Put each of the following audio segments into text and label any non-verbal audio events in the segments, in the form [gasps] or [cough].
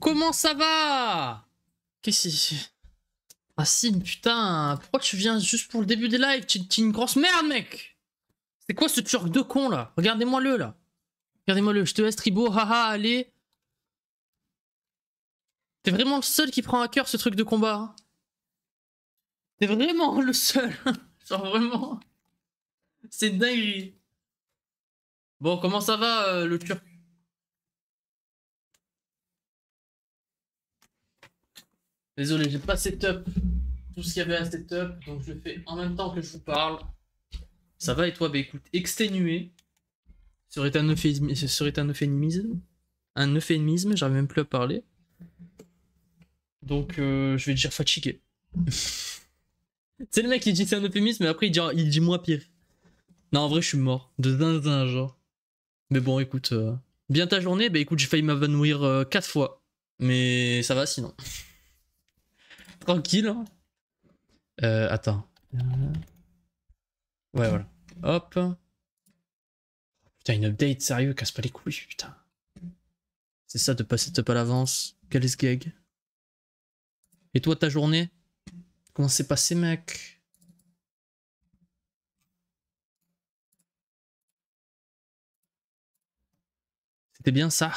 Comment ça va? Qu'est-ce que c'est Racine, putain, pourquoi tu viens juste pour le début des lives? Tu es une grosse merde, mec C'est quoi ce turc de con, là? Regardez-moi le, là. Regardez-moi le, je te laisse, Tribo, haha, allez. T'es vraiment le seul qui prend à cœur ce truc de combat. Hein? T'es vraiment le seul. [laughs] Genre, vraiment. C'est dingue. Bon, comment ça va, euh, le turc? Désolé, j'ai pas setup tout ce qu'il y avait à setup, donc je le fais en même temps que je vous parle. Ça va et toi? Bah écoute, exténué serait un euphémisme, serait un euphémisme, un euphémisme, j'arrive même plus à parler. Donc euh, je vais dire fatigué. [laughs] c'est le mec qui dit c'est un euphémisme, mais après il dit, il dit moi pire. Non, en vrai, je suis mort. De zinzin, genre. Mais bon, écoute. euh, Bien ta journée Bah écoute, j'ai failli m'avanouir 4 fois. Mais ça va sinon. Tranquille. hein. Euh, attends. Euh, Ouais, voilà. Hop. Putain, une update, sérieux, casse pas les couilles, putain. C'est ça de passer top à l'avance. Quel est ce gag Et toi, ta journée? Comment c'est passé, mec? C'était bien ça?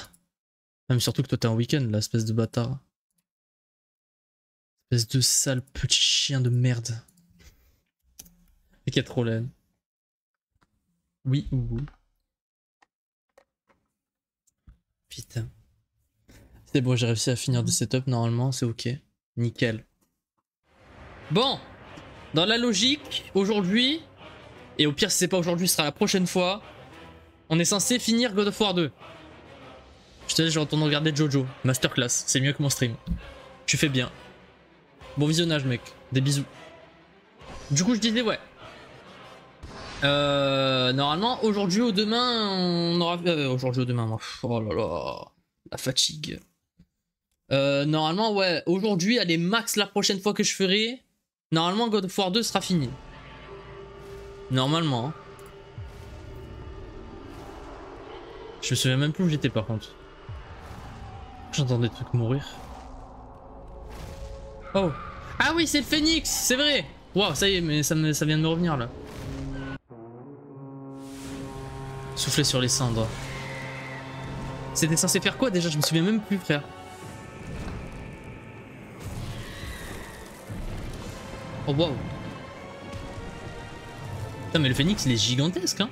Mais surtout que toi, t'es en week-end, là, espèce de bâtard. Espèce de sale petit chien de merde. Et qui. Oui ou. Putain. C'est bon, j'ai réussi à finir de setup normalement, c'est ok. Nickel. Bon, dans la logique, aujourd'hui, et au pire si c'est pas aujourd'hui, ce sera la prochaine fois, on est censé finir God of War 2. Je te laisse, je regarder Jojo. Masterclass, c'est mieux que mon stream. Tu fais bien. Bon visionnage mec, des bisous. Du coup je disais ouais. Euh, normalement aujourd'hui ou demain on aura... euh, aujourd'hui ou demain, oh là là, la fatigue. Euh, normalement ouais, aujourd'hui allez max la prochaine fois que je ferai. Normalement God of War 2 sera fini. Normalement. hein. Je me souviens même plus où j'étais par contre. J'entends des trucs mourir. Oh. Ah oui, c'est le phénix, c'est vrai. Waouh, ça y est, mais ça, vient de me revenir là. Souffler sur les cendres. C'était censé faire quoi déjà? Je me souviens même plus, frère. Oh waouh. Putain, mais le phénix il est gigantesque, hein.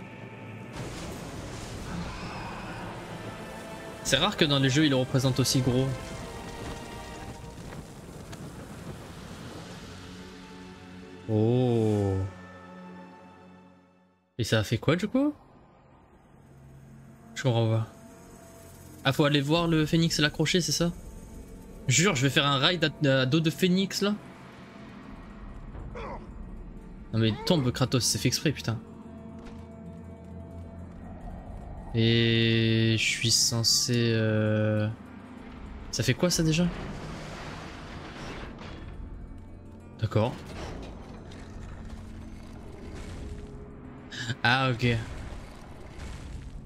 C'est rare que dans les jeux il le représente aussi gros. Oh. Et ça a fait quoi du coup? Je comprends pas. Ah faut aller voir le phénix l'accrocher c'est ça? Jure je vais faire un ride à, dos de phénix là Non mais tombe Kratos c'est fait exprès putain Et je suis censé... euh, Ça fait quoi ça déjà? D'accord. Ah ok.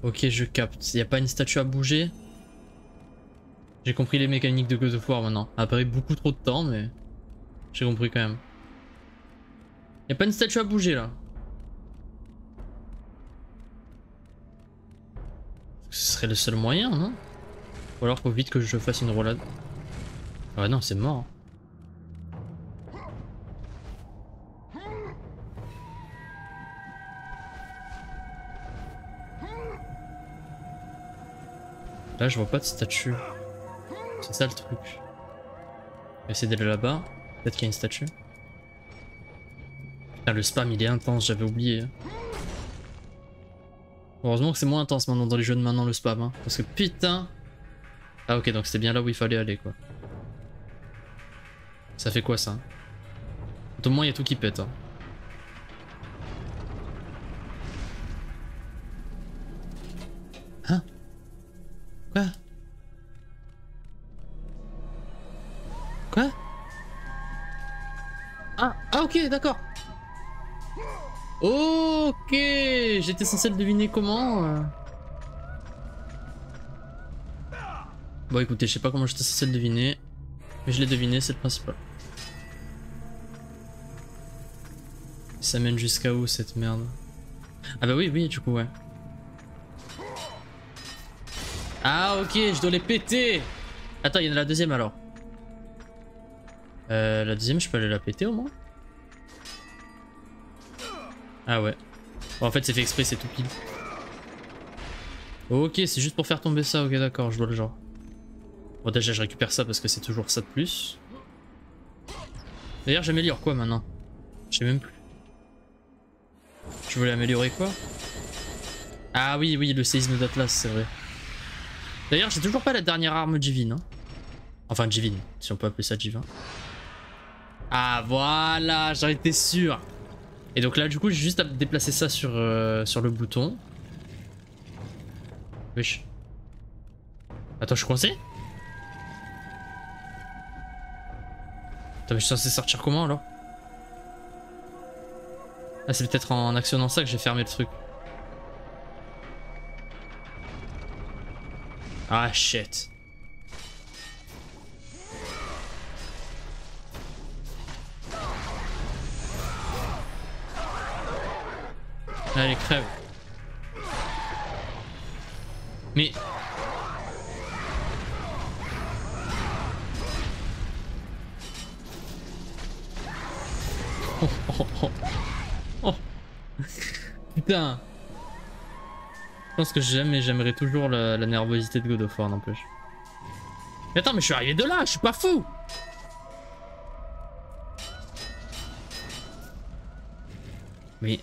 Ok je capte. Il a pas une statue à bouger J'ai compris les mécaniques de God of War maintenant. Après beaucoup trop de temps mais... J'ai compris quand même. Y a pas une statue à bouger là. Ce serait le seul moyen, non? Ou alors faut vite que je fasse une roulade. Ah non, c'est mort. Là, je vois pas de statue. C'est ça le truc. Je vais essayer d'aller là-bas. Peut-être qu'il y a une statue. Putain, le spam il est intense, j'avais oublié. Heureusement que c'est moins intense maintenant dans les jeux de maintenant le spam. Hein, parce que putain. Ah ok, donc c'était bien là où il fallait aller quoi. Ça fait quoi ça? Au moins il y a tout qui pète. hein. Hein Quoi? Quoi? Ah, ah ok, d'accord. Ok, j'étais censé le deviner comment. euh. Bon écoutez, je sais pas comment j'étais censé le deviner. Mais je l'ai deviné, c'est le principal. Ça mène jusqu'à où cette merde? Ah bah oui, oui, du coup, ouais. Ah ok, je dois les péter Attends, il y en a la deuxième alors. Euh, la deuxième, je peux aller la péter au moins Ah ouais. Bon, en fait, c'est fait exprès, c'est tout pile. Ok, c'est juste pour faire tomber ça, ok d'accord, je dois le genre. Bon déjà je récupère ça parce que c'est toujours ça de plus. D'ailleurs j'améliore quoi maintenant? Je sais même plus. Je voulais améliorer quoi? Ah oui oui le séisme d'Atlas c'est vrai. D'ailleurs j'ai toujours pas la dernière arme divine. Hein. Enfin divine, si on peut appeler ça divin. Ah voilà, j'en étais sûr. Et donc là du coup j'ai juste à déplacer ça sur, euh, sur le bouton. Wesh. Attends je suis coincé? Attends, mais je suis censé sortir comment alors? Ah, c'est peut-être en actionnant ça que j'ai fermé le truc. Ah, shit. Allez, crève. Mais [laughs] oh, Putain. Je pense que j'aime et j'aimerais toujours la, nervosité de God of War, n'empêche. Mais attends, mais je suis arrivé de là, je suis pas fou Mais...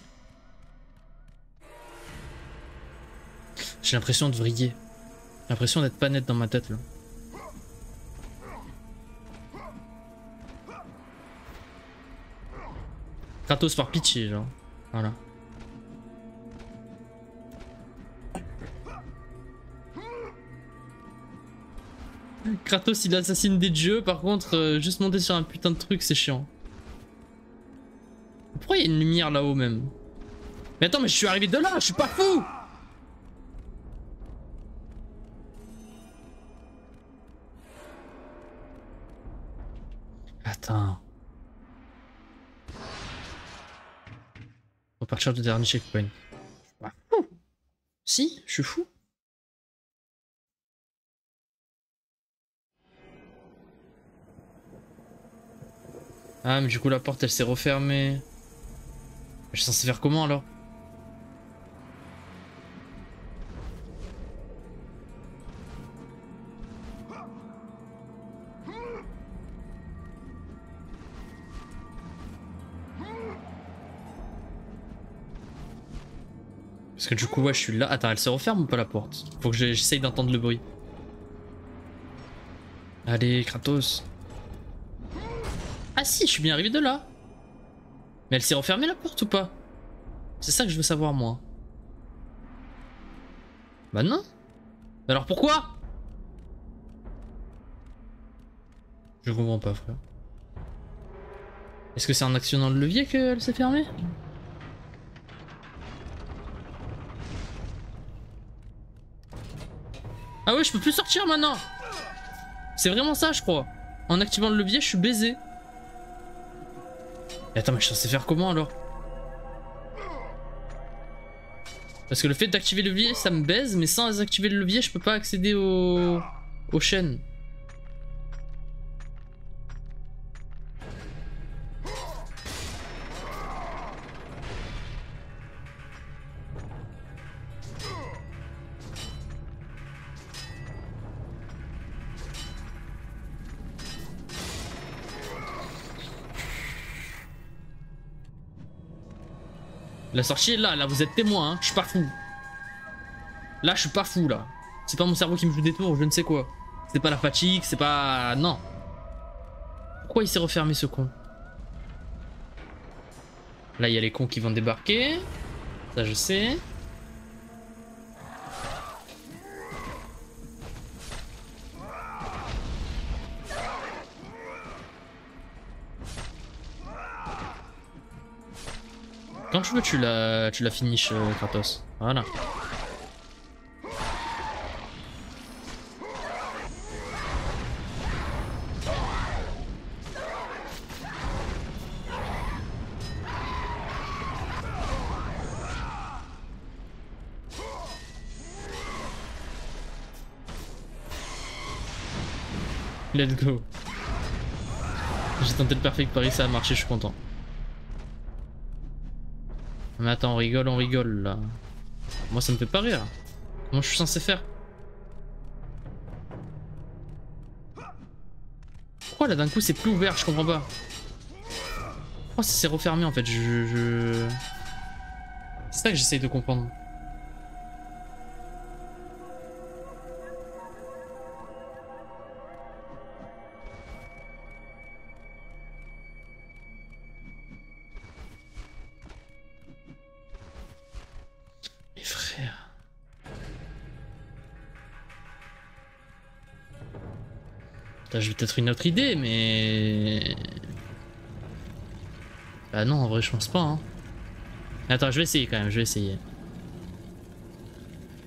J'ai l'impression de vriller. J'ai l'impression d'être pas net dans ma tête, là. Kratos par pitié, genre. Voilà. Kratos il assassine des dieux, par contre, euh, juste monter sur un putain de truc, c'est chiant. Pourquoi il y a une lumière là-haut même Mais attends, mais je suis arrivé de là, je suis pas fou Attends. partir du dernier checkpoint. Si, je suis fou. Ah, mais du coup, la porte, elle s'est refermée. Je suis censé faire comment alors? Parce que du coup, ouais, je suis là. Attends, elle se referme ou pas la porte? Faut que j'essaye d'entendre le bruit. Allez, Kratos. Si, je suis bien arrivé de là. Mais elle s'est refermée la porte ou pas? C'est ça que je veux savoir, moi. Bah non. Alors pourquoi? Je comprends pas, frère. Est-ce que c'est en actionnant le levier qu'elle s'est fermée? Ah ouais, je peux plus sortir maintenant C'est vraiment ça, je crois. En activant le levier, je suis baisé. Attends, mais je suis censé faire comment alors? Parce que le fait d'activer le levier, ça me baise, mais sans activer le levier, je peux pas accéder au... aux chaînes. La sortie là, là vous êtes témoin, hein. je suis pas fou. Là je suis pas fou là. C'est pas mon cerveau qui me joue des tours, je ne sais quoi. C'est pas la fatigue, c'est pas... Non. Pourquoi il s'est refermé ce con? Là il y a les cons qui vont débarquer. Ça je sais. tu veux, la, tu la finishes, euh, Kratos. Voilà. Let's go. J'ai tenté le perfect pari, ça a marché, je suis content. Mais attends, on rigole, on rigole là. Moi ça me fait pas rire. Comment je suis censé faire Pourquoi là d'un coup c'est plus ouvert Je comprends pas. Pourquoi ça s'est refermé en fait je... je... C'est ça que j'essaye de comprendre. J'ai peut-être une autre idée, mais... Bah non, en vrai, je pense pas. Hein. Attends, je vais essayer quand même, je vais essayer.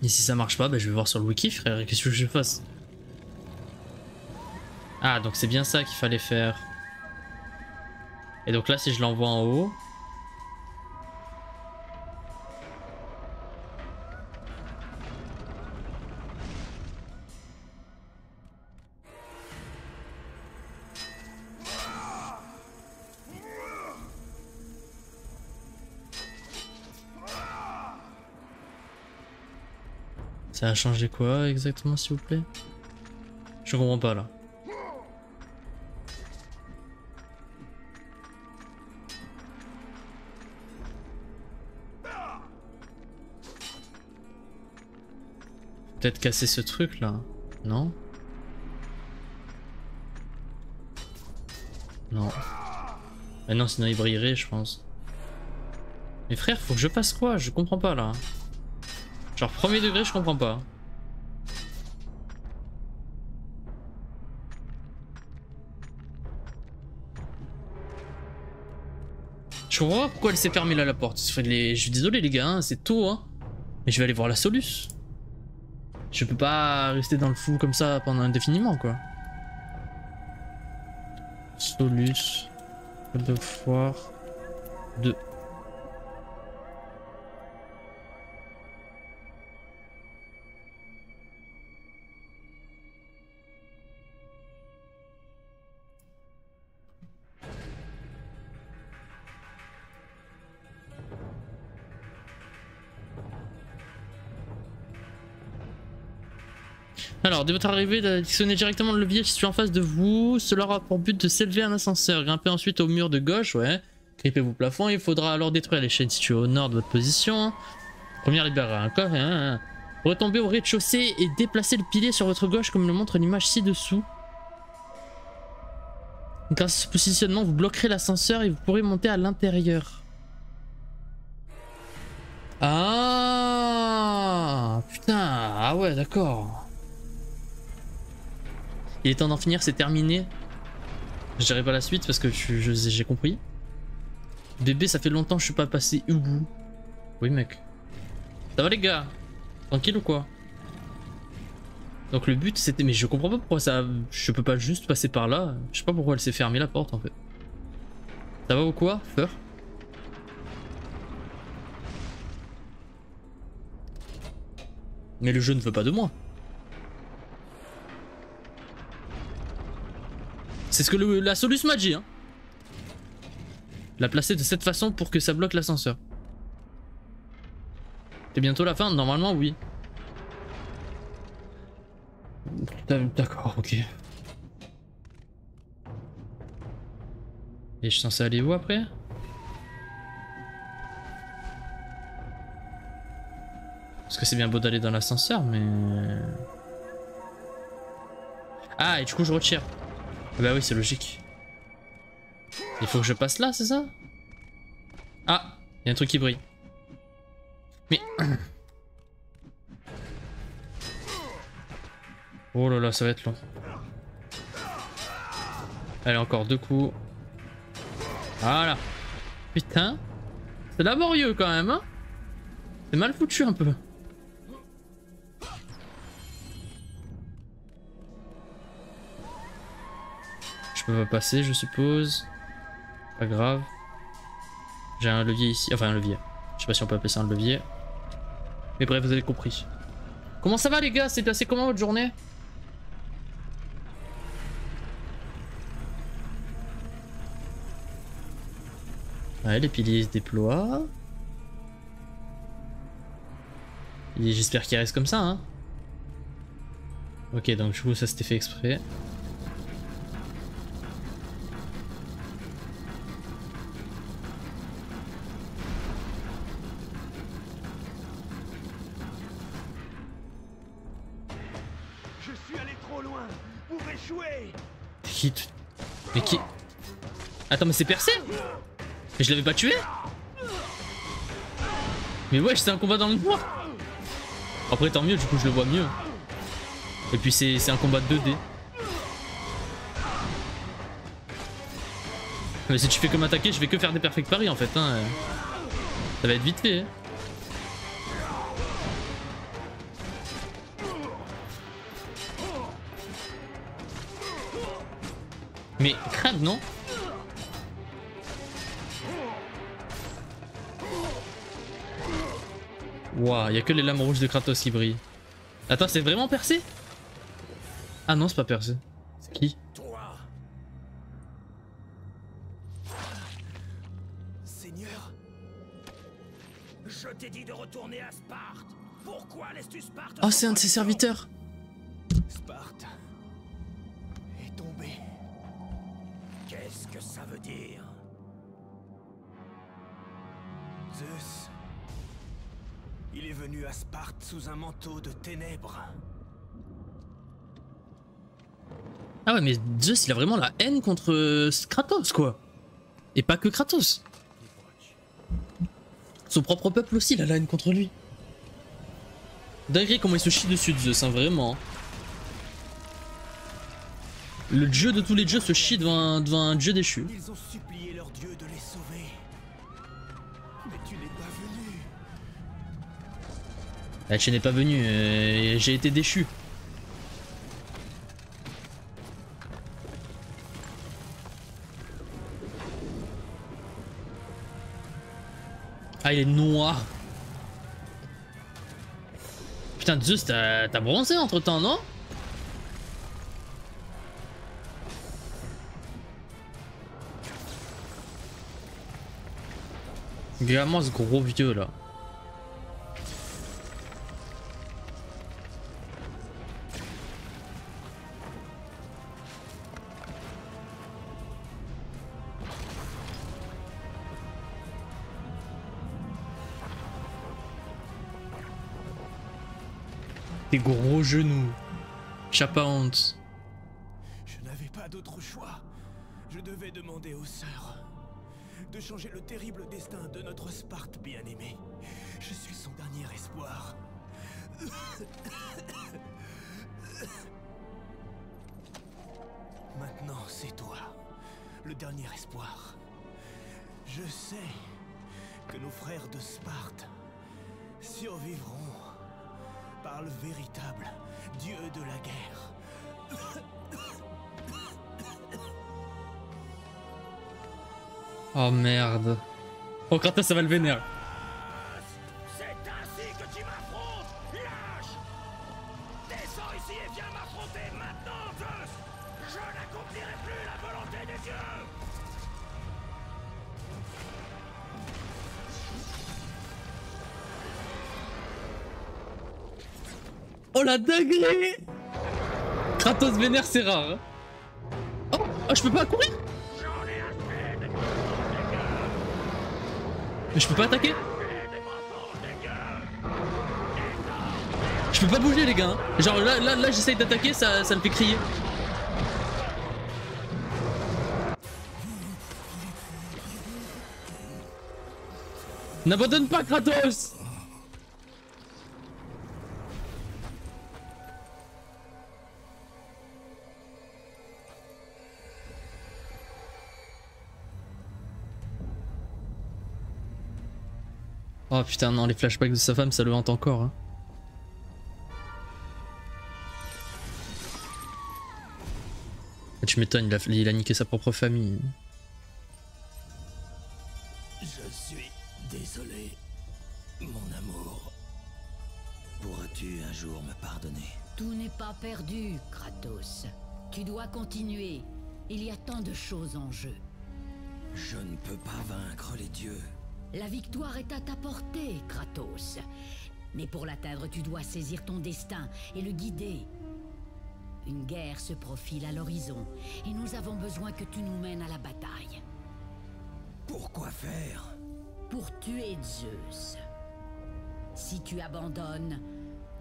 Et si ça marche pas, bah je vais voir sur le wiki, frère. Qu'est-ce que je fasse? Ah, donc c'est bien ça qu'il fallait faire. Et donc là, si je l'envoie en haut... a quoi exactement s'il vous plaît? Je comprends pas là. Peut-être casser ce truc là, non? Non. Ah non, sinon il brillerait, je pense. Mais frère, faut que je passe quoi? Je comprends pas là. Premier degré, je comprends pas. Je comprends pas pourquoi elle s'est fermée là la porte. Je suis désolé les gars, hein, c'est tôt hein. Mais je vais aller voir la Solus. Je peux pas rester dans le fou comme ça pendant indéfiniment quoi. Solus. De foire. 2. Dès votre arrivée, d'addictionner directement le levier situé en face de vous. Cela aura pour but de s'élever un ascenseur. Grimpez ensuite au mur de gauche, ouais. Grippez vos plafonds. Il faudra alors détruire les chaînes situées au nord de votre position. Première libérer un coffre. Hein, hein. Retombez au rez-de-chaussée et déplacez le pilier sur votre gauche comme le montre l'image ci-dessous. Grâce à ce positionnement, vous bloquerez l'ascenseur et vous pourrez monter à l'intérieur. Ah Putain Ah ouais, d'accord. Il est temps d'en finir, c'est terminé. Je dirai pas la suite parce que j'ai compris. Bébé, ça fait longtemps que je suis pas passé où Oui, mec. Ça va, les gars? Tranquille ou quoi? Donc, le but, c'était. Mais je comprends pas pourquoi ça. Je peux pas juste passer par là. Je sais pas pourquoi elle s'est fermée la porte en fait. Ça va ou quoi Peur Mais le jeu ne veut pas de moi. C'est ce que la Solus m'a dit. Hein. La placer de cette façon pour que ça bloque l'ascenseur. C'est bientôt la fin? Normalement, oui. D'accord, ok. Et je suis censé aller où après? Parce que c'est bien beau d'aller dans l'ascenseur, mais... Ah, et du coup je retire. Bah oui, c'est logique. Il faut que je passe là, c'est ça? Ah, il y a un truc qui brille. Mais... [coughs] Oh là là, ça va être long. Allez, encore deux coups. Voilà. Putain. C'est laborieux quand même, hein? C'est mal foutu un peu. Je peux pas passer, je suppose. Pas grave. J'ai un levier ici. Enfin, un levier. Je sais pas si on peut appeler ça un levier. Mais bref, vous avez compris. Comment ça va, les gars? C'est passé comment votre journée? Ouais, les piliers se déploient. J'espère qu'il reste comme ça. Hein. Ok, donc du coup, ça c'était fait exprès. Mais c'est percé Mais je l'avais pas tué Mais wesh, c'est un combat dans le noir Après, tant mieux, du coup, je le vois mieux. Et puis, c'est c'est un combat de 2D. Mais si tu fais comme attaquer, je vais que faire des perfect paris en fait. Hein. Ça va être vite fait. hein. Mais crade, non? Waouh, y a que les lames rouges de Kratos qui brillent. Attends, c'est vraiment percé? Ah non, c'est pas percé. C'est qui? Toi. Seigneur. Je t'ai dit de retourner à Sparte. Pourquoi laisses-tu Sparte Oh, c'est un de ses serviteurs Sparte est tombé. Qu'est-ce que ça veut dire? Zeus. Il est venu à Sparte sous un manteau de ténèbres. Ah ouais, mais Zeus, il a vraiment la haine contre euh, Kratos, quoi. Et pas que Kratos. Son propre peuple aussi, il a la haine contre lui. Dinguerie comment il se chie dessus de Zeus, hein, vraiment. Le dieu de tous les dieux se chie devant un, devant un dieu déchu. Ils ont supplié leur dieu de Ah, tu n'es pas venu, euh, j'ai été déchu. Ah, il est noir. Putain, Zeus, t'as bronzé entre temps, non Regarde-moi ce gros vieux là. Des gros genoux. Chapa. Je n'avais pas d'autre choix. Je devais demander aux sœurs de changer le terrible destin de notre Sparte bien-aimée. Je suis son dernier espoir. Maintenant, c'est toi, le dernier espoir. Je sais que nos frères de Sparte survivront par le véritable dieu de la guerre. Oh merde. Oh Kratos ça va le vénère. Oh la dinguerie Kratos vénère c'est rare. hein. Oh, oh je peux pas courir? Mais je peux pas attaquer? Je peux pas bouger les gars. hein. Genre là, là, là j'essaye d'attaquer, ça, ça me fait crier. N'abandonne pas Kratos Oh putain non les flashbacks de sa femme ça le hante encore hein. Ah, Tu m'étonnes, il a, il a niqué sa propre famille. Je suis désolé, mon amour. Pourras-tu un jour me pardonner? Tout n'est pas perdu, Kratos. Tu dois continuer. Il y a tant de choses en jeu. Je ne peux pas vaincre les dieux. La victoire est à ta portée, Kratos. Mais pour l'atteindre, tu dois saisir ton destin et le guider. Une guerre se profile à l'horizon, et nous avons besoin que tu nous mènes à la bataille. Pourquoi faire? Pour tuer Zeus. Si tu abandonnes,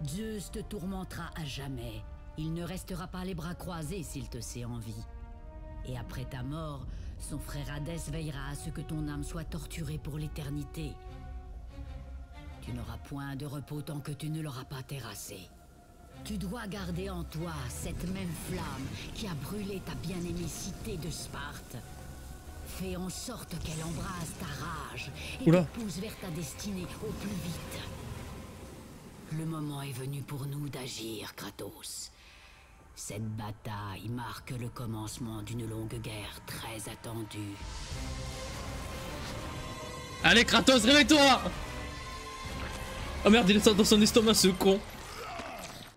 Zeus te tourmentera à jamais. Il ne restera pas les bras croisés s'il te sait en vie. Et après ta mort, son frère Hadès veillera à ce que ton âme soit torturée pour l'éternité. Tu n'auras point de repos tant que tu ne l'auras pas terrassé. Tu dois garder en toi cette même flamme qui a brûlé ta bien-aimée cité de Sparte. Fais en sorte qu'elle embrase ta rage et te pousse vers ta destinée au plus vite. Le moment est venu pour nous d'agir, Kratos. Cette bataille marque le commencement d'une longue guerre très attendue. Allez Kratos, réveille-toi Oh merde, il est dans son estomac ce con.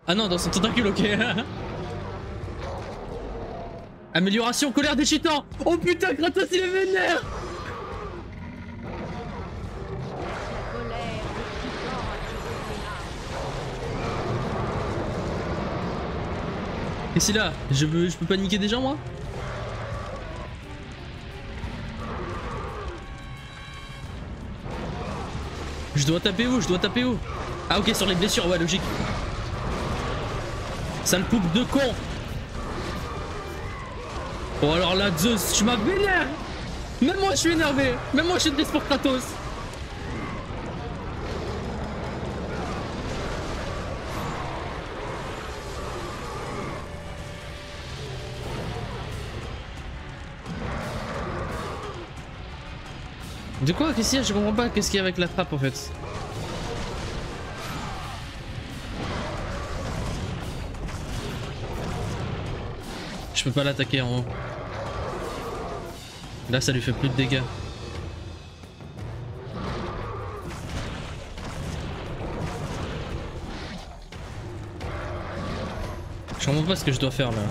Ah non, dans son tentacule, ok. [laughs] Amélioration, colère des titans Oh putain, Kratos il est vénère Qu'est-ce qu'il a je, veux, je peux paniquer déjà moi Je dois taper où Je dois taper où Ah ok sur les blessures, ouais logique. Sale poupe de con. Oh alors là Zeus, tu m'as vénère. Même moi je suis énervé. Même moi je suis triste pour Kratos De quoi Qu'est-ce qu'il y a Je comprends pas qu'est-ce qu'il y a avec la trappe en fait. Je peux pas l'attaquer en haut. Là ça lui fait plus de dégâts. Je comprends pas ce que je dois faire là.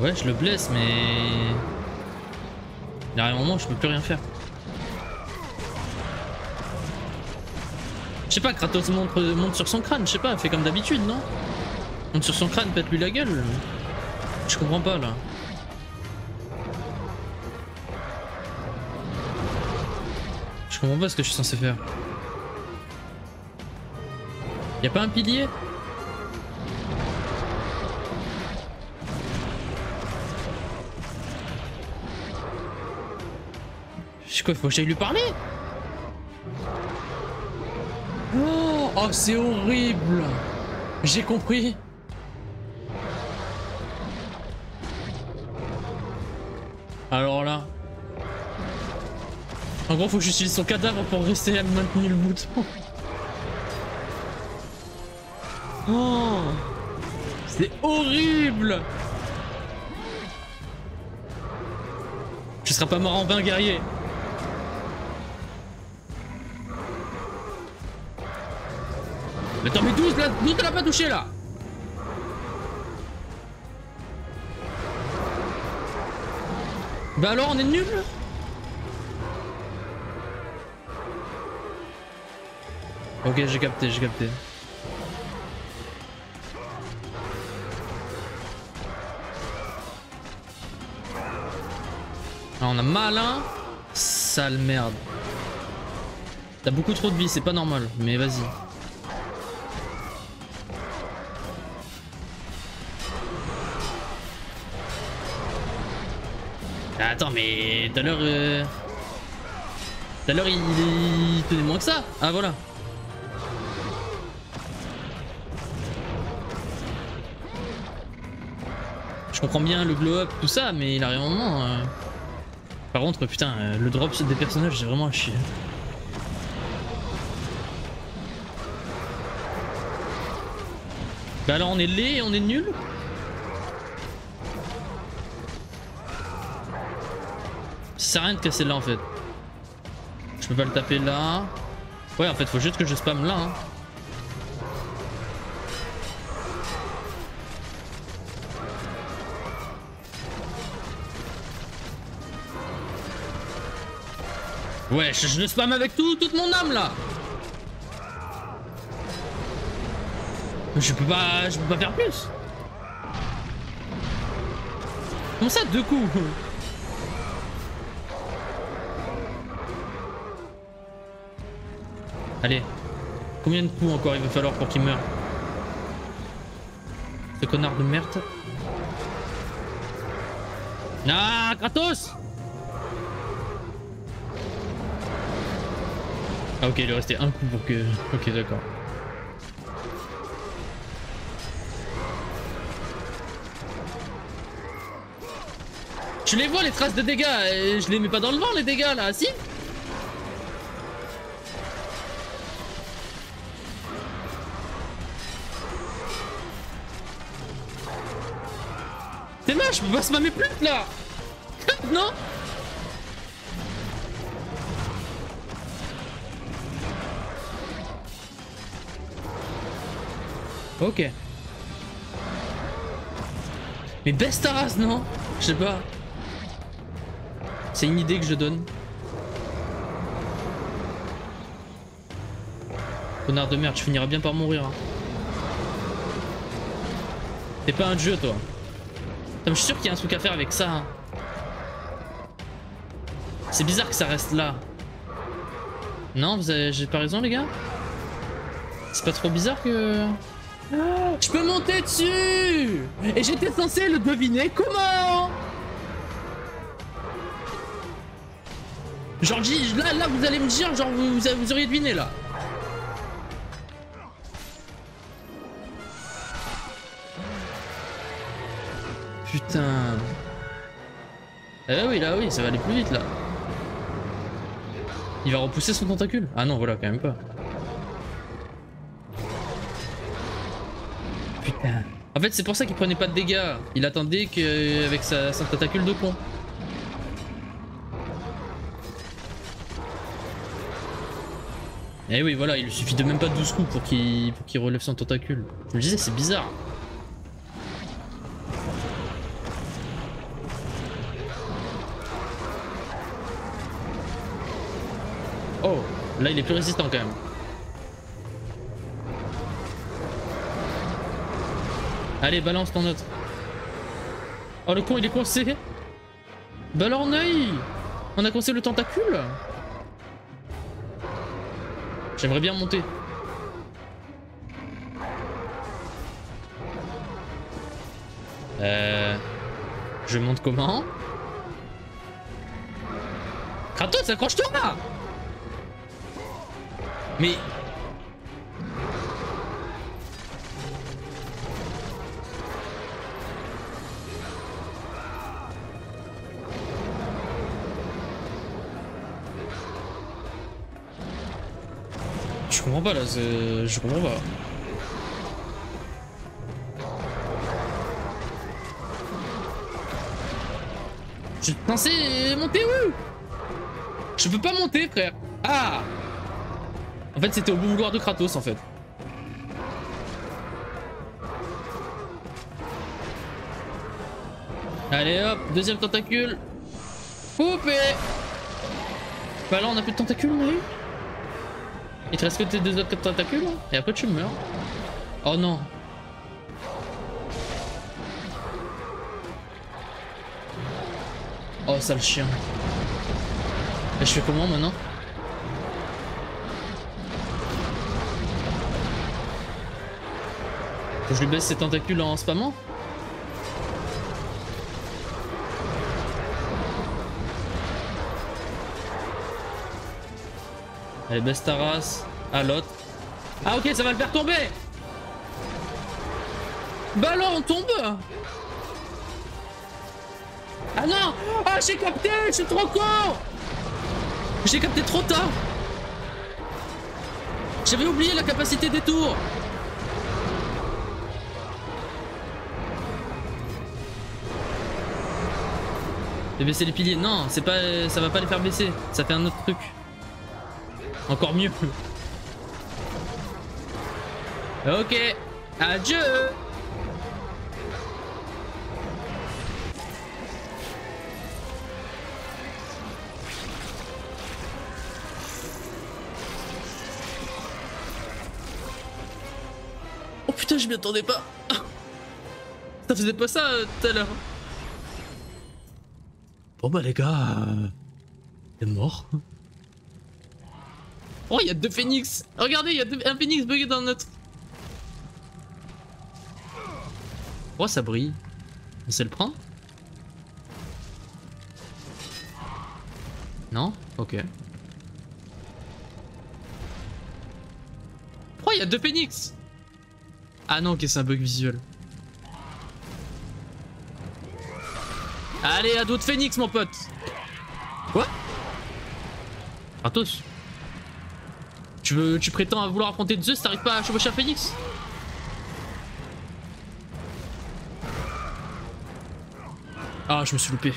Ouais, je le blesse, mais. A un moment je peux plus rien faire. Je sais pas, Kratos monte, monte sur son crâne, je sais pas, fait comme d'habitude, non? Monte sur son crâne, pète-lui la gueule. Je comprends pas là. Je comprends pas ce que je suis censé faire. Y a pas un pilier? Je faut que j'aille lui parler. Oh, oh c'est horrible. J'ai compris. Alors là... En gros, faut que j'utilise son cadavre pour rester à maintenir le bouton. Oh. C'est horrible. Tu seras pas mort en vain, guerrier attends, mais 12 là, 12 t'as pas touché là Bah alors on est nul Ok j'ai capté, j'ai capté. Ah, on a malin, sale merde. T'as beaucoup trop de vie, c'est pas normal, mais vas-y. Attends, mais tout à l'heure... euh, Tout à l'heure, il, tenait moins que ça. Ah, voilà. Je comprends bien le glow-up, tout ça, mais il arrive un moment... euh, Par contre, putain, euh, le drop des personnages, c'est vraiment à chier. Bah alors on est laid et on est nul sert à rien de casser là en fait. Je peux pas le taper là. Ouais en fait faut juste que je spam là. Hein. Ouais, je, le spam avec tout, toute mon âme là Je peux pas. je peux pas faire plus Comment ça deux coups? Allez. Combien de coups encore il va falloir pour qu'il meure Ce connard de merde. Ah, Kratos Ah ok, il lui restait un coup pour que... Ok, d'accord. Je les vois les traces de dégâts, je les mets pas dans le vent les dégâts là, si je peux pas se m'amer plus là [laughs] Non Ok. Mais baisse ta race, non? Je sais pas. C'est une idée que je donne. Connard de merde, tu finiras bien par mourir. Hein. T'es pas un dieu, toi. Je suis sûr qu'il y a un truc à faire avec ça. hein. C'est bizarre que ça reste là. Non, vous avez... j'ai pas raison, les gars C'est pas trop bizarre que... Je peux monter dessus Et j'étais censé le deviner comment? Genre là, là vous allez me dire genre vous, vous auriez deviné là Putain Eh oui là oui ça va aller plus vite là Il va repousser son tentacule Ah non voilà quand même pas Putain. En fait, c'est pour ça qu'il prenait pas de dégâts. Il attendait qu'avec sa, son tentacule de con. Eh oui, voilà, il lui suffit de même pas 12 coups pour qu'il pour qu'il relève son tentacule. Je me disais, c'est bizarre. Là il est plus résistant quand même. Allez, balance ton autre. Oh, le con, il est coincé. Bah alors, œil On a coincé le tentacule J'aimerais bien monter. Euh... Je monte comment? Kratos, accroche-toi Mais... Je comprends pas là, je comprends pas. Je suis censé monter où? Je peux pas monter frère. Ah En fait c'était au bon de Kratos en fait. Allez hop, deuxième tentacule. Coupé Bah là on a plus de tentacules eu il te reste que tes deux autres tentacules hein, et après tu meurs. Oh non. Oh sale chien. Et je fais comment maintenant? Je lui baisse ses tentacules en spammant Allez, baisse ta race. À l'autre. Ah, ok, ça va le faire tomber. Bah alors, on tombe. Ah non Ah, j'ai capté Je suis trop con J'ai capté trop tard J'avais oublié la capacité des tours De baisser les piliers. Non, c'est pas, ça va pas les faire baisser. Ça fait un autre truc. Encore mieux. [laughs] Ok. Adieu Oh putain, je m'y attendais pas. Ça faisait pas ça euh, tout à l'heure. Bon bah les gars, euh... est mort. Oh, il y a deux phoenix. Regardez, il y a un phoenix bugué dans notre. Oh, ça brille. On sait le prendre Non? Ok. Oh, il y a deux phoenix Ah non, ok, c'est un bug visuel. Allez, à d'autres phoenix, mon pote Quoi? Kratos tu, veux, tu prétends à vouloir affronter Zeus, t'arrives pas à chevaucher un phoenix? Ah, je me suis loupé.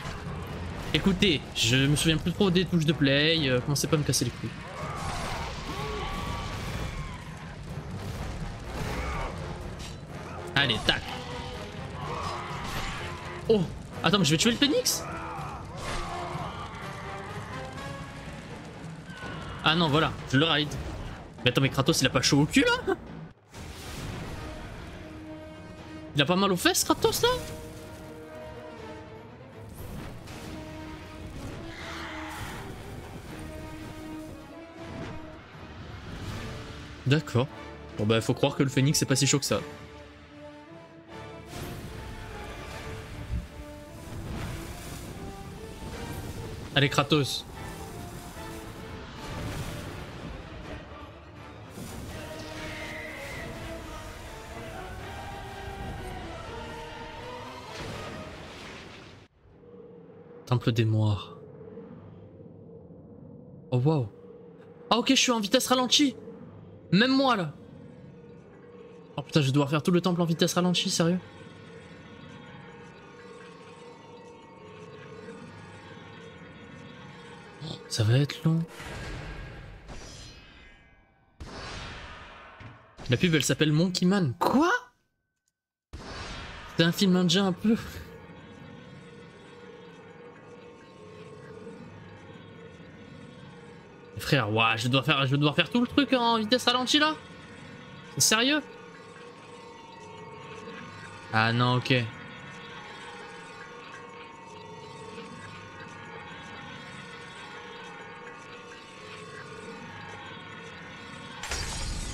Écoutez, je me souviens plus trop des touches de play, euh, commencez pas à me casser les couilles. Allez, tac. Oh, attends, mais je vais tuer le phoenix Ah non, voilà, je le ride. Mais attends, mais Kratos, il a pas chaud au cul là? Il a pas mal aux fesses, Kratos là? D'accord. Bon bah faut croire que le phoenix est pas si chaud que ça. Allez Kratos. Temple des Moires. Oh waouh. Ah ok, je suis en vitesse ralentie. Même moi là. Oh putain, je vais devoir faire tout le temple en vitesse ralentie, sérieux Ça va être long. La pub elle s'appelle Monkey Man. Quoi? C'est un film indien un peu. Frère, ouah, je dois faire, je vais devoir faire tout le truc en vitesse ralentie là? C'est sérieux? Ah non, ok.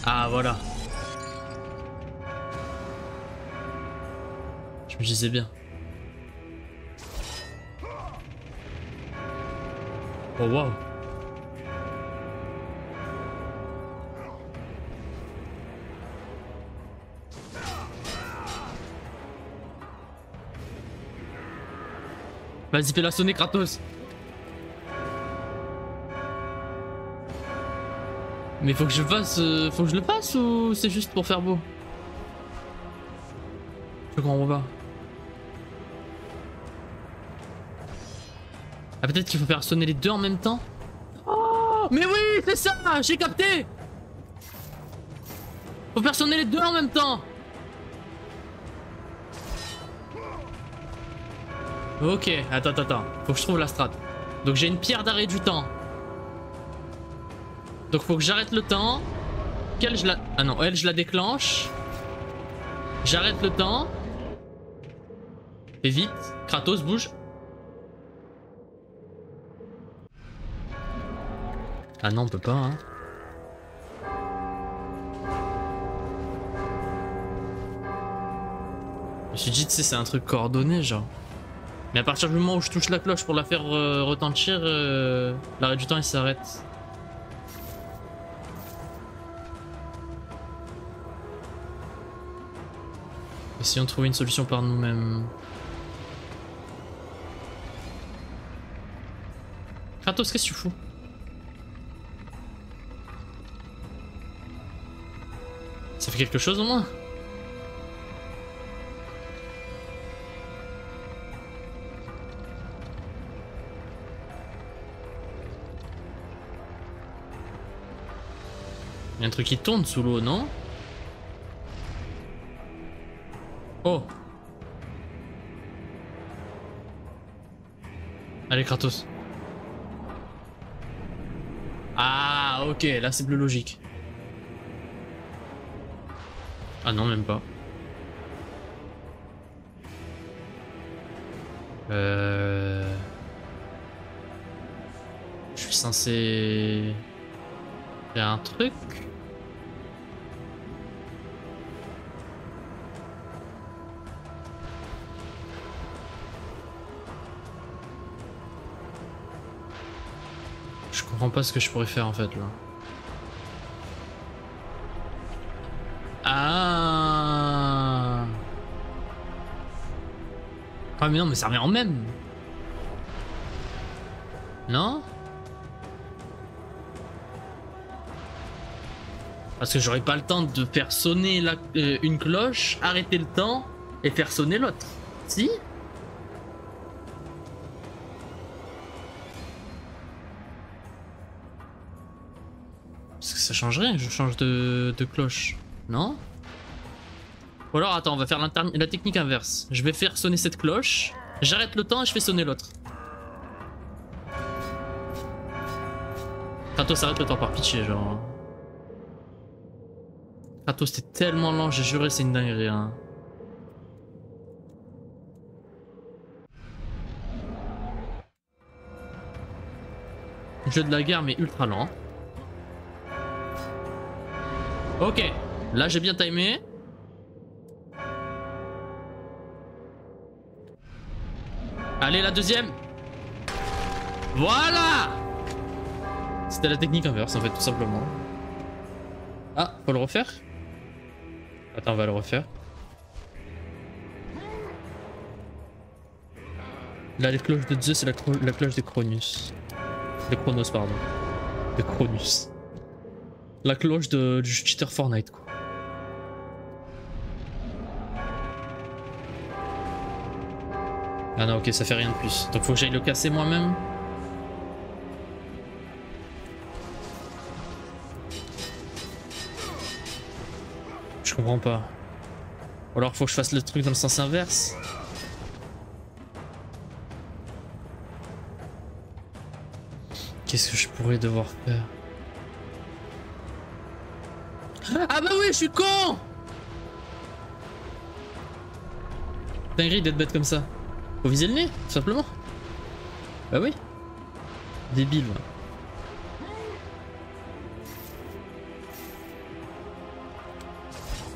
Ah voilà. Je me disais bien. Oh waouh. Vas-y, fais-la sonner, Kratos. Mais faut que je fasse. euh, faut que je le fasse ou c'est juste pour faire beau Je comprends pas. Ah, peut-être qu'il faut faire sonner les deux en même temps Oh Mais oui, c'est ça J'ai capté Faut faire sonner les deux en même temps Ok, attends, attends, attends. Faut que je trouve la strat. Donc j'ai une pierre d'arrêt du temps. Donc faut que j'arrête le temps. Quelle je la... Ah non, elle je la déclenche. J'arrête le temps. Et vite. Kratos bouge. Ah non, on peut pas, hein. Je me suis dit, tu sais, c'est un truc coordonné, genre. Mais à partir du moment où je touche la cloche pour la faire euh, retentir, euh, l'arrêt du temps il s'arrête. Essayons de trouver une solution par nous-mêmes. Kratos, qu'est-ce que tu fous? Ça fait quelque chose au moins? Il y a un truc qui tourne sous l'eau, non? Oh. Allez Kratos. Ah ok, là c'est plus logique. Ah non, même pas. Euh... Je suis censé faire un truc comprends pas ce que je pourrais faire en fait là. Ah. Ah mais non mais ça revient en même. Non? Parce que j'aurais pas le temps de faire sonner euh, une cloche, arrêter le temps et faire sonner l'autre. Si? Ça change rien, je change de, cloche. Non? Ou alors attends, on va faire la technique inverse. Je vais faire sonner cette cloche, j'arrête le temps et je fais sonner l'autre. Kratos arrête le temps par pitié genre. Kratos t'es tellement lent, j'ai juré c'est une dinguerie hein. Jeu de la guerre mais ultra lent. Ok, là j'ai bien timé. Allez la deuxième. Voilà C'était la technique inverse en fait tout simplement. Ah, faut le refaire? Attends, on va le refaire. Là, les cloches de Zeus, c'est la, cloche de Cronus. De Chronos, pardon. De Cronus. La cloche de, du cheater Fortnite, quoi. Ah non, ok, ça fait rien de plus. Donc faut que j'aille le casser moi-même. Je comprends pas. Ou alors faut que je fasse le truc dans le sens inverse. Qu'est-ce que je pourrais devoir faire? Je suis con Dinguerie d'être bête comme ça. Faut viser le nez, tout simplement. Bah oui. Débile.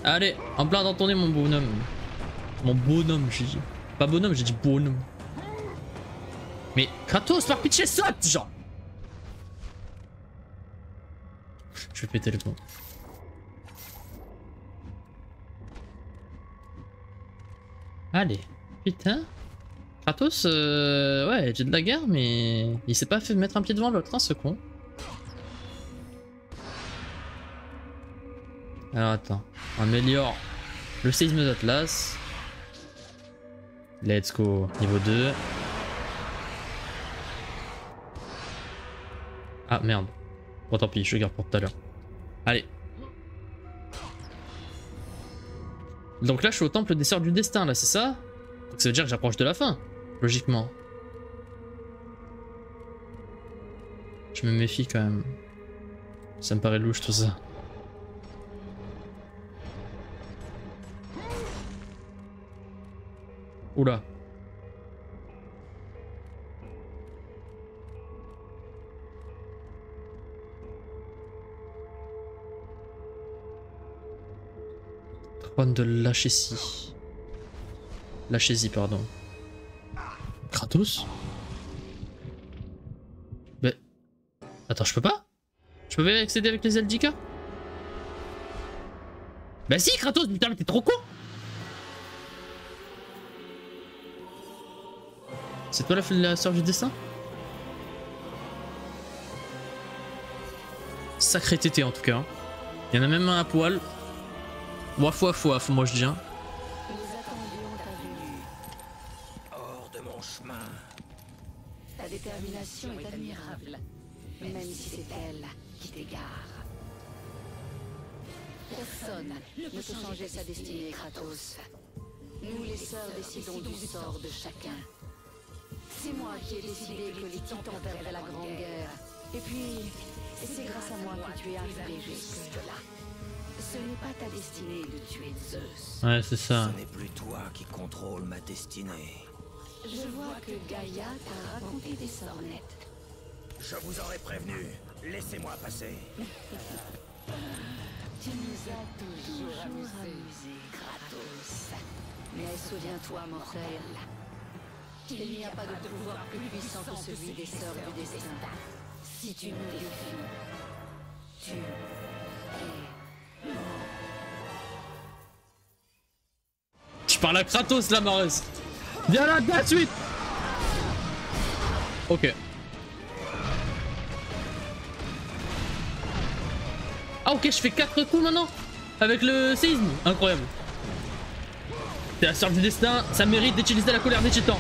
Allez, en plein dans ton nez, mon bonhomme. Mon bonhomme, j'ai dit. Pas bonhomme, j'ai dit bonhomme. Mais Kratos, par pitié, saute, genre. Je vais péter le pont. Allez, putain. Kratos, euh, ouais, j'ai de la guerre, mais il s'est pas fait mettre un pied devant l'autre, hein, ce con. Alors attends, on améliore le séisme d'Atlas. Let's go, niveau 2. Ah merde. Bon tant pis, je garde pour tout à l'heure. Allez. Donc là je suis au temple des sœurs du destin là, c'est ça? Donc ça veut dire que j'approche de la fin, logiquement. Je me méfie quand même. Ça me paraît louche tout ça. Oula. Trône de Lachésie. Lachésie, pardon. Kratos? Mais... Attends, je peux pas? Je peux pas accéder avec les Eldika? Bah si, Kratos, putain, mais t'es trop con C'est toi la, la sœur du destin Sacré tété en tout cas. Il y en a même un à poil. Waf waf waf, moi je dis. hein. Nous attendions ta venue. Hors de mon chemin. Ta détermination est admirable, même si c'est elle qui t'égare. Personne ne peut changer sa destinée, Kratos. Nous, les sœurs, décidons du sort de chacun. C'est moi qui ai décidé que les titans perdent la grande guerre. Et puis, c'est grâce à moi que tu es arrivé jusque-là. Ce n'est pas ta destinée de tuer Zeus. Ouais, c'est ça. Ce n'est plus toi qui contrôle ma destinée. Je vois que Gaïa t'a raconté des sornettes. Je vous aurais prévenu. Laissez-moi passer. Tu nous as toujours amusés, Kratos. Mais souviens-toi, mortel, il n'y a pas de pouvoir plus puissant que celui des sœurs du destin. Si tu nous défies, tu Je parle à Kratos là, Maris. Viens là, de la suite. Ok. Ah ok, je fais 4 coups maintenant Avec le séisme Incroyable. C'est la sœur du destin, ça mérite d'utiliser la colère des titans.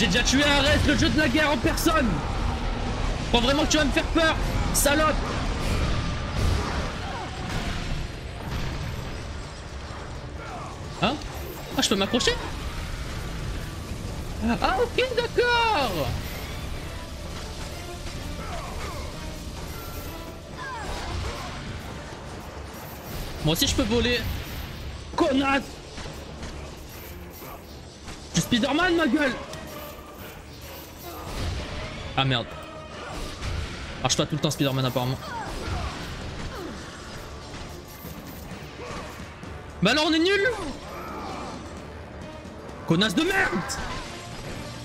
J'ai déjà tué un reste, le jeu de la guerre en personne. Crois vraiment que tu vas me faire peur Salope. Hein? Ah, je peux m'accrocher? Ah, ok, d'accord. Moi aussi, je peux voler. Connasse. Suis Spider-Man, ma gueule Ah merde. Marche pas tout le temps Spider-Man apparemment. Bah alors on est nul Connasse de merde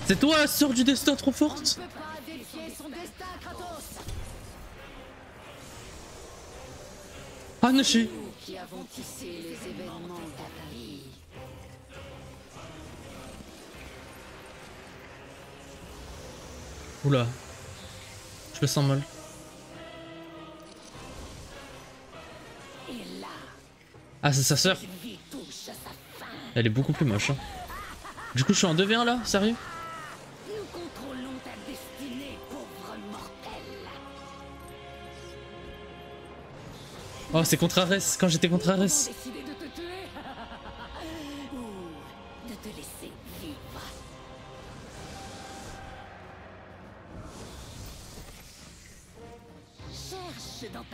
C'est toi la sœur du destin trop forte Ah Nashi Oula. Je me sens mal. Ah c'est sa sœur. Elle est beaucoup plus moche. hein. Du coup je suis en 2v1 là Sérieux? Oh c'est contre Ares quand j'étais contre Ares.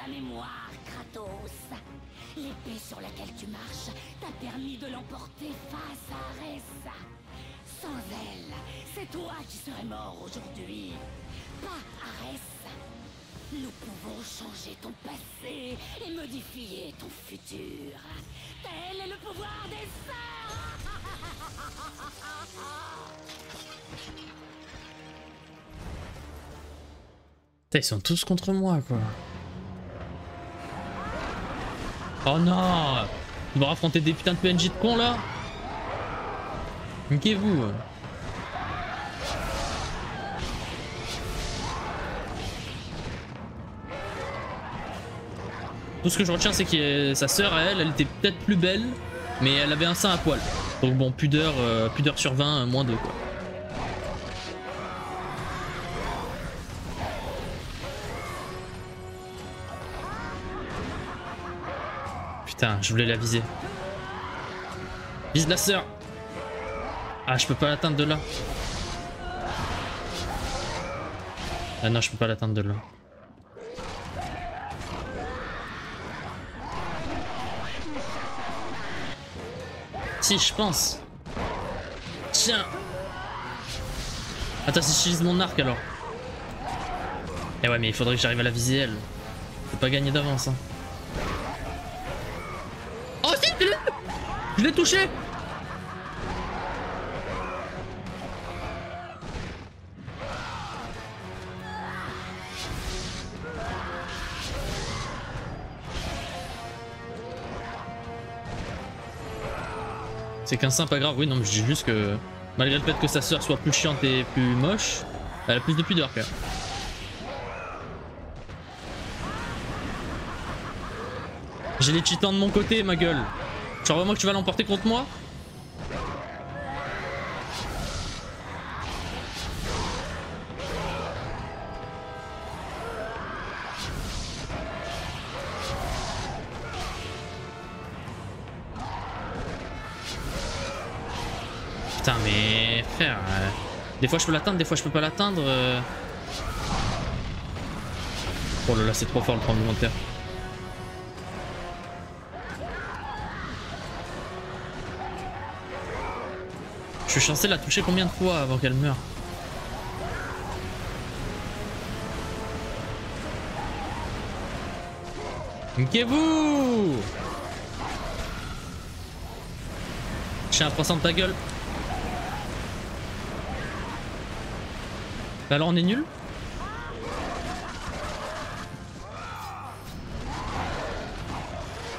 Ta mémoire, Kratos. L'épée sur laquelle tu marches t'a permis de l'emporter face à Arès. Sans elle, c'est toi qui serais mort aujourd'hui, pas Arès. Nous pouvons changer ton passé et modifier ton futur. Tel est le pouvoir des sœurs ils sont tous contre moi quoi. Oh non On va affronter des putains de PNJ de cons là Niquez-vous Tout ce que je retiens c'est que sa sœur elle, elle était peut-être plus belle, mais elle avait un sein à poil. Donc bon, pudeur, euh, sur 20, euh, moins 2 quoi. Putain, je voulais la viser. Vise la sœur Ah, je peux pas l'atteindre de là. Ah non, je peux pas l'atteindre de là. Si, je pense. Tiens Attends, si j'utilise mon arc alors. Eh ouais, mais il faudrait que j'arrive à la viser elle. Faut pas gagner d'avance. Hein. Je l'ai touché C'est qu'un pas grave, oui non mais je dis juste que malgré le fait que sa sœur soit plus chiante et plus moche, elle a plus de pudeur quand même. J'ai les titans de mon côté ma gueule. Genre vraiment que tu vas l'emporter contre moi? Putain mais frère, euh, des fois je peux l'atteindre, des fois je peux pas l'atteindre. euh. Oh là là, c'est trop fort le tremblement de terre. Je suis censé la toucher combien de fois avant qu'elle meure Niquez-vous un 300 de ta gueule. Bah alors on est nul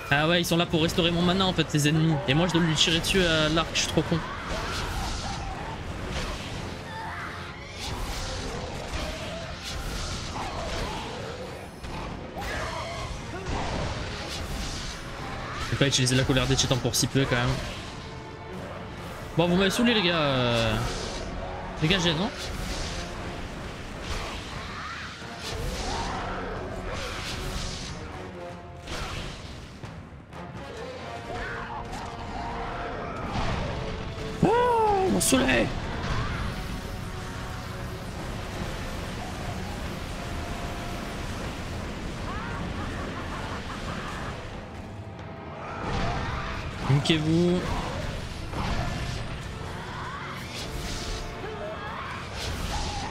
Ah ouais, ils sont là pour restaurer mon mana en fait, les ennemis. Et moi je dois lui tirer dessus à l'arc, je suis trop con. Pas utiliser la colère des titans pour si peu quand même. Bon, vous m'avez saoulé les gars. euh. Dégagez, non Oh, mon soleil Niquez-vous.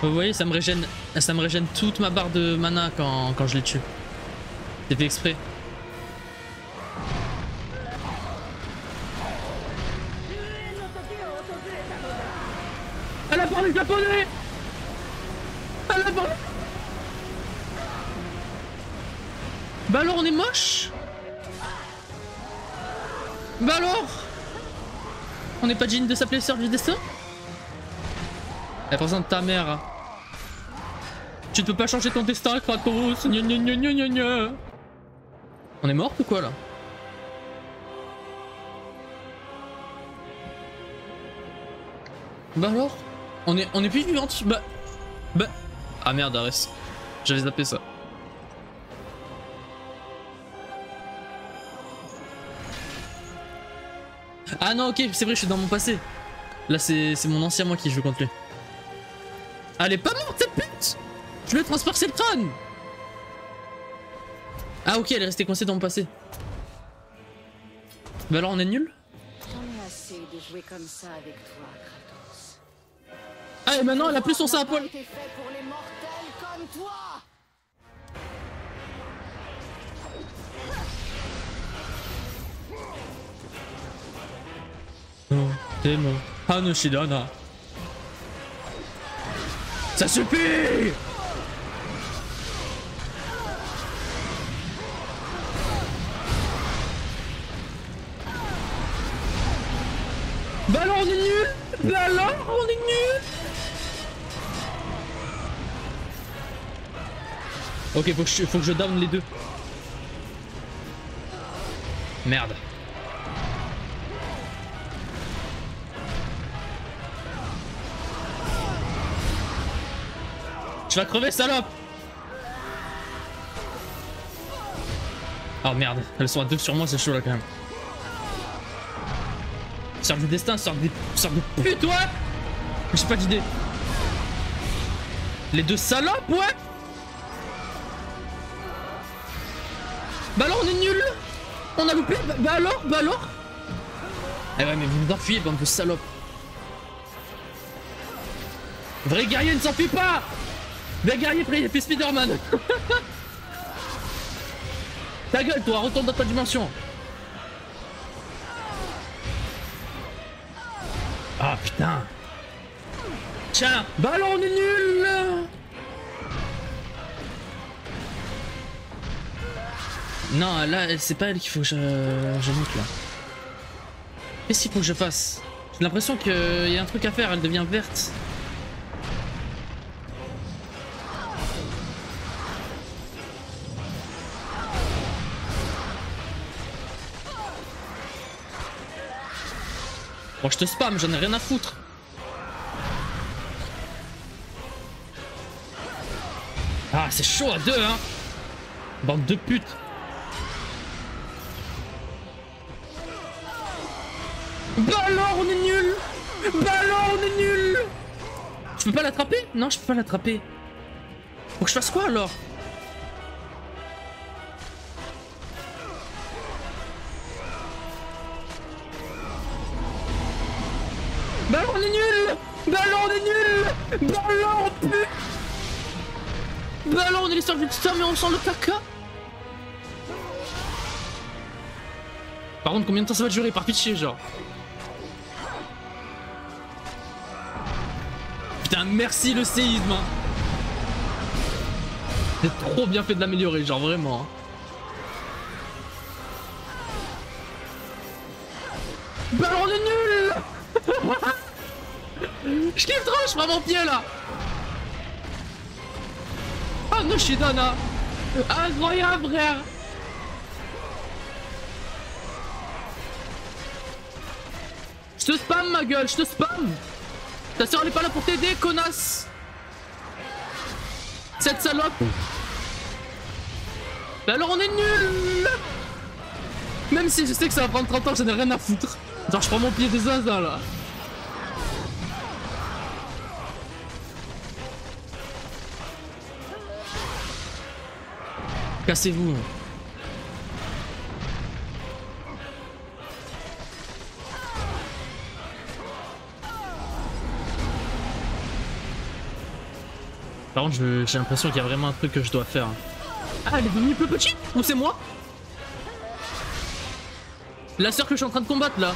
Vous voyez, ça me régène, ça me régène toute ma barre de mana quand, quand je les tue. C'est fait exprès. On n'est pas digne de s'appeler Sœur du Destin Elle présente ta mère. Tu ne peux pas changer ton destin, Kratos. Gna gna gna. On est mort ou quoi là Bah alors On est, on est plus vivante Bah... Bah... Ah merde, Ares. J'avais zappé ça. Ah non, ok, c'est vrai, je suis dans mon passé. Là, c'est mon ancien moi qui joue contre lui. Elle est pas morte, cette pute Je lui ai transpercé le crâne Ah ok, elle est restée coincée dans mon passé. Bah alors, on est nul? Ah, et maintenant, elle a plus son sein comme toi Non, t'es mon Hanushidana. Ça suffit Bah alors on est nul Bah alors on est nul Ok faut que je, faut que je down les deux. Merde. Tu vas crever, salope! Oh merde, elles sont à deux sur moi, c'est chaud là quand même. Sors du destin, sors des, de pute, ouais! J'ai pas d'idée. Les deux salopes, ouais! Bah alors on est nuls! On a loupé! Bah, bah alors Bah alors! Eh ouais mais vous vous enfuyez bande de salopes! Vrai guerrier ne s'enfuit pas Vrai guerrier fait fait Spider-Man. [laughs] Ta gueule toi, retourne dans ta dimension. Ah putain. Tiens Bah alors on est nuls Non, là, c'est pas elle qu'il faut que je, je monte là. Qu'est-ce qu'il faut que je fasse? J'ai l'impression qu'il y a un truc à faire, elle devient verte. Bon, je te spam, j'en ai rien à foutre. Ah, c'est chaud à deux, hein. Bande de putes. Bah alors on est nul. Bah alors on est nul. Je peux pas l'attraper? Non je peux pas l'attraper. Faut que je fasse quoi alors? Ballon Ballon, on est les serviteurs mais on sent le caca Par contre, combien de temps ça va durer? Par pitié, genre. Putain, merci le séisme. hein. C'est trop bien fait de l'améliorer, genre vraiment. Ballon, on est nul [laughs] Je kiffe trop, je prends mon pied là. Ah non, je suis Dana Incroyable, frère. Je te spam ma gueule, je te spam. Ta soeur elle est pas là pour t'aider, connasse. Cette salope. Bah alors on est nul. Même si je sais que ça va prendre 30 ans, j'en ai rien à foutre. Genre je prends mon pied des zinzins là. Cassez-vous. Par contre, j'ai l'impression qu'il y a vraiment un truc que je dois faire. Ah, elle est devenue plus petite Ou c'est moi La sœur que je suis en train de combattre là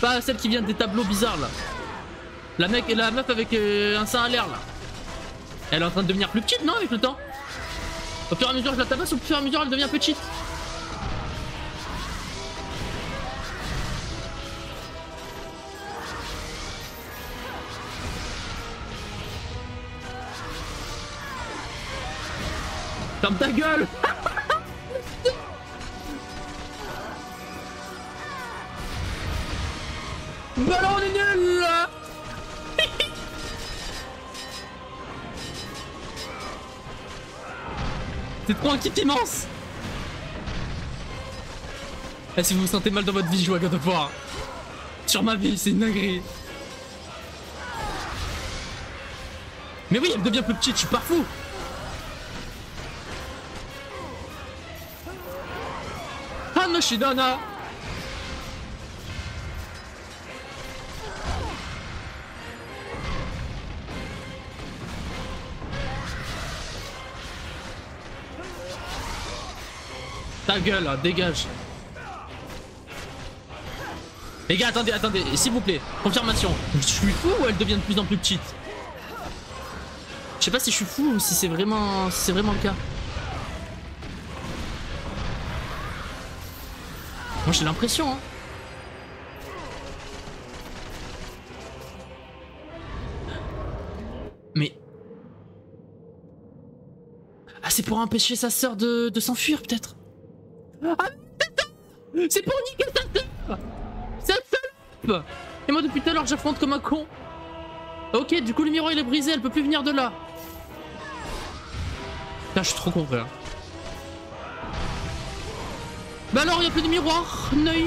Pas celle qui vient des tableaux bizarres là La mec et la meuf avec euh, un sein à l'air là Elle est en train de devenir plus petite non avec le temps Au fur et à mesure je la tabasse, au fur et à mesure elle devient petite. Ferme ta gueule Trop un kit immense Eh, si vous vous sentez mal dans votre vie, jouez à God of. Sur ma vie, c'est une dinguerie. Mais oui, elle devient plus petite, je suis pas fou Hanoshidana Ta gueule, hein, dégage. Les gars, attendez, attendez, s'il vous plaît, confirmation. Je suis fou ou elle devient de plus en plus petite? Je sais pas si je suis fou ou si c'est vraiment, c'est vraiment le cas. Moi j'ai l'impression, hein. Mais. Ah, c'est pour empêcher sa sœur de s'enfuir, peut-être Ah, C'est pour niquer sa sœur Cette salope Et moi, depuis tout à l'heure, j'affronte comme un con. Ok, du coup, le miroir il est brisé, elle peut plus venir de là. Putain, je suis trop con, frère. Bah alors, il a plus de miroir Neuil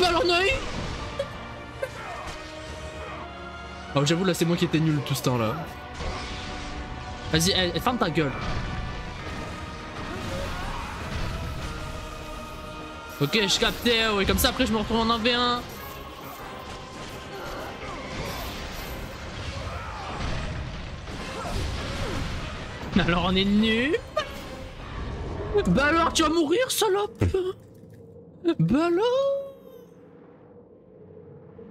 Bah alors, Neuil Oh, j'avoue, là, c'est moi qui étais nul tout ce temps-là. Vas-y, eh, eh, ferme ta gueule. Ok, je captais, ouais, comme ça, après, je me retrouve en 1v1. [laughs] Alors, on est nul bah alors, tu vas mourir, salope Bah alors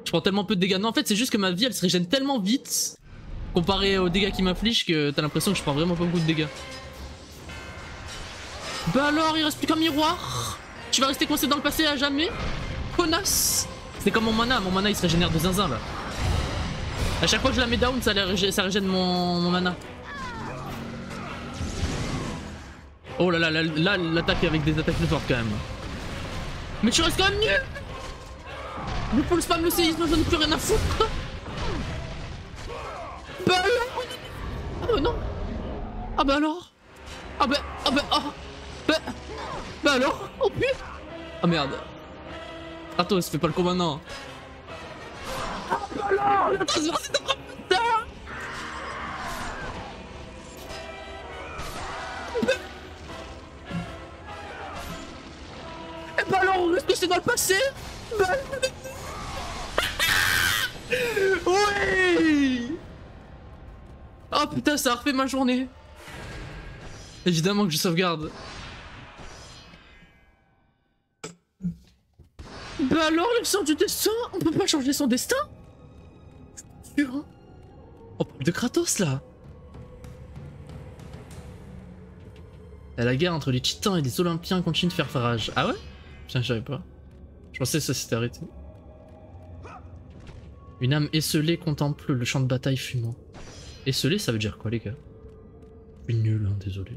Je prends tellement peu de dégâts. Non, en fait, c'est juste que ma vie, elle se régène tellement vite, comparé aux dégâts qui m'affligent, que t'as l'impression que je prends vraiment pas beaucoup de dégâts. Bah alors, il reste plus qu'un miroir Tu vas rester coincé dans le passé à jamais Connasse. C'est comme mon mana, mon mana il se régénère de zinzin là. À chaque fois que je la mets down, ça, régène mon, mana. Oh là là, là, l'attaque avec des attaques plus fortes quand même. Mais tu restes quand même nul. Le spam, le séisme, j'en ai plus rien à foutre. Bah alors Ah bah non. Ah bah alors. Ah bah, ah bah, ah. Bah, bah alors Oh putain Ah merde. Attends, ça fait pas le combat, non Ah bah alors La transversée de putain Et bah alors, on reste c'est dans le passé? Bah... [laughs] Oui! Putain, ça a refait ma journée. Évidemment que je sauvegarde. Bah alors, le sort du destin On peut pas changer son destin Sûr, hein On parle de Kratos là La guerre entre les titans et les olympiens continue de faire rage. Ah ouais? Putain, je savais pas. Je pensais que ça s'était arrêté. Une âme esselée contemple le champ de bataille fumant. Esselée, ça veut dire quoi, les gars? Je suis nul, hein, désolé.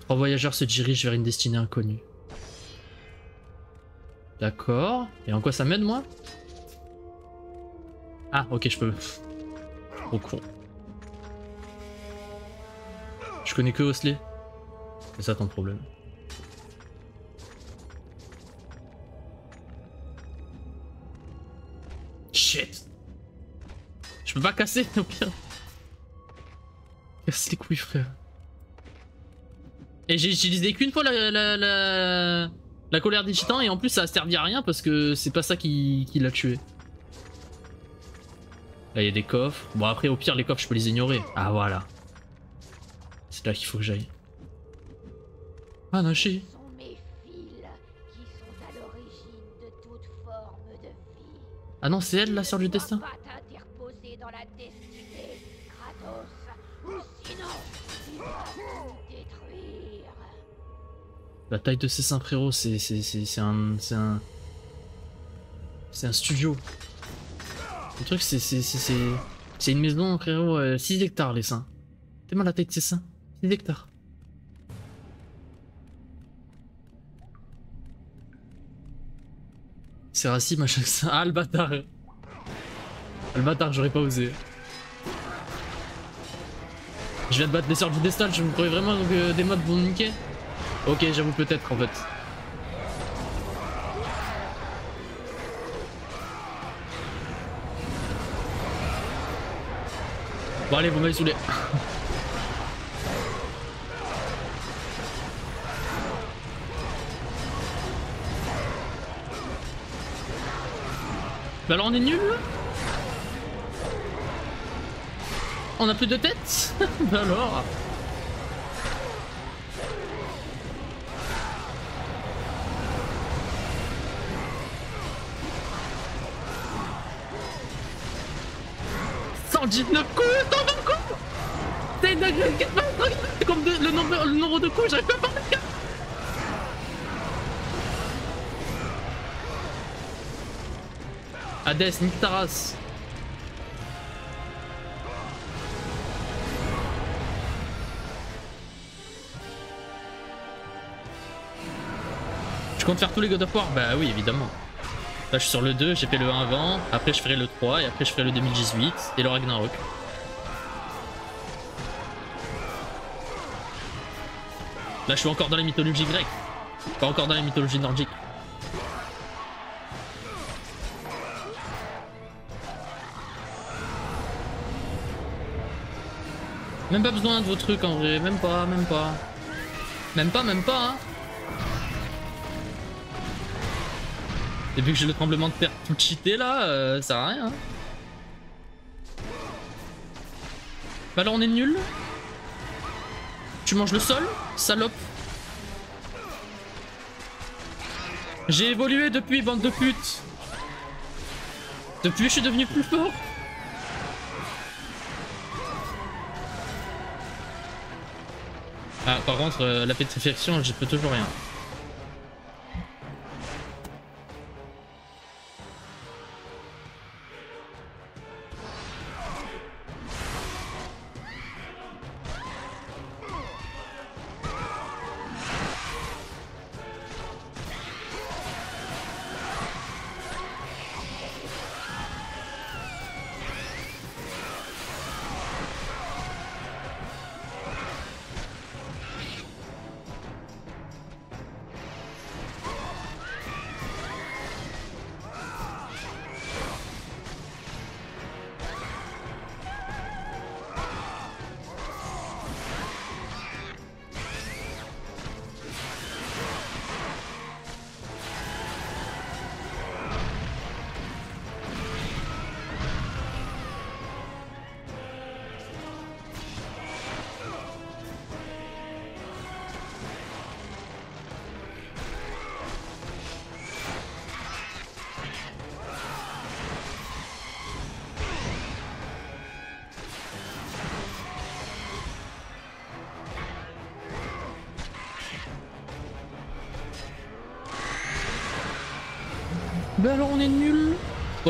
Trois voyageurs se dirigent vers une destinée inconnue. D'accord. Et en quoi ça m'aide, moi? Ah, ok, je peux... Trop con. Je connais que Osley. C'est ça ton problème. Shit Je peux pas casser au pire. Casse les couilles frère. Et j'ai utilisé qu'une fois la, la, colère des titans et en plus ça a servi à rien parce que c'est pas ça qui, qui l'a tué. Là il y a des coffres. Bon après au pire les coffres je peux les ignorer. Ah voilà. C'est là qu'il faut que j'aille. Ah de vie. Ah non c'est elle la sœur du destin. La taille de ces seins frérot c'est un c'est un c'est un studio. Le truc c'est c'est une maison frérot euh, 6 hectares les seins. Tellement la taille de ces seins 6 hectares. C'est raciste à chaque. Ah le bâtard. Ah, le bâtard j'aurais pas osé. Je viens de battre les sœurs du destin, je me croyais vraiment que des modes vont niquer Ok, j'avoue peut-être en fait. Bon allez, vous m'avez saoulé. [laughs] Bah alors on est nul On a plus de tête? [laughs] Bah alors « 119 coups 120 coups C'est comme de- le, nombre, le nombre de coups, j'arrive pas à parler. Hades, nique ta race. Tu comptes faire tous les God of War? Bah oui, évidemment. Là, je suis sur le 2, j'ai fait le 1 avant, après je ferai le 3, et après je ferai le 2018 et le Ragnarok. Là, je suis encore dans la mythologie grecque, pas encore dans la mythologie nordique. Même pas besoin de vos trucs en vrai, même pas, même pas. Même pas, même pas, hein. Depuis que j'ai le tremblement de terre tout cheaté là, euh, ça sert à rien. Bah là on est nul. Tu manges le sol, salope. J'ai évolué depuis, bande de putes. Depuis je suis devenu plus fort. Ah par contre euh, la pétrification je peux toujours rien.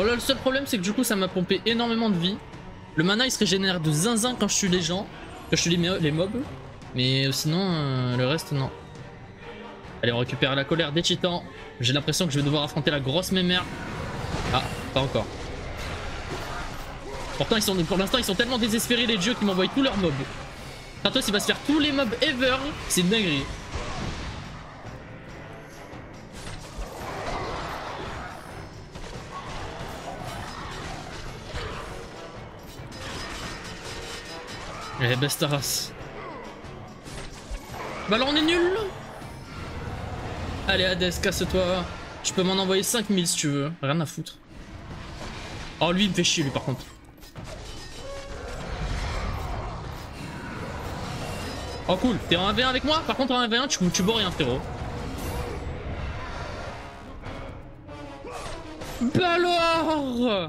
Voilà, le seul problème c'est que du coup ça m'a pompé énormément de vie. Le mana il se régénère de zinzin quand je tue les gens, quand je tue les, les mobs. Mais sinon, euh, le reste non. Allez, on récupère la colère des titans. J'ai l'impression que je vais devoir affronter la grosse mémère. Ah, pas encore. Pourtant, ils sont, pour l'instant, ils sont tellement désespérés, les dieux, qu'ils m'envoient tous leurs mobs. Kratos, il va se faire tous les mobs ever. C'est dinguerie. Eh, Bestaras. Bah alors on est nul Allez Hades, casse-toi. Tu peux m'en envoyer 5000 si tu veux. Rien à foutre. Oh lui il me fait chier lui par contre. Oh cool, t'es en 1v1 avec moi? Par contre en 1v1 tu, tu bois rien frérot. Bah alors?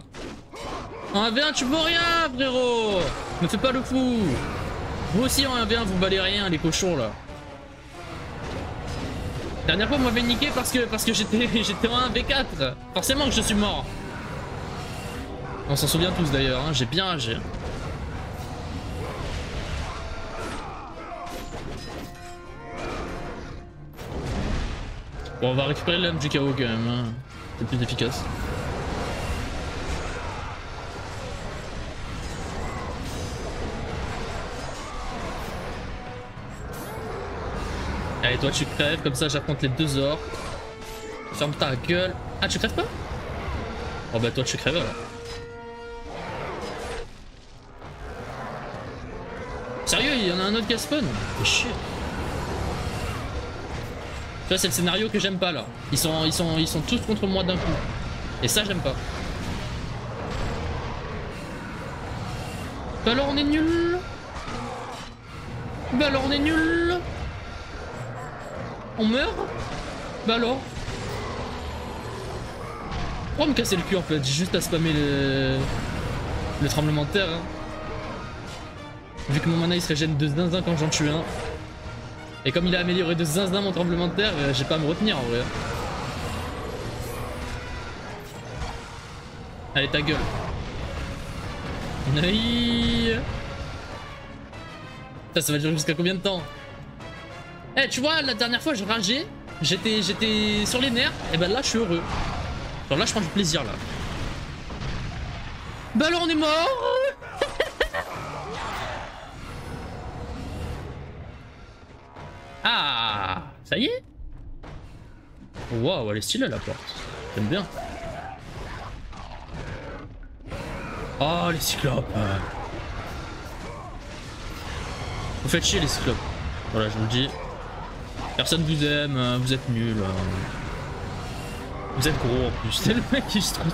En 1v1 tu bois rien frérot Me fais pas le fou Vous aussi en 1v1 vous balez rien les cochons là. Dernière fois, vous m'avez niqué parce que, parce que j'étais [laughs] j'étais en 1v4. Forcément que je suis mort. On s'en souvient tous d'ailleurs, hein, j'ai bien agi. Bon, on va récupérer l'âme du chaos quand même. hein. C'est plus efficace. Toi tu crèves, comme ça j'affronte les deux orques. Ferme ta gueule. Ah, tu crèves pas? Oh bah toi tu crèves alors. Sérieux, il y en a un autre qui spawn Fais chier. Vois, c'est le scénario que j'aime pas là. Ils sont, ils, sont, ils sont tous contre moi d'un coup. Et ça, j'aime pas. Bah alors on est nul Bah alors on est nul On meurt Bah alors Pourquoi me casser le cul en fait J'ai juste à spammer le, le tremblement de terre. hein. Vu que mon mana il se régène de zinzin quand j'en tue un. Et comme il a amélioré de zinzin mon tremblement de terre, euh, j'ai pas à me retenir en vrai. Allez ta gueule. Naï. Putain, ça va durer jusqu'à combien de temps Eh, tu vois, la dernière fois, je rageais. J'étais, j'étais sur les nerfs. Et ben là, je suis heureux. Genre là, je prends du plaisir là. Bah alors, on est mort [laughs] Ah Ça y est Waouh, elle est stylée la porte. J'aime bien. Oh, les cyclopes Vous faites chier les cyclopes. Voilà, je vous le dis. Personne vous aime, euh, vous êtes nuls. euh. Vous êtes gros en plus. [laughs] C'est le mec qui se trouve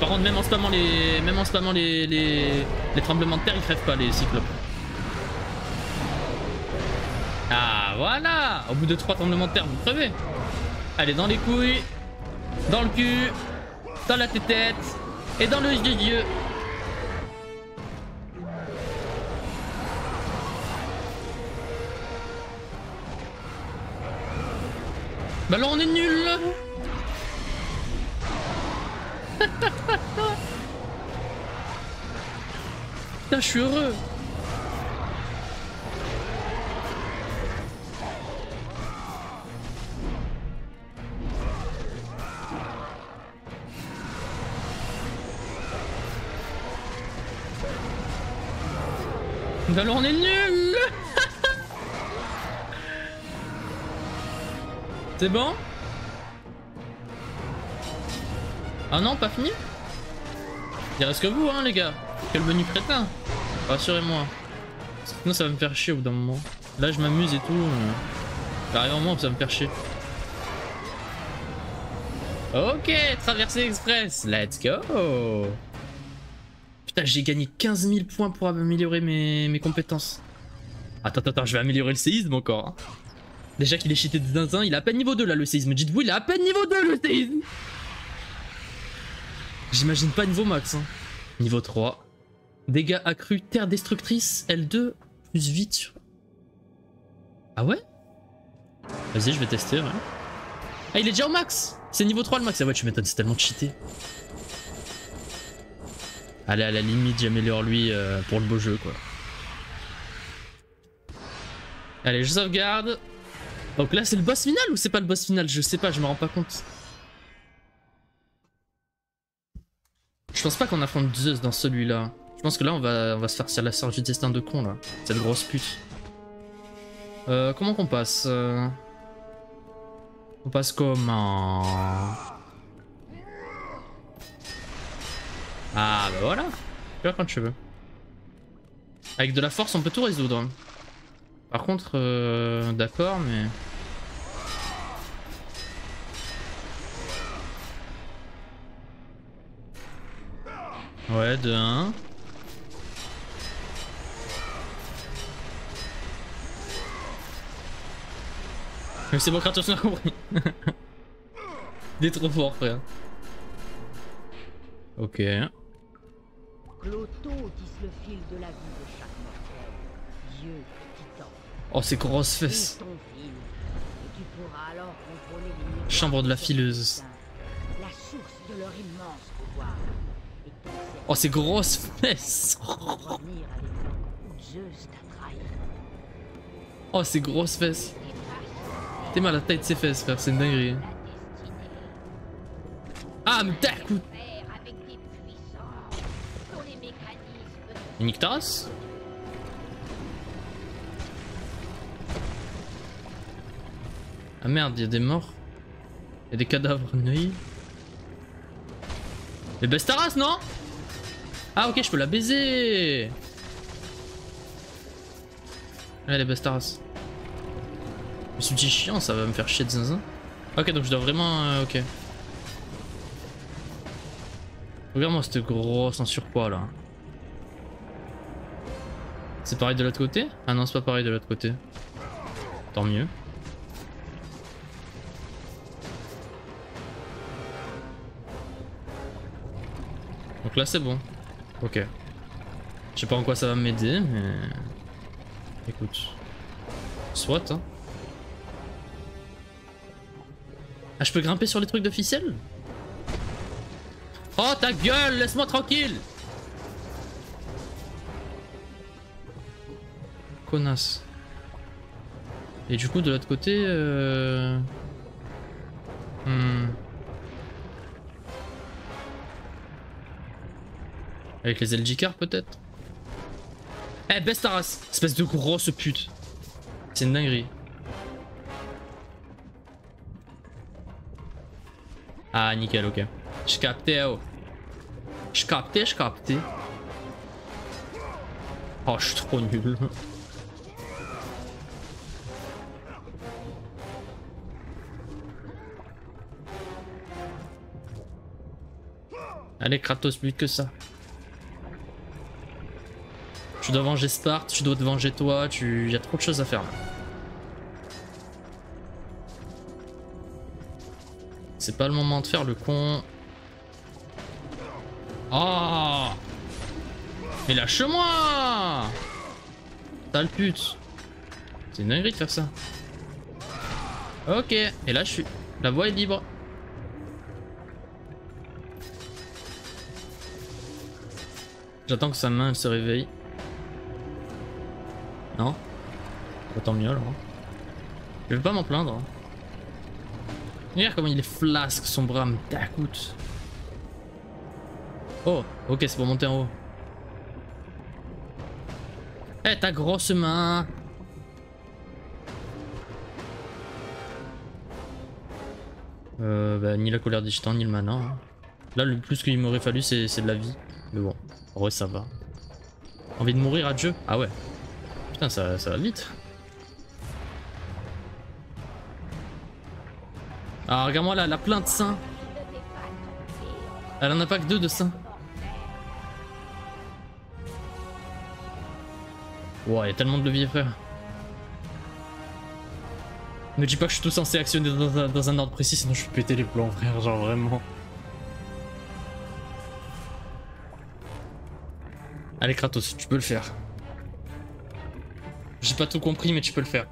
par contre, même en spammant les, même en spammant les, les, les tremblements de terre, ils crèvent pas les cyclopes. Ah, voilà Au bout de trois tremblements de terre, vous crevez. Allez, dans les couilles, dans le cul, dans la tête et dans le yeux. Bah là, on est nul [laughs] Putain, je suis heureux. Bah alors on est nul C'est bon Ah non, pas fini Il reste que vous, hein, les gars. Quel menu crétin. Rassurez-moi. Sinon, ça va me faire chier au bout d'un moment. Là, je m'amuse et tout. mais arrive un moment ça va me faire chier. Ok, traversée express. Let's go. Putain, j'ai gagné 15 000 points pour améliorer mes, mes compétences. Attends, attends, attends, je vais améliorer le séisme encore. hein. Déjà qu'il est cheaté de zinzin, il est à peine niveau 2 là le séisme. Dites-vous, il est à peine niveau 2 le séisme. J'imagine pas niveau max. Hein. Niveau 3. Dégâts accrus, terre destructrice, L2, plus vite. Ah ouais? Vas-y, je vais tester, ouais. Ah, il est déjà au max C'est niveau 3 le max. Ah ouais, tu m'étonnes, c'est tellement cheaté. Allez, à la limite, j'améliore lui euh, pour le beau jeu, quoi. Allez, je sauvegarde. Donc là, c'est le boss final ou c'est pas le boss final? Je sais pas, je me rends pas compte. Je pense pas qu'on affronte Zeus dans celui-là. Je pense que là, on va, on va se faire la sorte du destin de con, là. Cette grosse pute. Euh, comment qu'on passe euh? On passe comment? Ah, bah voilà. Tu vois quand tu veux. Avec de la force, on peut tout résoudre. Par contre, euh, d'accord, mais... Ouais, de 1. Mais c'est bon, Kratos, on a compris. [laughs] Il est trop fort, frère. Ok. Cloto tisse le fil de la vie de chaque mortel. Dieu. Oh, ces grosses fesses. Chambre de la fileuse. Oh, ces grosses fesses. Oh, ces grosses fesses. T'es mal à la taille de ses fesses, frère, c'est une dinguerie. Ah, mais les mécanismes Nique ta Ah merde, y'a des morts. Y'a des cadavres noyés. Mais baisse ta race, non? Ah ok, je peux la baiser Allez, ta race. Mais ce petit chiant, ça va me faire chier de zinzin. Ok, donc je dois vraiment... euh, ok. Regarde-moi cette grosse en surpoids là. C'est pareil de l'autre côté? Ah non, c'est pas pareil de l'autre côté. Tant mieux. Donc là c'est bon. Ok. Je sais pas en quoi ça va m'aider, mais... Écoute. Soit, hein. Ah, je peux grimper sur les trucs d'officiel? Oh ta gueule, laisse-moi tranquille Connasse. Et du coup de l'autre côté... Euh... Hmm. Avec les LG peut-être Eh race Espèce de grosse pute C'est une dinguerie. Ah nickel ok. Je captais oh. Je captais, je captais. Oh je suis trop nul. Allez Kratos, plus vite que ça. Tu dois venger Sparte, tu dois te venger toi, tu... y a trop de choses à faire là. C'est pas le moment de faire le con. Oh Mais lâche-moi Sale pute C'est une dinguerie de faire ça. Ok, et là je suis... La voie est libre. J'attends que sa main se réveille. Non Bah, Tant mieux alors. Je vais pas m'en plaindre. hein. Regarde comment il est flasque, son bras me tacoute. Oh, ok, c'est pour monter en haut. Eh, ta grosse main Euh, bah, ni la colère des titans, ni le mana. hein. Là, le plus qu'il m'aurait fallu, c'est de la vie. Mais bon, en vrai, ça va. Envie de mourir à Dieu? Ah ouais. Putain, ça, va vite. Ah, regarde-moi là, elle a plein de seins. Elle en a pas que deux de seins. Wow, il y a tellement de leviers, frère. Ne dis pas que je suis tout censé actionner dans un, ordre précis, sinon je vais péter les plombs, frère, genre vraiment. Allez, Kratos, tu peux le faire. J'ai pas tout compris, mais tu peux le faire.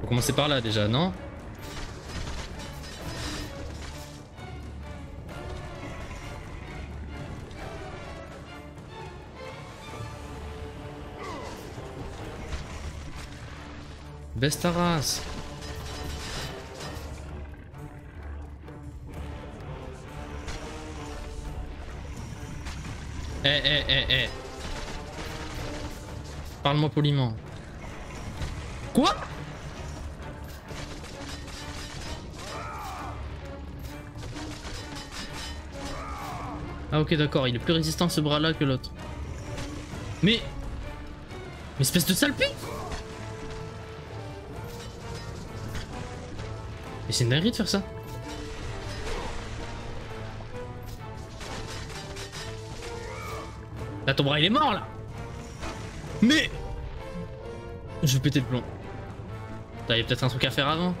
Faut commencer par là déjà, non Baisse ta race Eh eh eh eh. Parle-moi poliment. Quoi? Ah ok d'accord, il est plus résistant ce bras là que l'autre. Mais... Mais espèce de sale Mais c'est une dinguerie de faire ça. Là ton bras il est mort là Mais Je vais péter le plomb. T'avais peut-être un truc à faire avant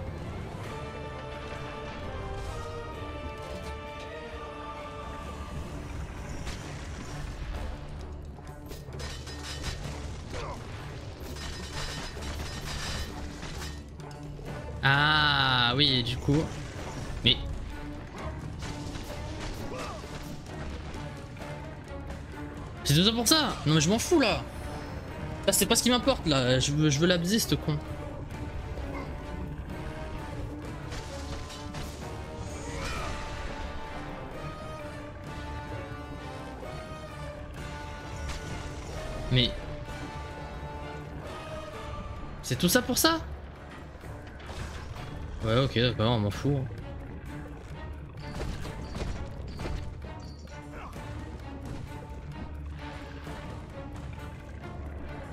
Ah oui, du coup. Tout ça pour ça Non mais je m'en fous là Là c'est pas ce qui m'importe là, je veux, je veux l'abser ce con. Mais... C'est tout ça pour ça? Ouais, ok, d'accord, on m'en fout.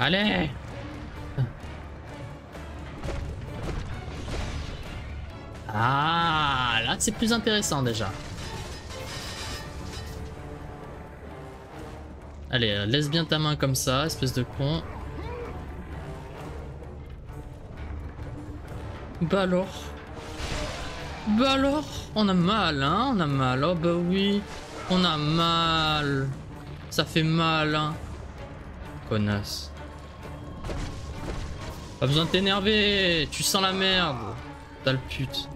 Allez Ah, là c'est plus intéressant déjà. Allez, euh, laisse bien ta main comme ça, espèce de con. Bah alors? Bah alors? On a mal, hein? On a mal. Oh bah oui. On a mal. Ça fait mal, hein. Connasse. Pas besoin de t'énerver. Tu sens la merde. T'as le pute.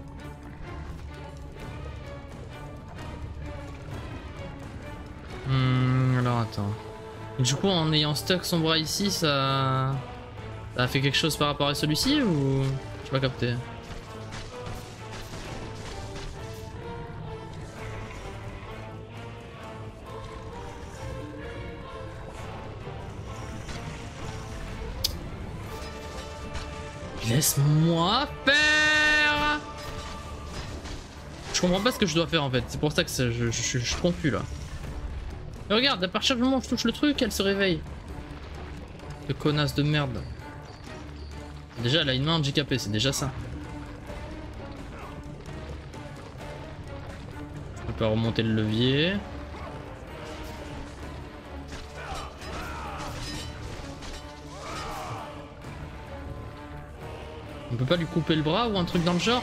Hmm, alors attends. Du coup, en ayant stuck son bras ici, ça... Ça a fait quelque chose par rapport à celui-ci ou... Je pas capté. Laisse-moi faire Je comprends pas ce que je dois faire en fait, c'est pour ça que je, suis confus là. Mais regarde, à partir du moment où je touche le truc, elle se réveille. Le connasse de merde. Déjà, elle a une main handicapée, c'est déjà ça. Je peux remonter le levier. Pas lui couper le bras ou un truc dans le genre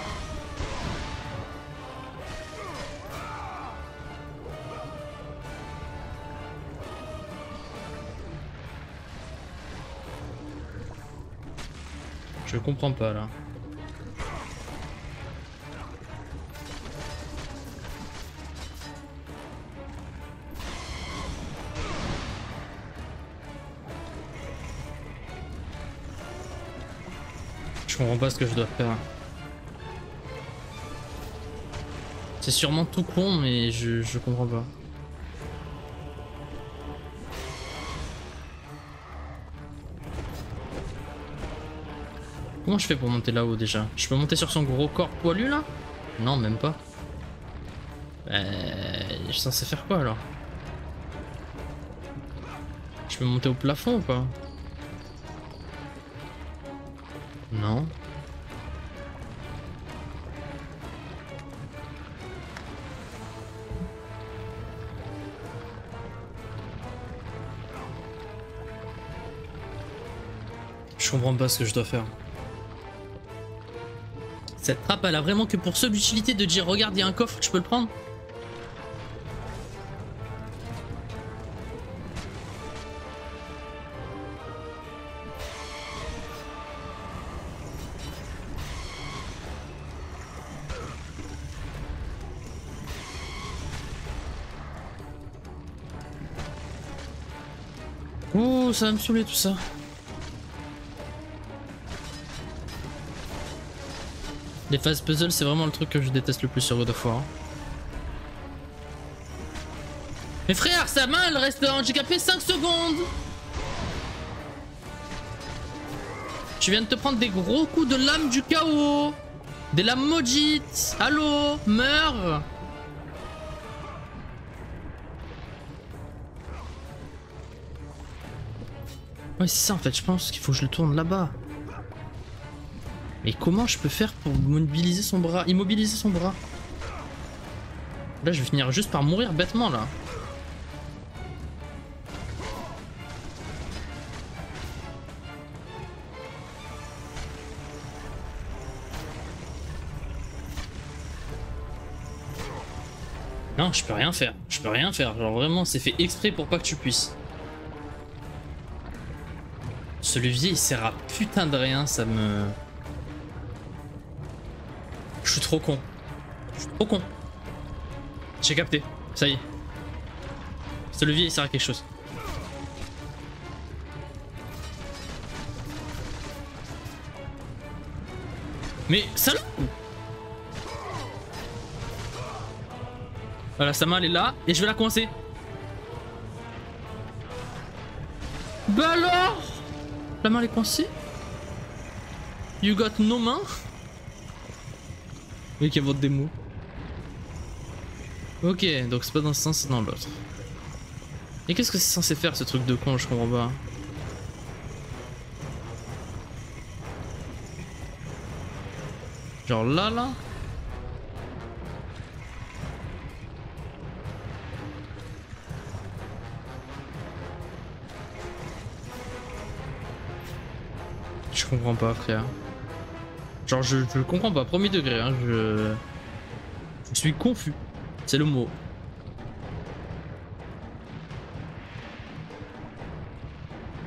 Je comprends pas là. Je comprends pas ce que je dois faire. C'est sûrement tout con, mais je, je comprends pas. Comment je fais pour monter là-haut déjà? Je peux monter sur son gros corps poilu là? Non, même pas. Euh, je suis censé faire quoi alors? Je peux monter au plafond ou pas? comprends pas ce que je dois faire. Cette trappe, elle a vraiment que pour seule utilité de dire « Regarde, il y a un coffre, je peux le prendre ?» Ouh, ça va me saouler tout ça. Les phases puzzle, c'est vraiment le truc que je déteste le plus sur God of War. Mais frère, sa main, elle reste handicapée 5 secondes Tu viens de te prendre des gros coups de lame du chaos Des lames maudites Allô Meurs Ouais, c'est ça en fait, je pense qu'il faut que je le tourne là-bas. Mais comment je peux faire pour mobiliser son bras Immobiliser son bras Là, je vais finir juste par mourir bêtement, là. Non, je peux rien faire. Je peux rien faire. Genre vraiment, c'est fait exprès pour pas que tu puisses. Ce levier, il sert à putain de rien, ça me... Suis trop con. Je suis trop con. J'ai capté. Ça y est. Ce levier, il sert à quelque chose. Mais ça Voilà, sa main elle est là et je vais la coincer. Bah alors? La main elle est coincée? You got no main? Oui, qui a votre démo. Ok, donc c'est pas dans ce sens, c'est dans l'autre. Et qu'est-ce que c'est censé faire ce truc de con, je comprends pas. Genre là, là Je comprends pas, frère. Genre, je, comprends pas, premier degré, hein, je... Je suis confus. C'est le mot.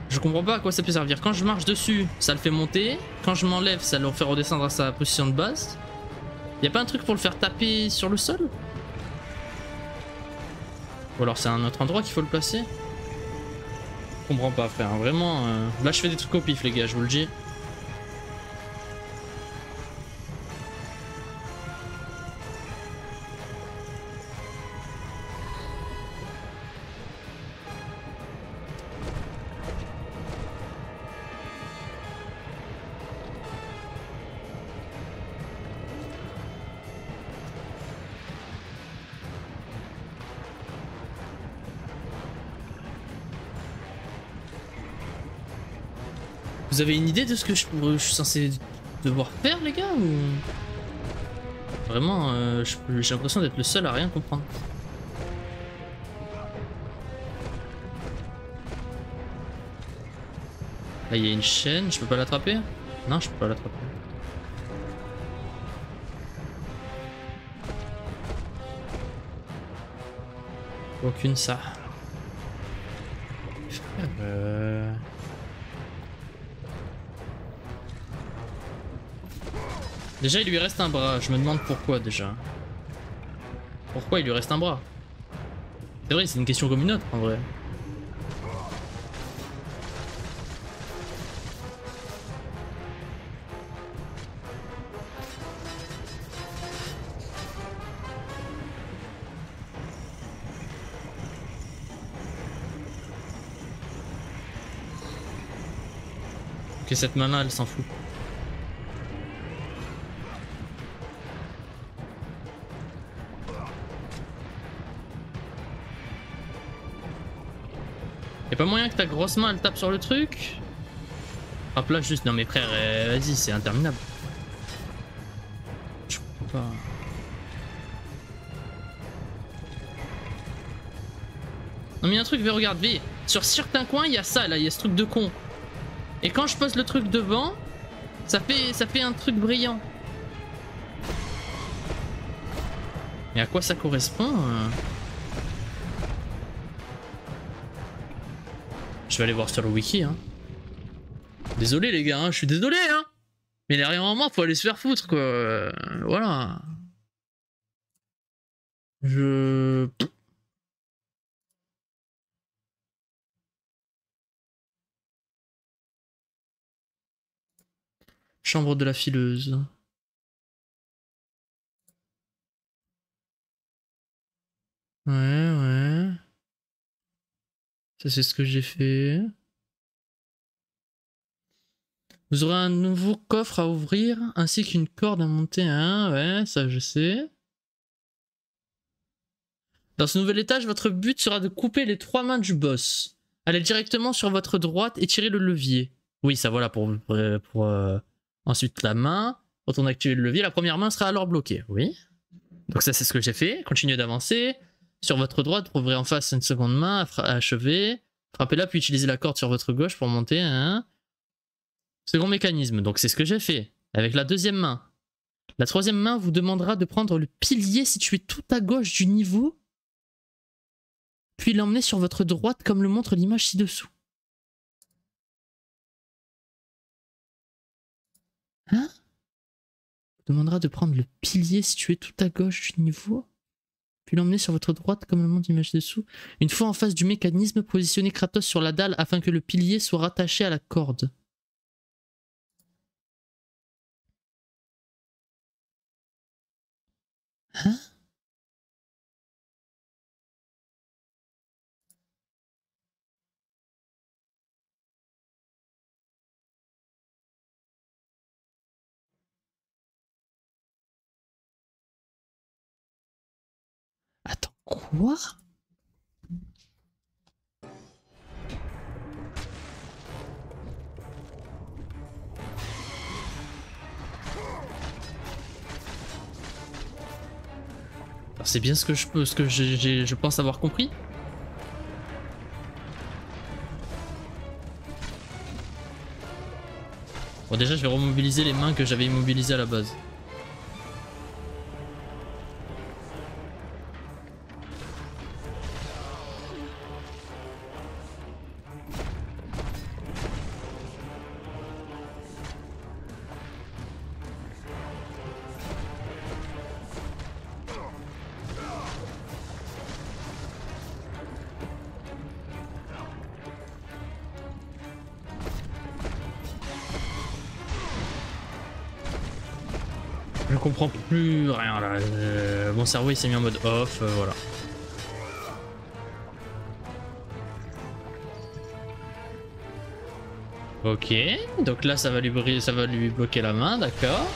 Je comprends pas à quoi ça peut servir. Quand je marche dessus, ça le fait monter. Quand je m'enlève, ça le fait redescendre à sa position de base. Y a pas un truc pour le faire taper sur le sol? Ou alors c'est un autre endroit qu'il faut le placer? Je comprends pas frère, vraiment. euh, Là je fais des trucs au pif les gars, je vous le dis. Vous avez une idée de ce que je, je suis censé devoir faire les gars ou? Vraiment, euh, j'ai l'impression d'être le seul à rien comprendre. Là il y a une chaîne, je peux pas l'attraper? Non je peux pas l'attraper. Aucune ça. Déjà, il lui reste un bras. Je me demande pourquoi déjà. Pourquoi il lui reste un bras? C'est vrai, c'est une question comme une autre en vrai. Ok, cette main-là, elle s'en fout. Pas moyen que ta grosse main elle tape sur le truc Hop là juste, non mais frère, euh, vas-y, c'est interminable. Je comprends pas. Non mais y un truc, mais regarde. Sur certains coins, il y a ça là, il y a ce truc de con. Et quand je pose le truc devant, ça fait, ça fait un truc brillant. Mais à quoi ça correspond euh vais aller voir sur le wiki. Hein. Désolé les gars, hein, je suis désolé. Hein Mais derrière un moment, faut aller se faire foutre quoi. Euh, voilà. Je... Chambre de la fileuse. Ouais. Ça, c'est ce que j'ai fait. Vous aurez un nouveau coffre à ouvrir, ainsi qu'une corde à monter. Hein, ouais, ça je sais. Dans ce nouvel étage, votre but sera de couper les trois mains du boss. Allez directement sur votre droite et tirez le levier. Oui, ça voilà pour, pour, pour, euh, ensuite la main. Quand on active le levier, la première main sera alors bloquée. Oui. Donc ça c'est ce que j'ai fait. Continuez d'avancer. Sur votre droite, ouvrez en face une seconde main, achever. Frappez-la, puis utilisez la corde sur votre gauche pour monter. Hein. Second mécanisme, donc c'est ce que j'ai fait. Avec la deuxième main. La troisième main vous demandera de prendre le pilier situé tout à gauche du niveau, puis l'emmener sur votre droite comme le montre l'image ci-dessous. Hein? Vous demandera de prendre le pilier situé tout à gauche du niveau, puis l'emmener sur votre droite comme le montre l'image dessous. Une fois en face du mécanisme, positionnez Kratos sur la dalle afin que le pilier soit rattaché à la corde. Hein? Quoi? C'est bien ce que je peux, ce que je pense avoir compris. Bon déjà je vais remobiliser les mains que j'avais immobilisées à la base. Cerveau il s'est mis en mode off, euh, voilà. Ok, donc là ça va lui, ça va lui bloquer la main, d'accord.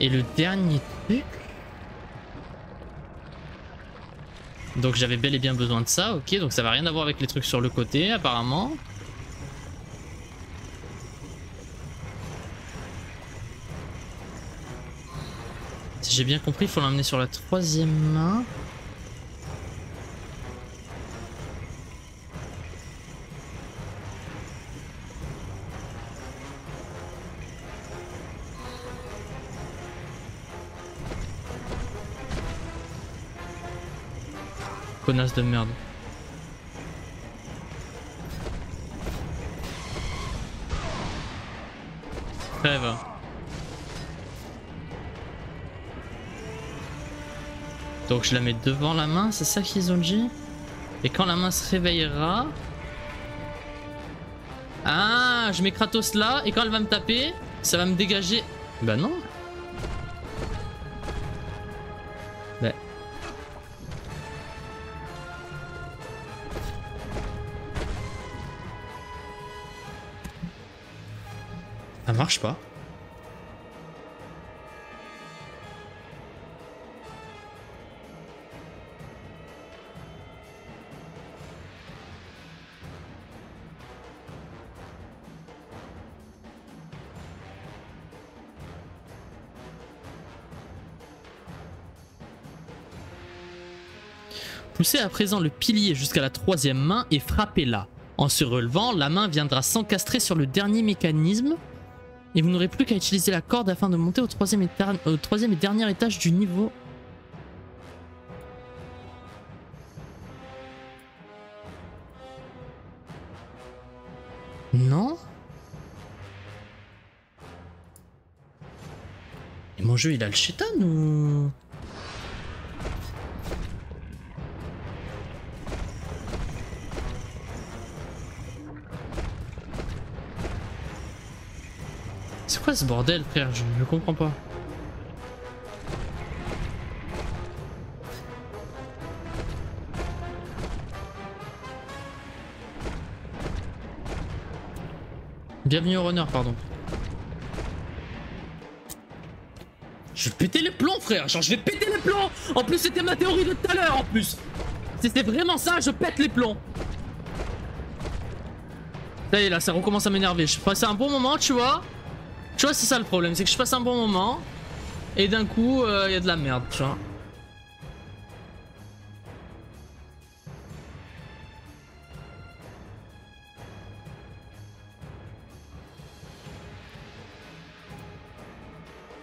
Et le dernier truc. Donc j'avais bel et bien besoin de ça, ok, donc ça va rien à voir avec les trucs sur le côté apparemment. J'ai bien compris, il faut l'emmener sur la troisième main. Connasse de merde. Crève. Donc je la mets devant la main, c'est ça qu'ils ont dit. Et quand la main se réveillera... Ah, je mets Kratos là, et quand elle va me taper, ça va me dégager... Bah non Poussez à présent le pilier jusqu'à la troisième main et frappez-la. En se relevant, la main viendra s'encastrer sur le dernier mécanisme et vous n'aurez plus qu'à utiliser la corde afin de monter au troisième, et dernier étage du niveau. Non Et mon jeu il a le chétan ou... ce bordel, frère je, je comprends pas. Bienvenue au runner, pardon. Je vais péter les plombs, frère. Genre, je vais péter les plombs. En plus, c'était ma théorie de tout à l'heure, en plus. C'était vraiment ça, je pète les plombs. Ça y est, là, ça recommence à m'énerver. Je passais un bon moment, tu vois. Tu vois, c'est ça le problème. C'est que je passe un bon moment. Et d'un coup, il euh, y a de la merde, tu vois.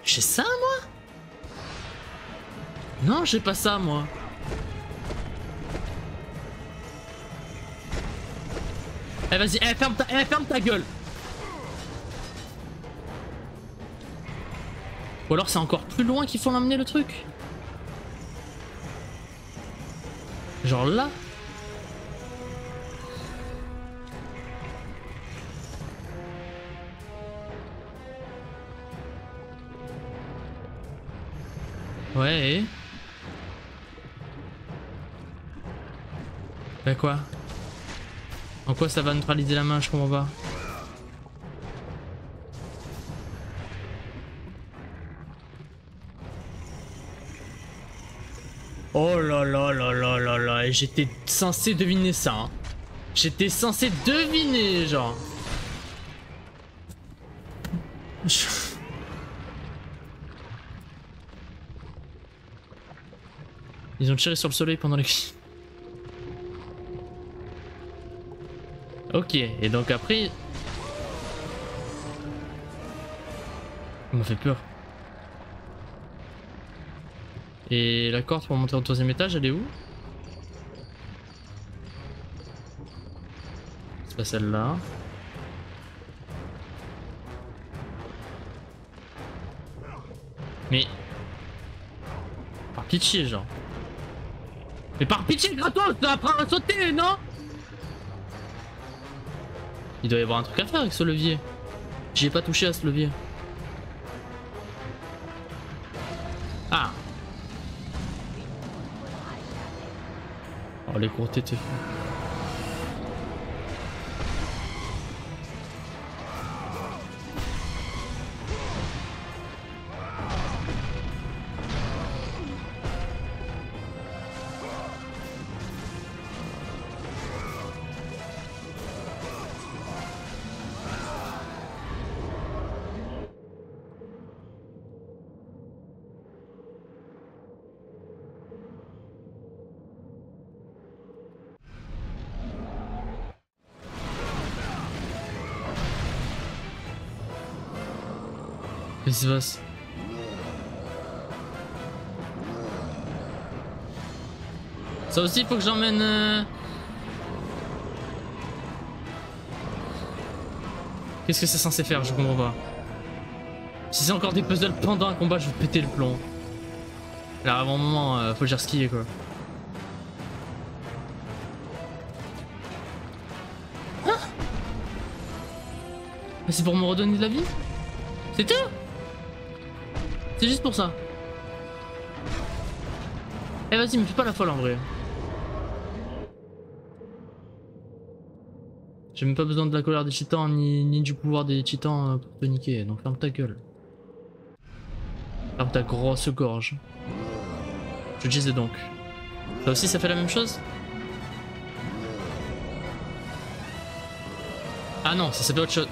J'ai ça, moi? Non, j'ai pas ça, moi. Eh, vas-y, eh, ta, eh, ferme ta gueule. Ou alors c'est encore plus loin qu'il faut m'amener le truc. Genre là Ouais. Bah quoi? En quoi ça va neutraliser la main? Je comprends pas. J'étais censé deviner ça. Hein. J'étais censé deviner, genre. [laughs] Ils ont tiré sur le soleil pendant les... Ok, et donc après... Ça m'a fait peur. Et la corde pour monter au troisième étage, elle est où? Celle-là. Mais... Par pitié, genre. Mais par pitié, gratos, apprends à sauter, non? Il doit y avoir un truc à faire avec ce levier. J'y ai pas touché à ce levier. Ah Oh les gros tétés. Qu'est-ce Ça aussi, il faut que j'emmène... Euh, Qu'est-ce que c'est censé faire Je comprends pas. Si c'est encore des puzzles pendant un combat, je vais péter le plomb. Là, à un moment, euh, faut dire skier quoi. Ah c'est pour me redonner de la vie? C'est tout c'est juste pour ça. Eh vas-y, me fais pas la folle en vrai. J'ai même pas besoin de la colère des titans ni, ni du pouvoir des titans euh, pour te niquer, donc ferme ta gueule. Ferme ta grosse gorge. Je disais donc. Ça aussi ça fait la même chose? Ah non, ça fait autre chose.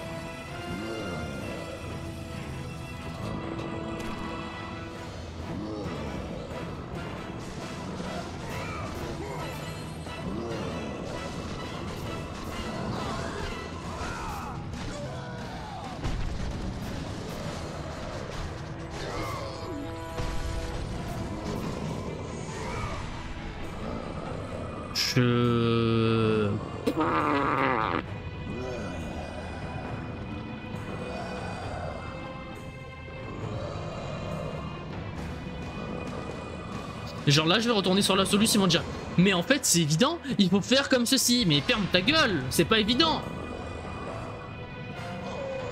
Genre là, je vais retourner sur la solution, ils vont dire Mais en fait, c'est évident, il faut faire comme ceci. Mais ferme ta gueule, c'est pas évident.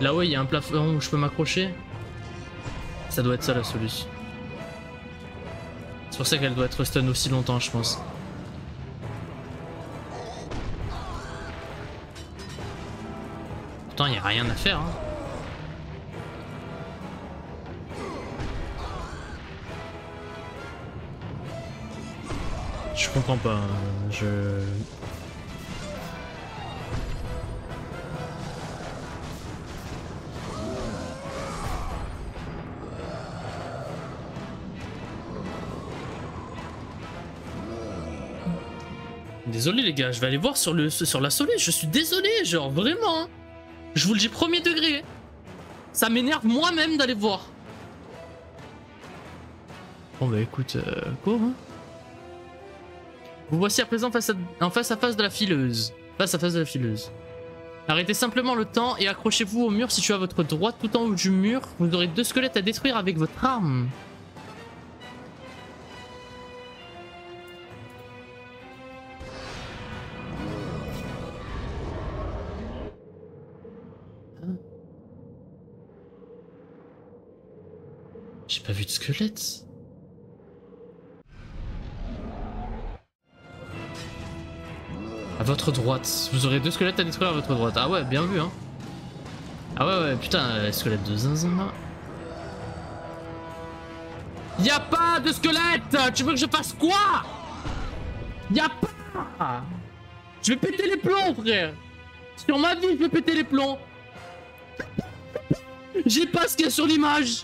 Là-haut, il y a un plafond où je peux m'accrocher. Ça doit être ça la solution. C'est pour ça qu'elle doit être stun aussi longtemps, je pense. Pourtant, il n'y a rien à faire. Hein. Comprends pas. hein. Je. Désolé les gars, je vais aller voir sur, le, sur la Soleil, je suis désolé, genre vraiment. hein. Je vous le dis premier degré. Ça m'énerve moi-même d'aller voir. Bon bah écoute, euh, cours. Hein. Vous voici à présent en face à face de la fileuse. Face à face de la fileuse. Arrêtez simplement le temps et accrochez-vous au mur situé à votre droite tout en haut du mur. Vous aurez deux squelettes à détruire avec votre arme. J'ai pas vu de squelette. Votre droite. Vous aurez deux squelettes à détruire à votre droite. Ah ouais, bien vu, hein. Ah ouais, ouais, putain, euh, squelette de zinzin là. Y'a pas de squelette Tu veux que je fasse quoi? Y'a pas Je vais péter les plombs, frère Sur ma vie, je vais péter les plombs J'ai pas ce qu'il y a sur l'image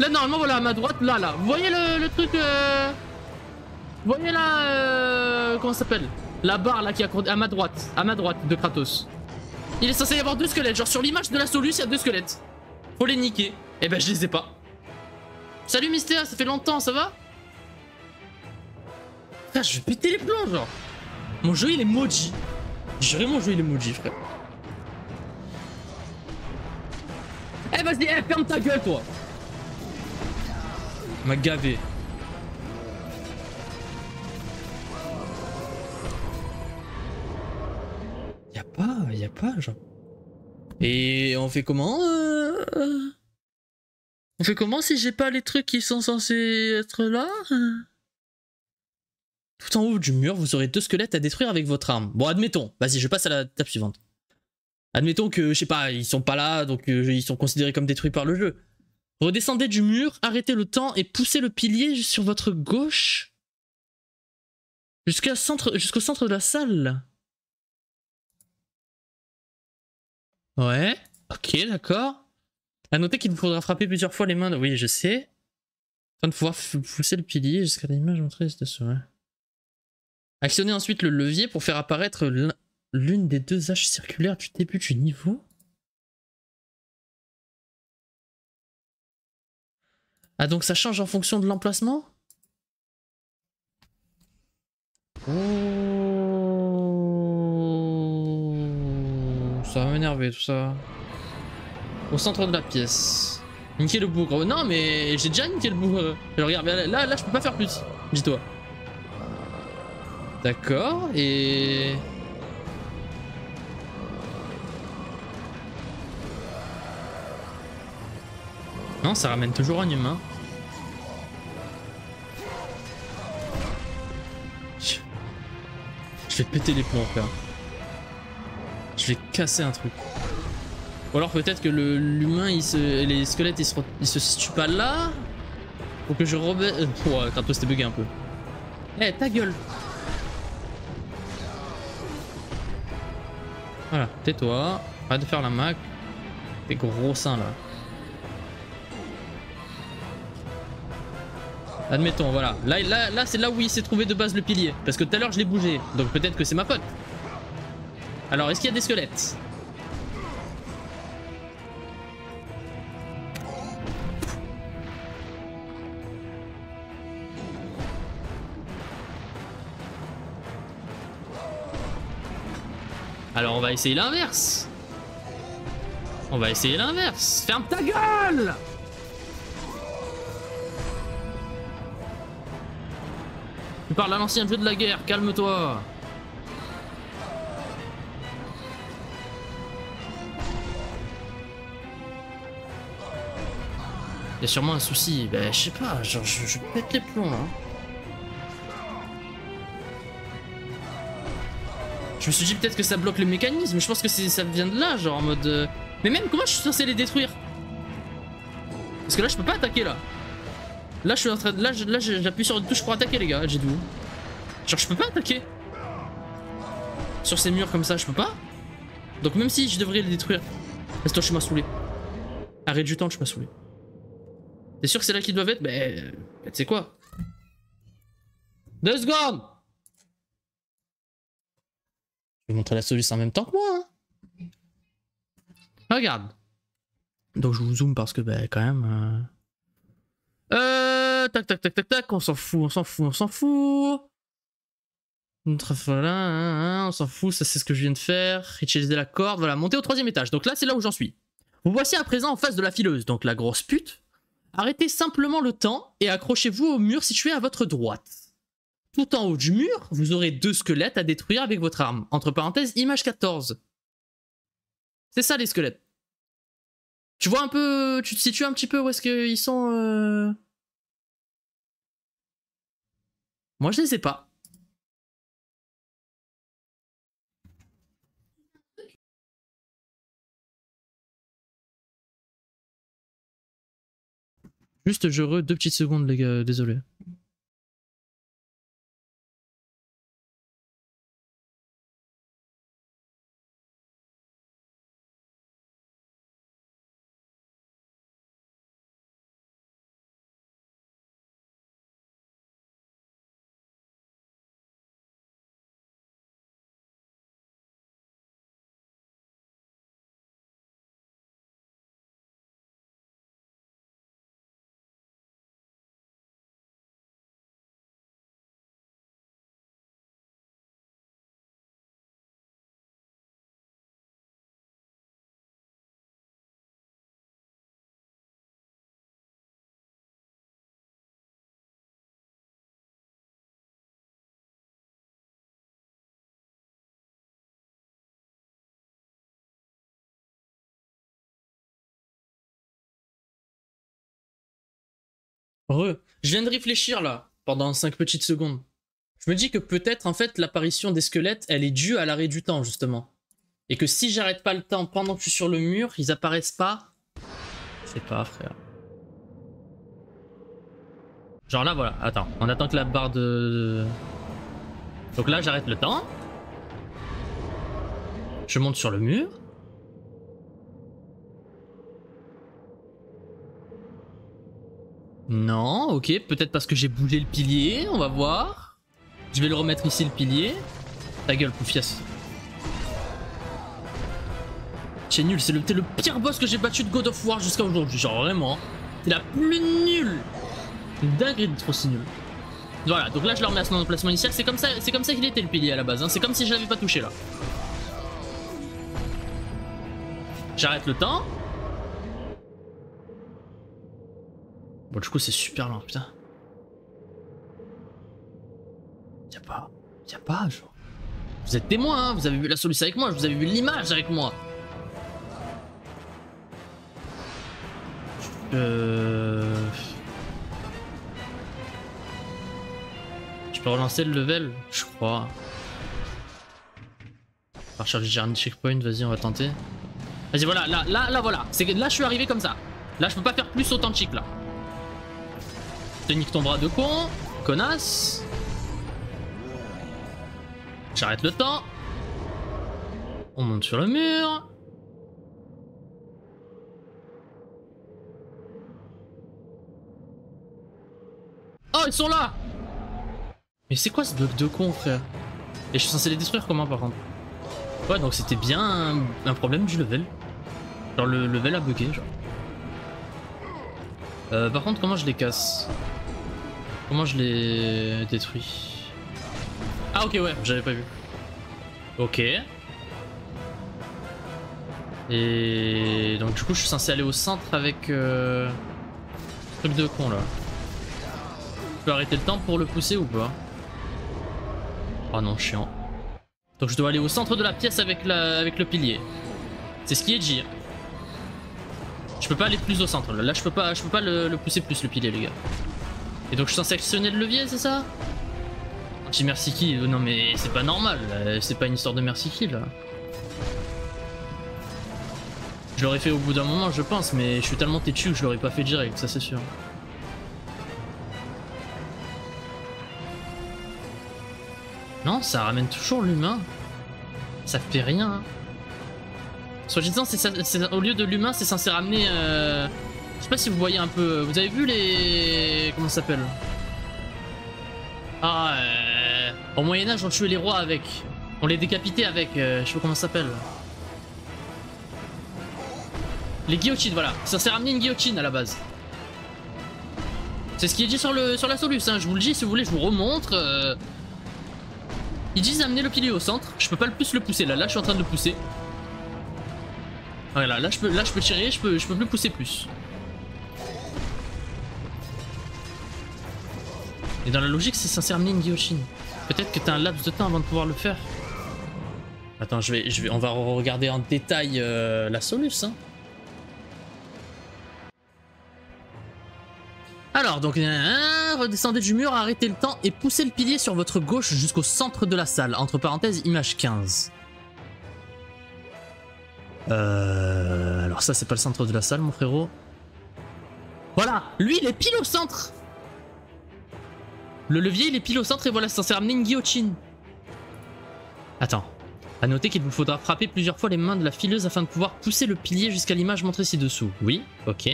Là, normalement, voilà, à ma droite, là, là. Vous voyez le, le truc... Euh... Vous voyez là... Euh... Comment ça s'appelle La barre, là, qui est à ma droite. À ma droite, de Kratos. Il est censé y avoir deux squelettes. Genre, sur l'image de la Solus, il y a deux squelettes. Faut les niquer. Eh ben, je les ai pas. Salut, Mystère, ça fait longtemps, ça va Frère, je vais péter les plombs, genre. Mon jeu, il est maudit. Juré, mon jeu, il est maudit, frère. Eh, vas-y, eh, ferme ta gueule, toi m'a gavé. Et on fait comment euh On fait comment si j'ai pas les trucs qui sont censés être là Tout en haut du mur, vous aurez deux squelettes à détruire avec votre arme. Bon, admettons. Vas-y, je passe à la table suivante. Admettons que, je sais pas, ils sont pas là, donc euh, ils sont considérés comme détruits par le jeu. Redescendez du mur, arrêtez le temps et poussez le pilier sur votre gauche jusqu'au centre de la salle. Ouais, ok, d'accord. À noter qu'il faudra frapper plusieurs fois les mains. de- Oui, je sais. Afin de pouvoir pousser le pilier jusqu'à l'image montrée ci-dessous. ouais. Actionnez ensuite le levier pour faire apparaître l'un- l'une des deux haches circulaires du début du niveau. Ah donc ça change en fonction de l'emplacement? Oh, Ça va m'énerver tout ça. Au centre de la pièce. Niquer le bougre. Non mais j'ai déjà niqué le bougre. Je regarde, là, là, je peux pas faire plus. Dis-toi. D'accord, et... Non, ça ramène toujours un humain. Je je vais péter les plombs, frère. Je vais casser un truc. Ou alors peut-être que l'humain, les squelettes, ils se, ils se situent pas là. Faut que je rebaisse. Oh, Kratos, t'es bugué un peu. Eh, ta gueule. Voilà, tais-toi. Arrête de faire la mac. Tes gros seins là. Admettons, voilà. Là, là, là c'est là où il s'est trouvé de base le pilier. Parce que tout à l'heure, je l'ai bougé. Donc peut-être que c'est ma faute. Alors, est-ce qu'il y a des squelettes? Alors, on va essayer l'inverse. On va essayer l'inverse. Ferme ta gueule Tu parles à l'ancien jeu de la guerre, calme-toi. Y a sûrement un souci. Ben, je sais pas, genre, je, je pète les plombs là. Je me suis dit peut-être que ça bloque le mécanisme. Je pense que ça vient de là, genre en mode. euh, Mais même, comment je suis censé les détruire? Parce que là, je peux pas attaquer là. Là, je suis en train de. Là, j'appuie sur une touche pour attaquer, les gars. J'ai d'où Genre, je peux pas attaquer. Sur ces murs comme ça, je peux pas. Donc, même si je devrais les détruire. Laisse-toi, je m'as saoulé. Arrête du temps, je m'as saoulé. T'es sûr que c'est là qu'ils doivent être? Ben. ben, tu sais quoi? Deux secondes Je vais montrer la solution en même temps que moi. hein. Regarde. Donc, je vous zoome parce que, ben, quand même. euh, euh, tac, tac, tac, tac, tac, on s'en fout, on s'en fout, on s'en fout. Notre- Voilà, hein, hein, on s'en fout, ça c'est ce que je viens de faire. Utiliser la corde, voilà, monter au troisième étage. Donc là, c'est là où j'en suis. Vous voici à présent en face de la fileuse, donc la grosse pute. Arrêtez simplement le temps et accrochez-vous au mur situé à votre droite. Tout en haut du mur, vous aurez deux squelettes à détruire avec votre arme. Entre parenthèses, image 14. C'est ça les squelettes. Tu vois un peu, tu te situes un petit peu où est-ce qu'ils sont euh? Moi je les ai pas. Juste je re deux petites secondes les gars, désolé. Je viens de réfléchir là, pendant 5 petites secondes. Je me dis que peut-être en fait l'apparition des squelettes, elle est due à l'arrêt du temps justement. Et que si j'arrête pas le temps pendant que je suis sur le mur, ils apparaissent pas. Je sais pas frère. Genre là voilà, attends, on attend que la barre de... Donc là j'arrête le temps. Je monte sur le mur. Non, ok, peut-être parce que j'ai bougé le pilier, on va voir. Je vais le remettre ici le pilier. Ta gueule, Poufias. C'est nul, c'est le, pire boss que j'ai battu de God of War jusqu'à aujourd'hui, genre vraiment. C'est la plus nulle. Une dinguerie d'être aussi nul. Voilà, donc là je le remets à son emplacement initial, c'est comme ça, c'est comme ça qu'il était le pilier à la base, hein. c'est comme si je l'avais pas touché là. J'arrête le temps. Bon, du coup, c'est super lent, putain. Y'a pas. Y'a pas, genre. Vous êtes témoin, hein, vous avez vu la solution avec moi, vous avez vu l'image avec moi. Euh. Je peux relancer le level, je crois. Par charger un checkpoint, vas-y, on va tenter. Vas-y, voilà, là, là, là, voilà. Là, je suis arrivé comme ça. Là, je peux pas faire plus authentique, là. Te nique ton bras de con, connasse. J'arrête le temps. On monte sur le mur. Oh, ils sont là Mais c'est quoi ce bug de con, frère? Et je suis censé les détruire comment, par contre? Ouais, donc c'était bien un, problème du level. Genre, le level a bugué, genre. Euh, par contre, comment je les casse? Comment je les détruis Ah ok ouais, j'avais pas vu. Ok. Et donc du coup je suis censé aller au centre avec euh... truc de con là. Je peux arrêter le temps pour le pousser ou pas? Oh non chiant. Donc je dois aller au centre de la pièce avec, la... avec le pilier. C'est ce qui est dit. Je peux pas aller plus au centre là, je peux pas, je peux pas le pousser plus le pilier les gars. Et donc je suis censé actionner le levier c'est ça? Anti merci kill, non mais c'est pas normal, c'est pas une histoire de merci kill là. Je l'aurais fait au bout d'un moment je pense mais je suis tellement têtu que je l'aurais pas fait direct, ça c'est sûr. Non, ça ramène toujours l'humain. Ça fait rien. Hein. Soit disant, c'est- au lieu de l'humain, c'est censé ramener. euh, Je sais pas si vous voyez un peu. Vous avez vu les. Comment ça s'appelle? Ah, euh... au Moyen-Âge, on tuait les rois avec. On les décapitait avec. euh, Je sais pas comment ça s'appelle. Les guillotines, voilà. Ça s'est ramené une guillotine à la base. C'est ce qui est dit sur, le, sur la Solus, hein. je vous le dis, si vous voulez, je vous remontre. euh, Ils disent amener le pilier au centre. Je peux pas le plus le pousser là. Là, je suis en train de le pousser. Voilà, là je peux, là je peux tirer, je peux, je peux plus pousser plus. Et dans la logique, c'est amener une guillotine. Peut-être que t'as un laps de temps avant de pouvoir le faire. Attends, je vais, je vais, on va regarder en détail euh, la Solus. Hein. Alors, donc, euh, redescendez du mur, arrêtez le temps et poussez le pilier sur votre gauche jusqu'au centre de la salle. Entre parenthèses, image 15. Euh, alors ça, c'est pas le centre de la salle, mon frérot. Voilà, lui, il est pile au centre. Le levier, il est pile au centre et voilà, c'est censé ramener une guillotine. Attends. À noter qu'il vous faudra frapper plusieurs fois les mains de la fileuse afin de pouvoir pousser le pilier jusqu'à l'image montrée ci-dessous. Oui, ok.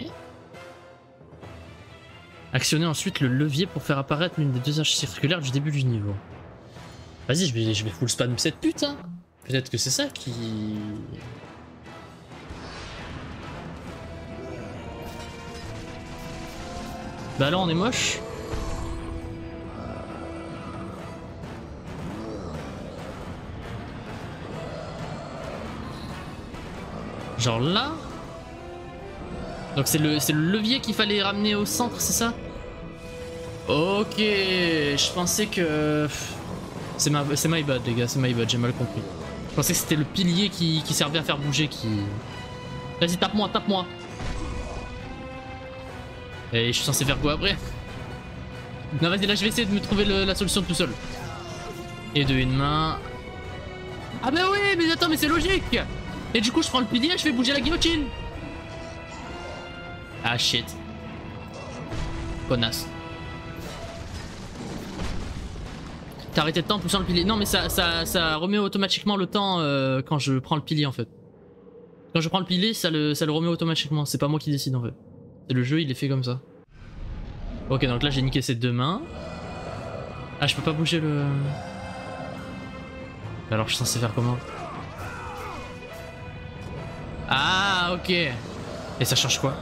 Actionnez ensuite le levier pour faire apparaître l'une des deux haches circulaires du début du niveau. Vas-y, je vais, je vais full spam cette pute, hein. Peut-être que c'est ça qui... Bah là, on est moche. Genre là. Donc c'est le, levier qu'il fallait ramener au centre, c'est ça? Ok, je pensais que... C'est my bad les gars, c'est my bad, j'ai mal compris. Je pensais que c'était le pilier qui, servait à faire bouger qui... Vas-y, tape-moi, tape-moi. Et je suis censé faire quoi après? Non vas-y, là je vais essayer de me trouver la solution tout seul. Et de une main... Ah bah oui, mais attends, mais c'est logique Et du coup je prends le pilier, je fais bouger la guillotine Ah shit. Connasse. T'as arrêté le temps en poussant le pilier. Non mais ça, ça, ça remet automatiquement le temps euh, quand je prends le pilier en fait. Quand je prends le pilier, ça le, ça le remet automatiquement. C'est pas moi qui décide en fait. Le jeu, il est fait comme ça. Ok, donc là j'ai niqué ces deux mains. Ah, je peux pas bouger le... Alors je suis censé faire comment? Ah, ok. Et ça change quoi?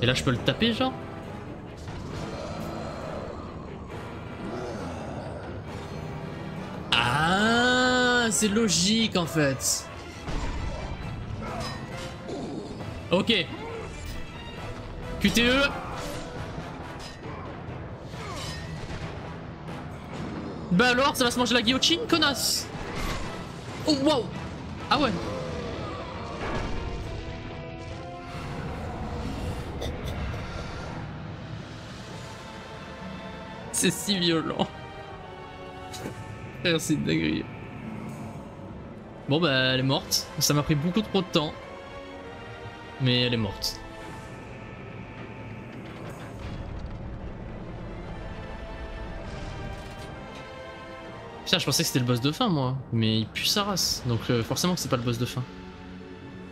Et là je peux le taper genre? Ah, c'est logique en fait. Ok. QTE. Bah alors, ça va se manger la guillotine, connasse Oh, wow Ah ouais C'est si violent. C'est une dinguerie. Bon bah, elle est morte. Ça m'a pris beaucoup trop de temps. Mais elle est morte. Putain, je pensais que c'était le boss de fin, moi. Mais il pue sa race. Donc euh, forcément que c'est pas le boss de fin.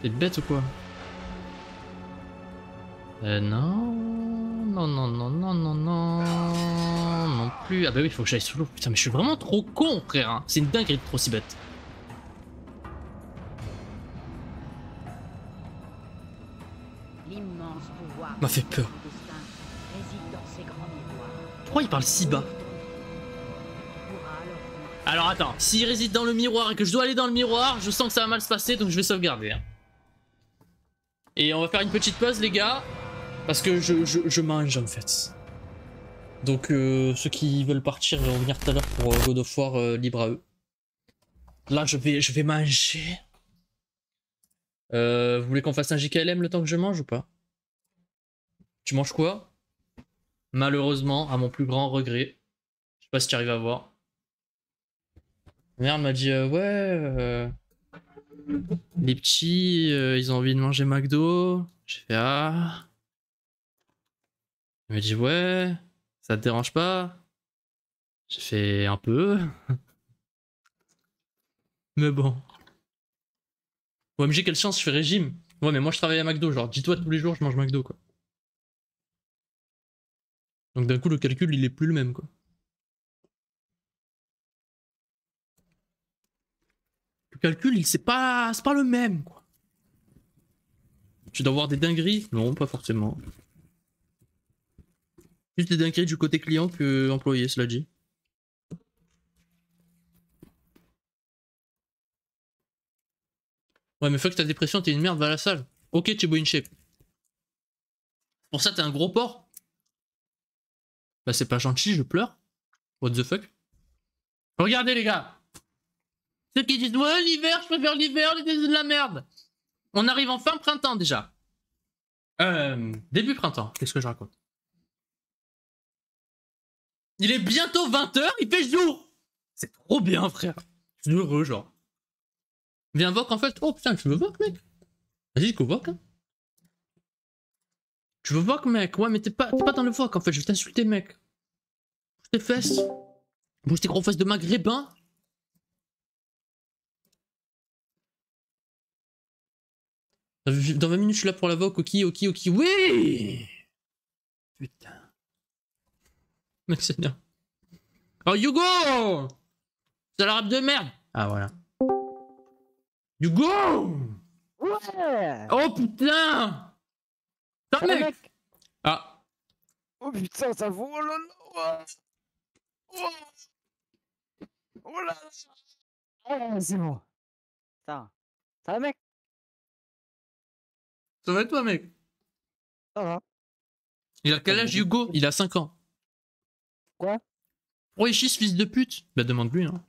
T'es bête ou quoi Euh, non. Non, non, non, non, non, non. Non plus. Ah bah oui, il faut que j'aille sous l'eau. Putain, mais je suis vraiment trop con, frère. hein. C'est une dinguerie de trop si bête. L'immense pouvoir M'a fait peur. Pourquoi il parle si bas? Alors attends, s'il réside dans le miroir et que je dois aller dans le miroir, je sens que ça va mal se passer, donc je vais sauvegarder. hein. Et on va faire une petite pause, les gars, parce que je, mange en fait. Donc euh, ceux qui veulent partir et revenir tout à l'heure pour euh, God of War, euh, libre à eux. Là, je vais, je vais manger. Vous voulez qu'on fasse un JKLM le temps que je mange ou pas? Tu manges quoi? Malheureusement, à mon plus grand regret. Je sais pas si tu arrives à voir. Merde m'a dit euh, ouais. euh, les petits, euh, ils ont envie de manger McDo. J'ai fait ah. Il m'a dit ouais. Ça te dérange pas? J'ai fait un peu. [laughs] Mais bon. OMG, quelle chance, je fais régime. Ouais, mais moi je travaille à McDo, genre dis-toi tous les jours je mange McDo quoi. Donc d'un coup le calcul il est plus le même quoi. Calcul il c'est pas pas le même quoi. Tu dois avoir des dingueries? Non, pas forcément. Juste des dingueries du côté client que employé, cela dit. Ouais, mais fuck ta dépression, t'es une merde, va à la salle. Ok, tu es shape. Pour ça, t'es un gros porc Bah, c'est pas gentil, je pleure. What the fuck? Regardez, les gars Ceux qui disent, ouais, l'hiver, je préfère l'hiver, l'été, c'est de la merde. On arrive en fin printemps déjà. Euh, début printemps, qu'est-ce que je raconte? Il est bientôt 20h, il fait jour C'est trop bien, frère. Je suis heureux, genre. Viens voc en fait. Oh putain, tu veux voc, mec? Vas-y, go. Hein. Tu veux voc, mec? Ouais, mais t'es pas, pas dans le voc en fait, je vais t'insulter, mec. Bouge tes fesses. Bouge tes gros fesses de maghrébin. Dans 20 minutes, je suis là pour la voc, ok, ok, ok, oui Putain. Mec, c'est bien. Oh, Hugo C'est l'arabe de merde Ah, voilà. Hugo Ouais Oh putain Putain, Ça va, mec Ah, Oh putain, ça vaut, oh là là. Oh, oh là là Ouais, c'est bon. Putain. Ça va, mec ça va toi, mec? Ça va. Il a quel âge, Hugo? Il a 5 ans. Quoi? Oh, il chie ce fils de pute Bah, demande-lui, hein.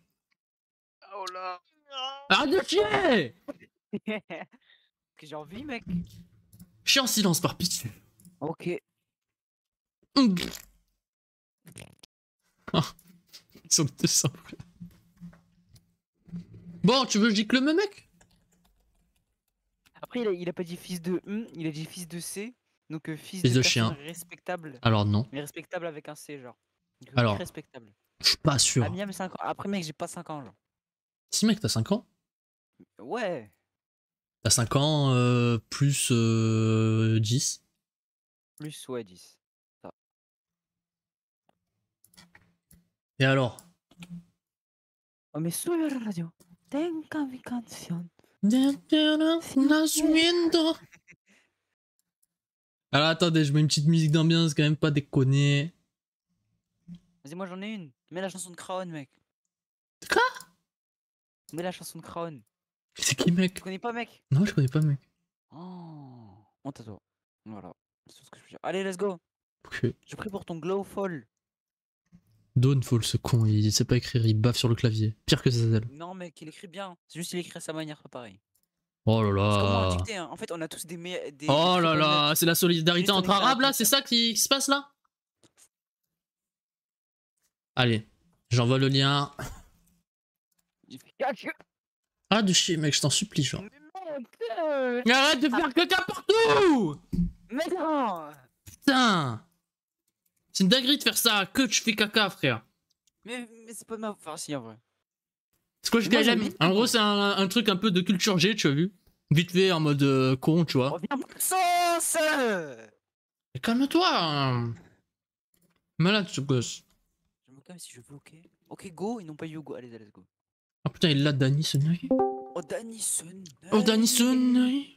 Oh là Arrête de chier [laughs] Que j'ai envie, mec. Chie en silence, par pitié. Ok. Ah, Ils sont deux simples. Bon, tu veux que je gicle le mec? Après, il a, il a pas dit fils de hum, il a dit fils de C. Donc, euh, fils, Fils de personne chien. Respectable. Alors, non. Mais respectable avec un C, genre. Donc, Alors. Respectable. Je suis pas sûr. Miam, 5 ans. Après, mec, j'ai pas 5 ans, genre. Si, mec, t'as 5 ans Ouais. T'as 5 ans, euh, plus euh, 10. Plus, ouais, 10. Et alors? Oh, mais sube la radio. Tenga mi canción. Alors attendez, je mets une petite musique d'ambiance, quand même pas déconner. Vas-y, moi j'en ai une. Mets la chanson de Crown, mec. Quoi Mets la chanson de Crown. C'est qui, mec Tu connais pas, mec Non, je connais pas, mec. Oh. Honte à toi. Voilà. C'est tout ce que je veux dire. Allez, let's go. Ok. Je prie pour ton glow fall. Dawnfall, ce con, il sait pas écrire, il baffe sur le clavier. Pire que Zazel. Non, mec, il écrit bien. C'est juste qu'il écrit à sa manière, pas pareil. Oh là là. dictée, hein. En fait, on a tous des. mé- des Oh des là là, c'est la solidarité entre arabes là, c'est ça qui, qui se passe là? Allez, j'envoie le lien. Arrête de chier, mec, je t'en supplie, genre. Mais Arrête de faire caca partout Mais non Putain C'est une dinguerie de faire ça, que tu fais caca, frère. Mais, mais c'est pas ma. Enfin, si, en vrai. C'est quoi, je jamais. En gros, c'est un, un truc un peu de culture G, tu as vu Vite fait, en mode euh, con, tu vois. Reviens sens Mais Calme-toi hein. Malade, ce gosse. Je me calme si je veux, ok Ok, go, ils n'ont pas Hugo. Allez, let's go. Oh putain, il l'a Danny Sonnery. Oh, Danny Sun. Oh, Danny.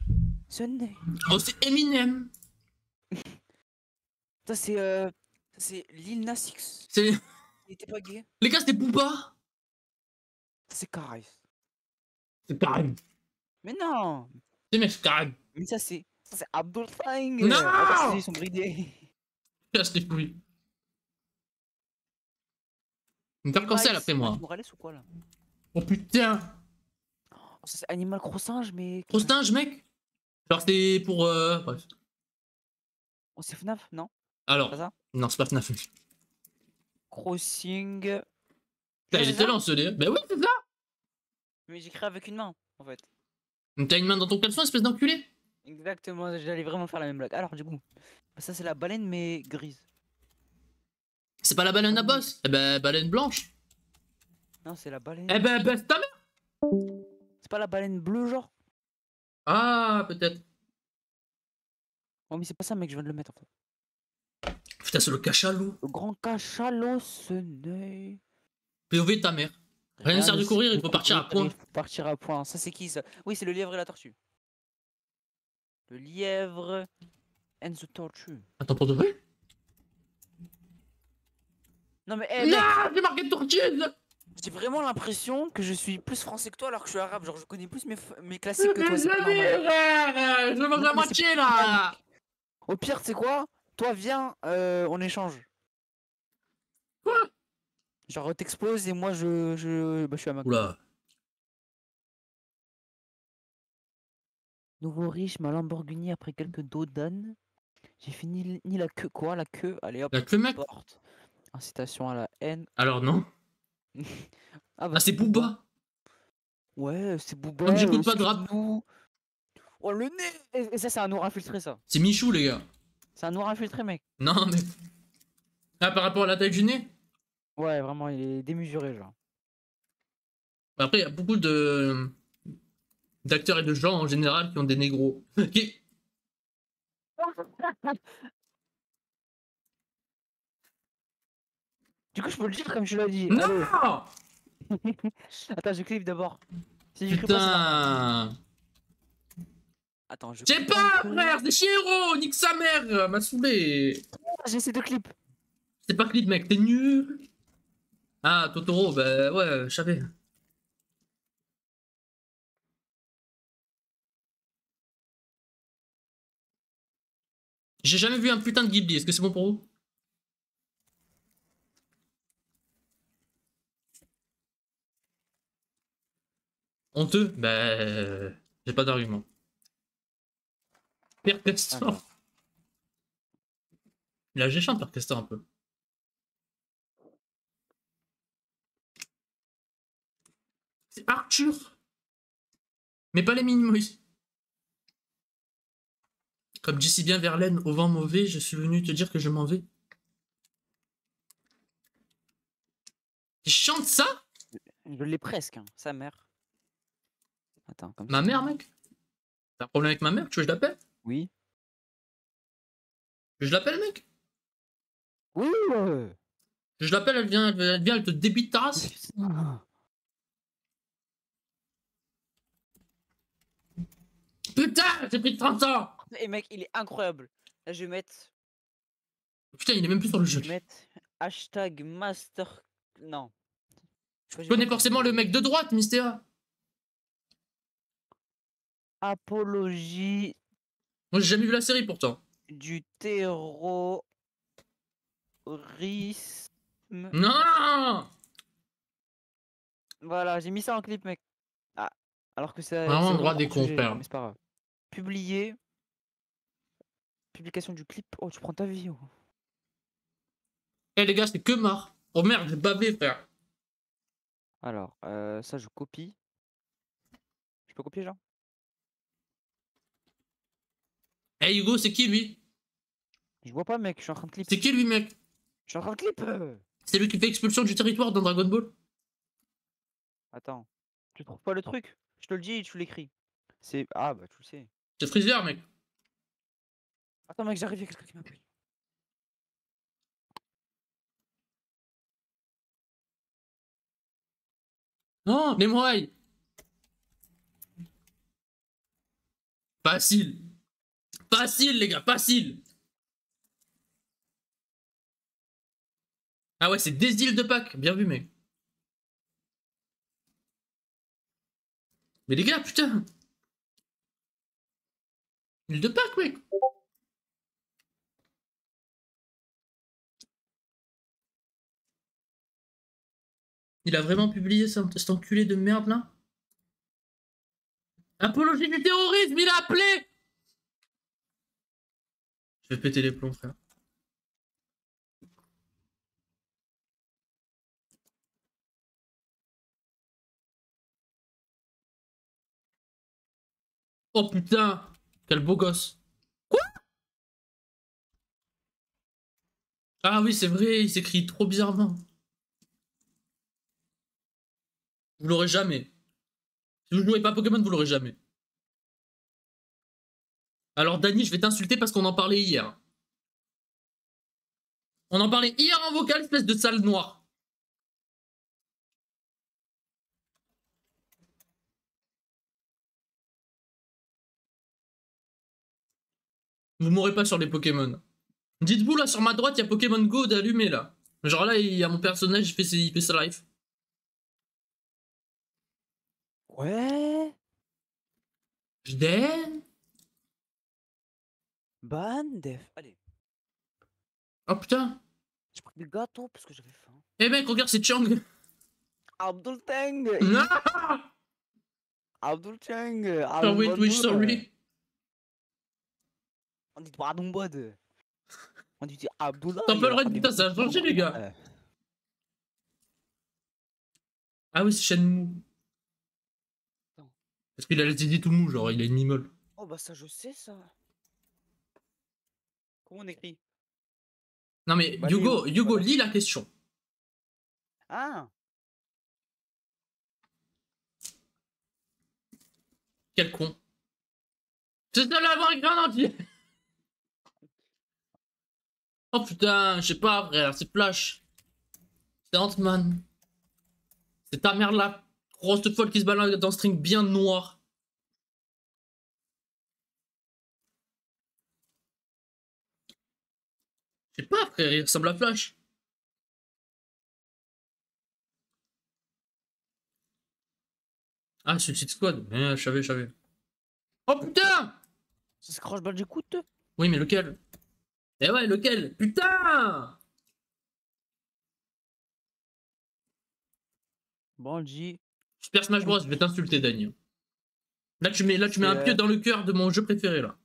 Oh, c'est Eminem. [laughs] Ça, c'est. Euh... C'est Lil Nas X. C'est... Il était pas gay. Les gars, c'était Booba. C'est Karais. C'est Karim. Mais non C'est mec, c'est Karim. Mais ça, c'est. Ça, c'est Abdul Fang Non Ah, bah, Ils sont bridés. Casse les couilles. Cancel après moi. Morales ou quoi là? Oh putain. oh, Ça, c'est Animal Crossing, mais. Trop singe, mec? Genre, c'est pour. euh, Bref. Oh, c'est FNAF, non? Alors, non, c'est pas FNAF. Crossing. C'est ça là en solé. Ben oui, c'est ça. Mais j'écris avec une main, en fait. T'as une main dans ton caleçon, espèce d'enculé. Exactement, j'allais vraiment faire la même blague. Alors, du coup, bah, ça c'est la baleine, mais grise. C'est pas la baleine à boss. Eh ben, baleine blanche. Non, c'est la baleine. Eh ben, baisse ta mère. C'est pas la baleine bleue, genre? Ah, peut-être. Oh, mais c'est pas ça, mec, je viens de le mettre en fait. Putain, c'est le cachalot. Le grand cachalot, ce. POV ta mère. Rien ne sert de courir, il faut partir à point. Il faut partir à point. Ça, c'est qui ça? Oui, c'est le lièvre et la tortue. Le lièvre and the tortue. Attends, pour de vrai? Non, mais, eh, mec, Non, j'ai marqué tortue. j'ai vraiment l'impression que je suis plus français que toi alors que je suis arabe. Genre, je connais plus mes, mes classiques que toi. Mais je Non, la moitié là. Au pire, tu sais quoi? Toi, viens, euh, on échange. Quoi? Genre, t'exploses et moi, je, je, bah, je suis à ma Oula. Nouveau riche, ma Lamborghini après quelques dos d'âne. J'ai fini ni la queue, quoi, la queue? Allez hop, La queue, mec? porte. Incitation à la haine. [laughs] Alors non. Ah, Ah, c'est Booba. Ouais, c'est Booba. Comme j'écoute euh, pas de rap. Oh, le nez et, et ça, c'est un noir infiltré, ça. C'est Michou, les gars. C'est un noir infiltré, mec. Non, mais. Ah, par rapport à la taille du nez? Ouais, vraiment, il est démesuré, genre. Après, il y a beaucoup de. d'acteurs et de gens en général qui ont des négros. Qui- [laughs] Du coup, je peux le dire comme je l'ai dit. Non. [laughs] Attends, je clip d'abord. Si j'écris pas. Putain Attends, je J'ai pas, frère C'est Chiro Nique sa mère M'a saoulé J'essaie de clip. C'est pas clip, mec, t'es nul Ah, Totoro, bah ouais, je savais. J'ai jamais vu un putain de Ghibli, est-ce que c'est bon pour vous? Honteux? Bah... J'ai pas d'argument. Père Castor. Il a géchant Père Castor un peu. C'est Arthur Mais pas les Minimoys. Comme dit si bien Verlaine, au vent mauvais, je suis venu te dire que je m'en vais. Il chante ça? Je l'ai presque, hein, sa mère. Attends, comme Ma ça. mère, mec? T'as un problème avec ma mère? Tu veux que je l'appelle? Oui. Je l'appelle, mec? Oui. Je l'appelle, elle vient, elle, elle vient, elle te débite ta race. Putain. Putain, j'ai pris 30 ans Et mec, il est incroyable. Là, je vais mettre, Putain, il est même plus sur le jeu. je vais mettre hashtag master. Non. Je connais forcément le mec de droite, Mystéa. Apologie Moi, j'ai jamais vu la série pourtant. du terrorisme. Non Voilà, j'ai mis ça en clip, mec. Ah, alors que c'est. Vraiment droit des compères. C'est pas grave. Publier. Publication du clip. Oh, tu prends ta vie. oh. Eh les gars, c'est que marre. Oh merde, j'ai bavé, frère. Alors, euh, ça, je copie. Je peux copier, genre? Eh Hugo, c'est qui lui? Je vois pas, mec, je suis en train de clip. C'est qui lui, mec? Je suis en train de clip. C'est lui qui fait expulsion du territoire dans Dragon Ball? Attends. Tu trouves pas le truc? Je te le dis et tu l'écris. C'est. Ah, bah, tu le sais. C'est Freezer, mec. Attends, mec, j'arrive, il y a quelqu'un qui m'appelle. Non, Nemroy Facile. Facile, les gars, facile. Ah ouais, c'est des îles de Pâques. Bien vu, mec. Mais les gars, putain. Île de Pâques, mec. Il a vraiment publié ça, cet enculé de merde là Apologie du terrorisme, il a appelé Je vais péter les plombs, frère. Oh putain Quel beau gosse Quoi? Ah oui, c'est vrai, il s'écrit trop bizarrement. Vous l'aurez jamais. Si vous jouez pas Pokémon, vous l'aurez jamais. Alors Dany, je vais t'insulter parce qu'on en parlait hier. On en parlait hier en vocal, espèce de sale noire. Vous mourrez pas sur les Pokémon. Dites-vous là sur ma droite, il y a Pokémon Go d'allumé là. Genre là, il y a mon personnage, il fait, ses- il fait sa life. Ouais. Je Ban def. Allez. Oh putain. J'ai pris le gâteau parce que j'avais faim. Eh mec, regarde, c'est Chang. [laughs] Abdul Tang. Non Abdul Chang. Wait, oui, sorry. On dit pardon bod. On dit Abdullah. T'en peux le reste, putain, ça a changé, les gars. Ah oui, c'est Shenmue. Parce qu'il a les idées tout mou, genre il a une mimole. Oh bah ça je sais ça. Comment on écrit? Non mais Bah, Hugo, Hugo, lis la question. Ah Quel con. C'est de l'avoir écrit en entier. [laughs] Oh putain, je sais pas frère, c'est Flash. C'est Ant-Man. C'est ta mère là, grosse folle qui se balade dans un string bien noir. Je sais pas frère, il ressemble à Flash. Ah, Suicide Squad. Je savais, je savais. Oh putain Ça c'est Crash Bandicoot Oui, mais lequel? Eh ouais, lequel? Putain Bandy. Super Smash Bros, je vais t'insulter, Dany. Là, tu mets, là, tu mets un pied euh, dans le cœur de mon jeu préféré, là.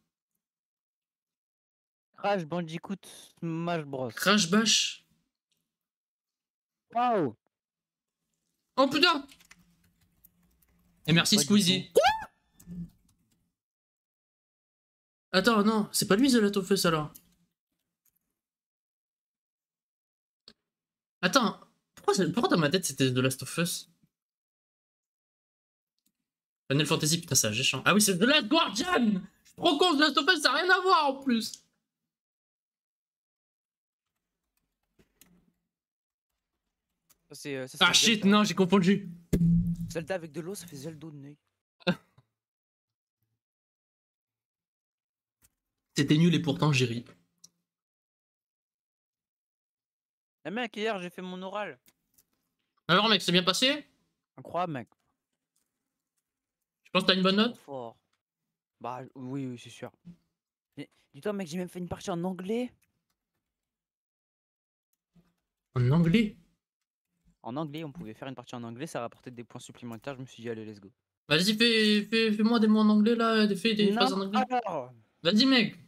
Crash Bandicoot Smash Bros. Crash Bash. Waouh Oh putain Et merci Pas Squeezie. Quoi? Attends, non, c'est pas lui The Last of Us alors. Attends, pourquoi, dans ma tête c'était The Last of Us? Final Fantasy, putain, c'est géchant. Ah oui, c'est The Last Guardian Je prends compte, The Last of Us, ça n'a rien à voir en plus Ça euh, ça, Ah shit, non, j'ai confondu. Zelda avec de l'eau, ça fait Zelda de nez. [laughs] C'était nul et pourtant j'ai ri. Eh mec, hier j'ai fait mon oral. Alors mec, c'est bien passé? Incroyable mec. Je pense que t'as une bonne note? Fort. Bah oui, oui, c'est sûr. Mais dis-toi mec, j'ai même fait une partie en anglais. En anglais? En anglais, on pouvait faire une partie en anglais, ça rapportait des points supplémentaires. Je me suis dit, allez, let's go. Vas-y, fais, fais, fais-moi des mots en anglais là, fais des phrases en anglais. Vas-y mec,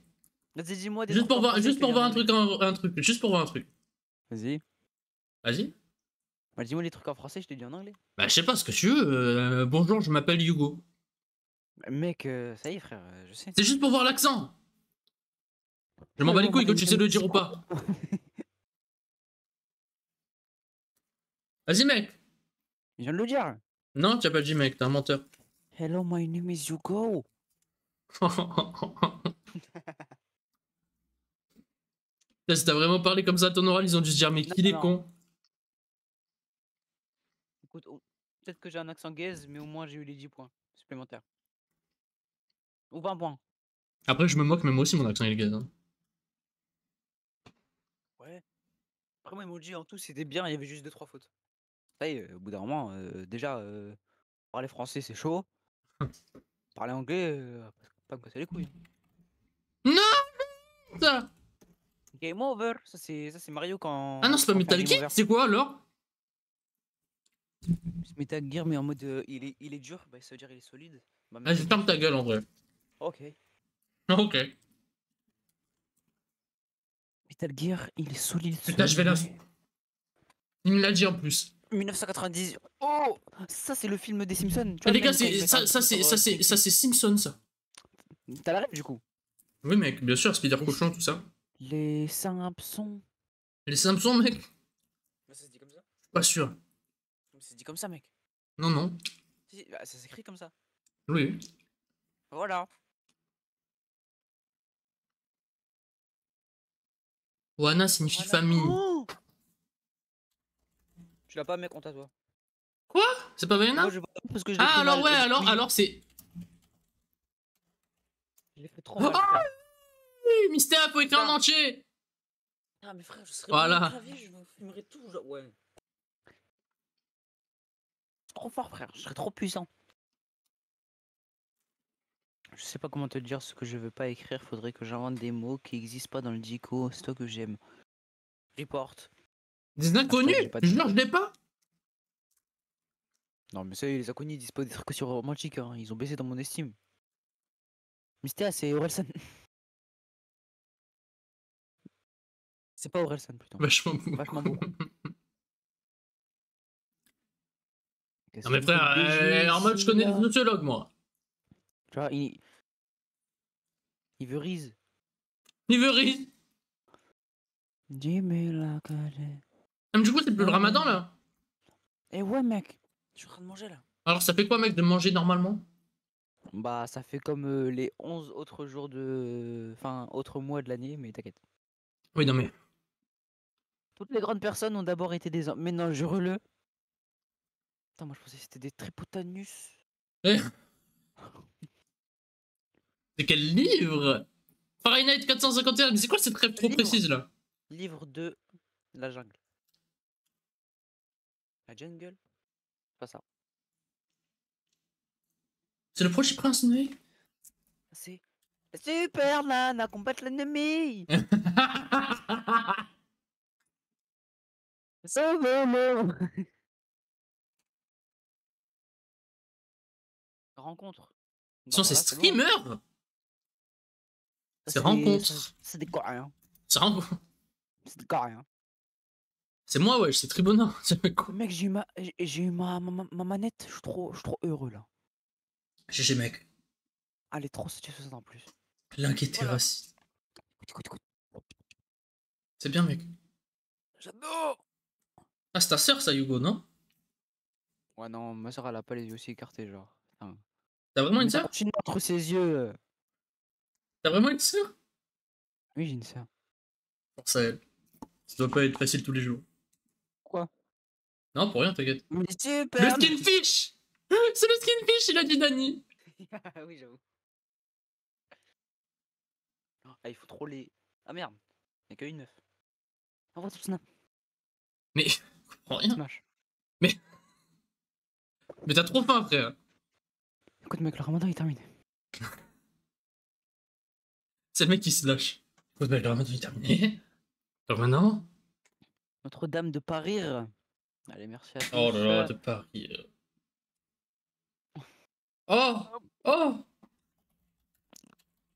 Vas-y, dis-moi des juste pour voir, juste pour voir un truc, un, un truc, juste pour voir un truc. Vas-y. Vas-y. Bah, dis-moi les trucs en français, je te dis en anglais. Bah je sais pas ce que tu veux. euh, bonjour, je m'appelle Hugo. Bah, Mec, euh, ça y est, frère, euh, je sais. C'est juste pour voir l'accent. Je m'en bats les couilles quand tu sais le dire ou pas. [laughs] Vas-y mec. Je viens de le dire. Non, tu as pas dit mec, t'es un menteur. Hello, my name is Hugo. [laughs] Là, si t'as vraiment parlé comme ça à ton oral, ils ont dû se dire mais Non, qu'il est non. con. Écoute, peut-être que j'ai un accent gaze, mais au moins j'ai eu les 10 points supplémentaires. Ou 20 points. Après je me moque, mais moi aussi mon accent est gaz. hein. Ouais. Après, moi, Emoji, en tout, c'était bien, il y avait juste 2-3 fautes. Ça y est, au bout d'un moment, euh, déjà, euh, parler français, c'est chaud. parler anglais, euh, pas me casser les couilles. Ça. Game over, ça c'est ça c'est Mario quand. Ah non, c'est pas Metal Gear, c'est quoi alors? C'est Metal Gear, mais en mode euh, il, est, il est dur, bah, ça veut dire il est solide. Bah, Ah, je ferme ta gueule en vrai. Ok. Ok. Metal Gear, il est solide. Putain, je vais la. Il me l'a dit en plus. 1990. Oh Ça, c'est le film des Simpsons. tu Ah, les gars, ça, ça c'est ça c'est ça c'est Simpson ça. T'as la rêve du coup Oui mec, bien sûr, Spider Cochon tout ça. Les Simpsons. Les Simpsons mec, Ça se dit comme ça? Pas sûr. Ça se dit comme ça, mec. Non non. Si, bah, ça s'écrit comme ça. Oui. Voilà. Wana signifie Voilà. famille. Oh tu l'as pas, mec, honte à toi. C'est pas l'ai Ah pris alors mal, ouais, alors alors c'est Je l'ai fait trop mal. Frère. Oui, Mystère, faut écrire en entier. Ah, mais frère, je serais Voilà. clavier, je vous fumerais tout. genre, Ouais. Trop fort, frère. Je serais trop puissant. Je sais pas comment te dire ce que je veux pas écrire. Faudrait que j'invente des mots qui existent pas dans le dico. C'est toi que j'aime. Report. Des inconnus pas de- Je je l'ai pas. Non, mais ça, les inconnus ils disent pas des trucs sur romantique. Hein. Ils ont baissé dans mon estime. Mystère, c'est Orelsan. [laughs] C'est pas Orelsan plutôt. Vachement. Vachement beaucoup. [laughs] Non mais frère, euh, en mode je connais des sociologues moi. Tu vois, il. Il veut rise. Niverie. Dis-moi la calée. Ah, mais du coup, c'est plus le ramadan là. Eh ouais, mec. Je suis en train de manger là. Alors ça fait quoi mec de manger normalement? Bah, ça fait comme euh, les 11 autres jours de. Enfin, autres mois de l'année, mais t'inquiète. Oui, non mais. Toutes les grandes personnes ont d'abord été des hommes. Mais non, je releux. Putain, moi je pensais que c'était des tripotanus. Eh. [laughs] C'est quel livre? Fahrenheit 451, mais c'est quoi cette rêve trop Livre. précise là? Livre de la jungle. La jungle? Pas ça. C'est le prochain prince Noé? C'est. Super Nana combattre l'ennemi Rencontre. Ce sont ces voilà, c'est bon. streamers Ça, ces des- rencontres. ça, C'est des coréens. C'est rend- C'est des coréens. C'est moi, ouais, c'est [laughs] coup. Mec, j'ai eu ma, j'ai- eu ma, ma, ma- ma manette, je suis trop, je suis trop heureux là. GG mec. Elle est trop satisfaisante en plus. L'inquiété Voilà. raciste. Écoute, écoute, écoute. C'est bien mec. J'adore Ah, c'est ta sœur ça, Hugo, non? Ouais, non, ma soeur elle a pas les yeux aussi écartés, genre. T'as vraiment une ça sœur? continue entre ses yeux. T'as vraiment une sœur? Oui, j'ai une sœur. Force à elle. Ça doit pas être facile tous les jours. Quoi Non, pour rien, t'inquiète. Mais Le skinfish [gasps] C'est le skinfish, il a dit Dani [laughs] Oui, j'avoue. Ah, il faut trop les. Ah merde, y'a que une neuf. Envoie tout snap, Mais, [laughs] je comprends rien. smash. [laughs] Mais t'as trop faim, frère. Écoute, mec, le ramadan est terminé. C'est le mec qui se lâche. Écoute, bah, le ramadan est terminé. Alors maintenant Notre-Dame de Paris. Allez, merci à tous. Oh là là, de Paris. euh. Oh Oh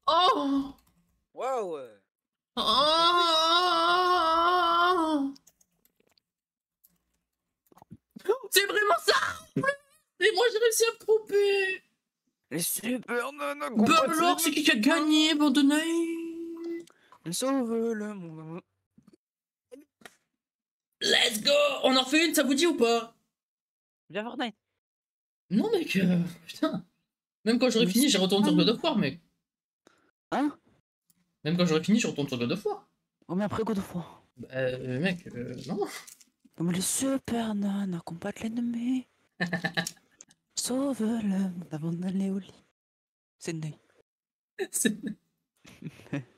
Oh Waouh Oh C'est vraiment ça Et moi j'ai réussi à me tromper Les super nanas Bah alors, c'est qui qui a gagné, bande de nains Ils sauvent le monde. Let's go On en refait une, ça vous dit ou pas? Viens Fortnite. Non mec, euh, putain Même quand j'aurai Mais fini, c'est j'y retourne sur God of War, mec Hein? Même quand j'aurai fini, je retourne sur God of War Oh, mais après God of War. Bah euh, mec, euh, non mais les super nanas combattent l'ennemi. [laughs] Sauve le monde avant d'aller au lit. C'est né. [laughs] C'est- [laughs]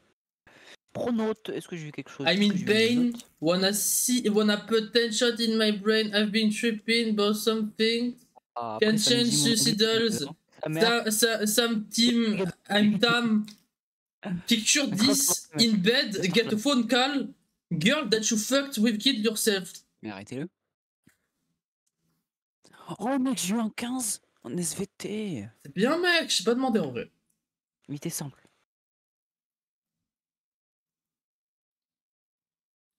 Pronote, est-ce que j'ai vu quelque chose? I'm in pain. Wanna see, wanna potential in my brain. I've been tripping about something. Ah, Can change suicidals. sa, some team, I'm [laughs] tam. Picture [laughs] this in bed, get a phone call. Girl that you fucked with kid yourself. Mais arrêtez-le. Oh mec, j'ai eu un 15 en SVT. C'est bien mec, j'ai pas demandé en vrai. Il était simple.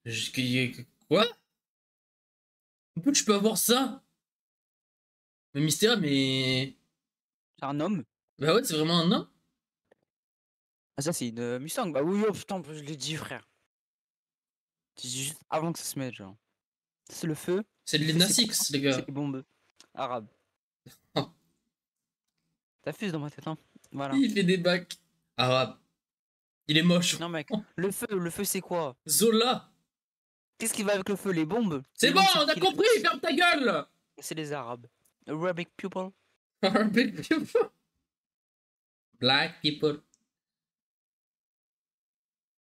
Je- Quoi? Pourquoi je peux avoir ça Mais Mystère, mais. C'est un homme? Bah ouais, c'est vraiment un nain Ah, ça, c'est une Mustang. Bah oui, oh putain, je l'ai dit, frère. J'ai dit juste avant que ça se mette, genre. C'est le feu, C'est de Le feu, l'ENA c'est 6, les gars. c'est les bombes arabes. [laughs] T'as fuse dans ma tête, hein. Voilà. Il fait des bacs. Arabe. Il est moche. Non, mec, le feu, le feu, c'est quoi? Zola Qu'est-ce qui va avec le feu? Les bombes? C'est bon, on a qui- compris, ferme ta gueule C'est les arabes. Arabic people. [laughs] Arabic people. Black people.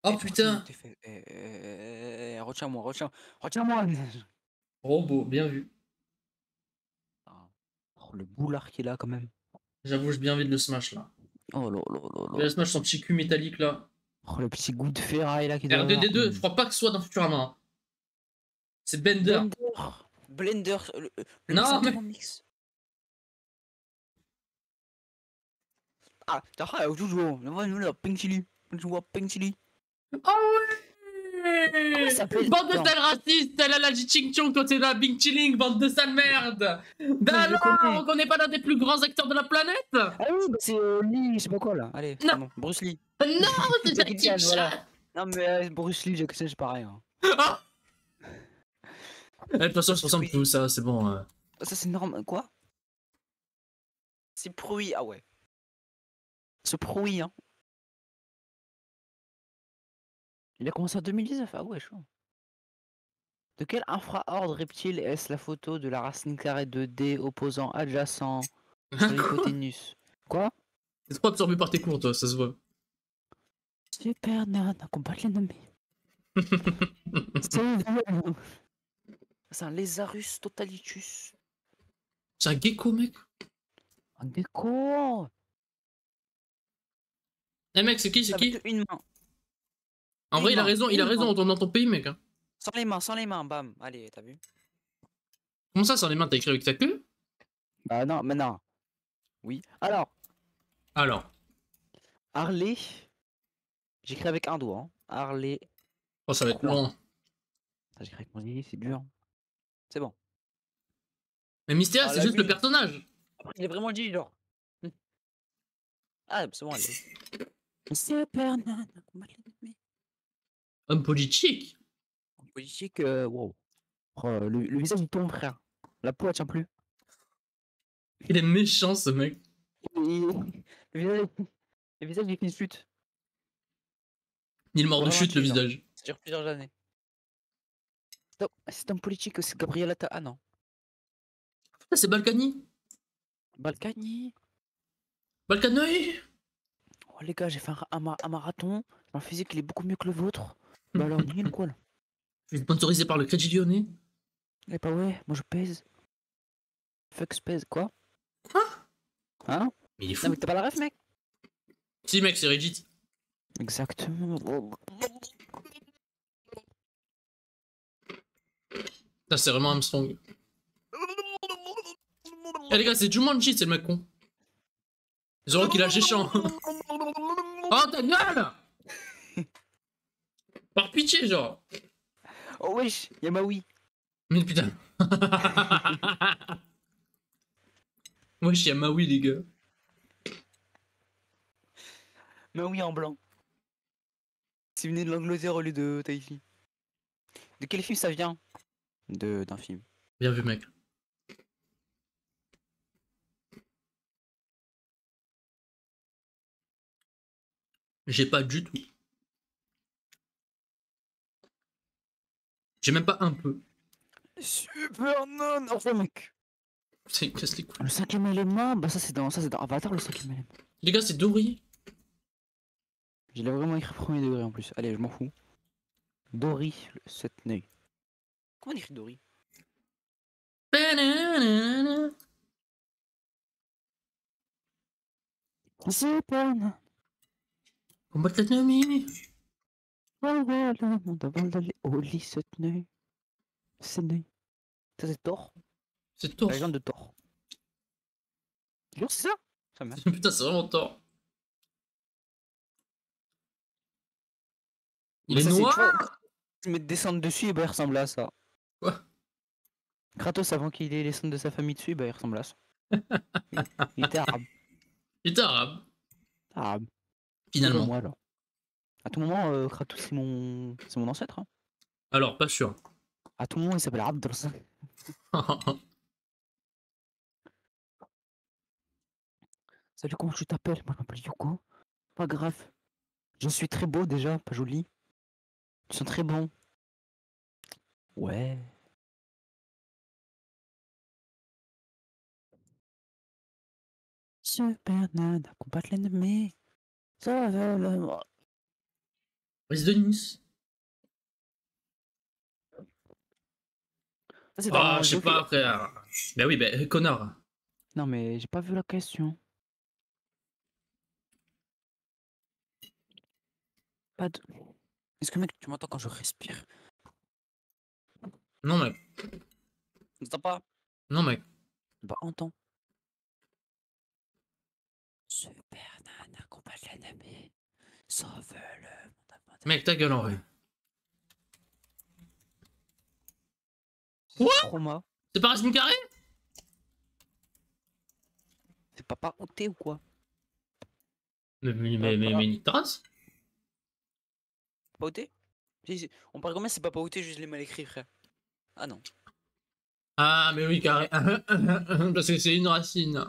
Oh putain fait- eh, Retiens-moi, retiens. Retiens-moi Robot, bien vu. Oh, le boulard qu'il a quand même. J'avoue, j'ai bien envie de le smash là. Oh là là là là. le smash son petit cul métallique là. Oh, le petit goût de ferraille là qui doit avoir. R2D2, Mm. je crois pas que ce soit dans Futurama. C'est Bender. Blender. Blender. Le, le Non, mais- mix. Ah, t'as ah, je joue. Nous nous là, Pink Chili. Je à Pink Chili. Oh s'appelle Bande de sales racistes, elle a la Ching Chong, toi t'es là, Bing Chilling, bande de sales merde Alors, connais. on connaît pas l'un des plus grands acteurs de la planète Ah oui, bah c'est euh, Lee, je sais pas quoi là. Allez, Non. pardon, Bruce Lee. Non, c'est [laughs] Jackie Chan, voilà. Non mais euh, Bruce Lee, Jackie Chan, c'est pareil. Hein. Ah [laughs] Eh, De toute façon, je ressemble tout ça, c'est bon. euh. Ça c'est normal. Quoi C'est prouille, ah ouais. Ce prouille, hein. Il a commencé en 2019, ah ouais, chaud. De quel infraordre reptile est-ce la photo de la racine carrée de D opposant adjacent [laughs] sur l'hypoténuse? Quoi? T'es trop absorbé par tes cours, toi, ça se voit. Super nana, qu'on pas te les nommer. [laughs] C'est un- C'est un Lézarus totalitus. C'est un gecko, mec. Un déco Eh mec, c'est qui, c'est qui une main. En vrai, il a raison, il a raison, on tourne dans ton pays, mec. hein. Sans les mains, sans les mains, bam. Allez, t'as vu Comment ça, sans les mains, t'as écrit avec ta queue? Bah non, mais non. Oui. Alors, Alors, Harley. J'écris avec un doigt. hein. Harley. oh, ça va être long. Ça, J'écris avec mon nez, c'est dur. C'est bon. Mais Mystère, c'est juste le personnage. Après, il est vraiment dit, genre. Hmm. Ah, c'est bon, allez. Super nana, nommer. Homme politique. En politique, euh, wow. Oh, le, le visage il tombe, frère. La peau elle tient plus. Il est méchant, ce mec. Il- Le visage, le visage il fait une chute. Il est mort de chute, le visage. Ça dure plusieurs années. C'est un- politique, c'est Gabriel. Ah non. C'est Balkany? Balkany. Balkany? Oh les gars, j'ai fait un, ra- un ma- un marathon. Mon physique il est beaucoup mieux que le vôtre. Bah alors, [laughs] nickel quoi là. Je suis sponsorisé par le Crédit Lyonnais? Eh bah ouais, moi je pèse. Fuck pèse, quoi Quoi? Hein? Mais il est Non mais t'as pas la ref mec? Si, mec, c'est Reddit. Exactement. Ça, c'est vraiment Armstrong. Eh les gars, c'est Jumanji, c'est le mec con. Zoro qui l'a géchant. oh, ta gueule [laughs] Par pitié, genre. Oh wesh, y'a Maui. Mais putain. [laughs] Wesh, y'a Maui, les gars. Maui en blanc. C'est venu de l'Angleterre au lieu de Tahiti. De quel film ça vient? D'un film. Bien vu, mec. J'ai pas du tout. J'ai même pas un peu. Super non Enfin mec C'est casse les couilles. Le cinquième élément, bah ça c'est dans ça c'est dans Avatar le cinquième élément. Les gars, c'est Dory. Je l'ai vraiment écrit premier degré en plus. Allez, je m'en fous. Dory, le sept nœuds. Comment on écrit Dory? Super non Combat l'ennemi. Voilà, le monde avant d'aller au lit, sept nœuds. Sept nœuds. Ça c'est Thor C'est tort. La légende de Thor. C'est ça? Ça m'a. [laughs] Putain, c'est vraiment tort. Il est ça, c'est noir? Thor. Mais descendre dessus, et bah, il ressemble à ça. Quoi? Kratos, avant qu'il ait les cendres de sa famille dessus, bah, il ressemble à ça. [laughs] il, était arabe. Il était arabe, arabe. finalement. Moi, alors. À tout moment, euh, Kratos, c'est mon... c'est mon ancêtre. hein. Alors, pas sûr. À tout moment, il s'appelle Abdel. [laughs] Salut, comment tu t'appelles? Moi, je m'appelle Yoko. Pas grave. Je suis très beau déjà, pas joli. Tu sens très bon. Ouais. Super nana, combattre l'ennemi. Ça va le... Brise de Nice. Ah, je sais pas, frère. Bah oui, bah, connard. Non, mais j'ai pas vu la question. Pas de... Est-ce que mec, tu m'entends quand je respire? Non, mec. Tu m'entends pas? Non, mec. Bah, entends. Super nana, le Mec, ta gueule en vrai. C'est Quoi. C'est pas Racine Carré? C'est papa ôté ou quoi? Mais, mais, mais, mais, mais nique ta race. Pas si. On parle combien? C'est papa ôté, juste je l'ai mal écrit, frère. Ah non. Ah, mais oui, carré. [laughs] Parce que c'est une racine.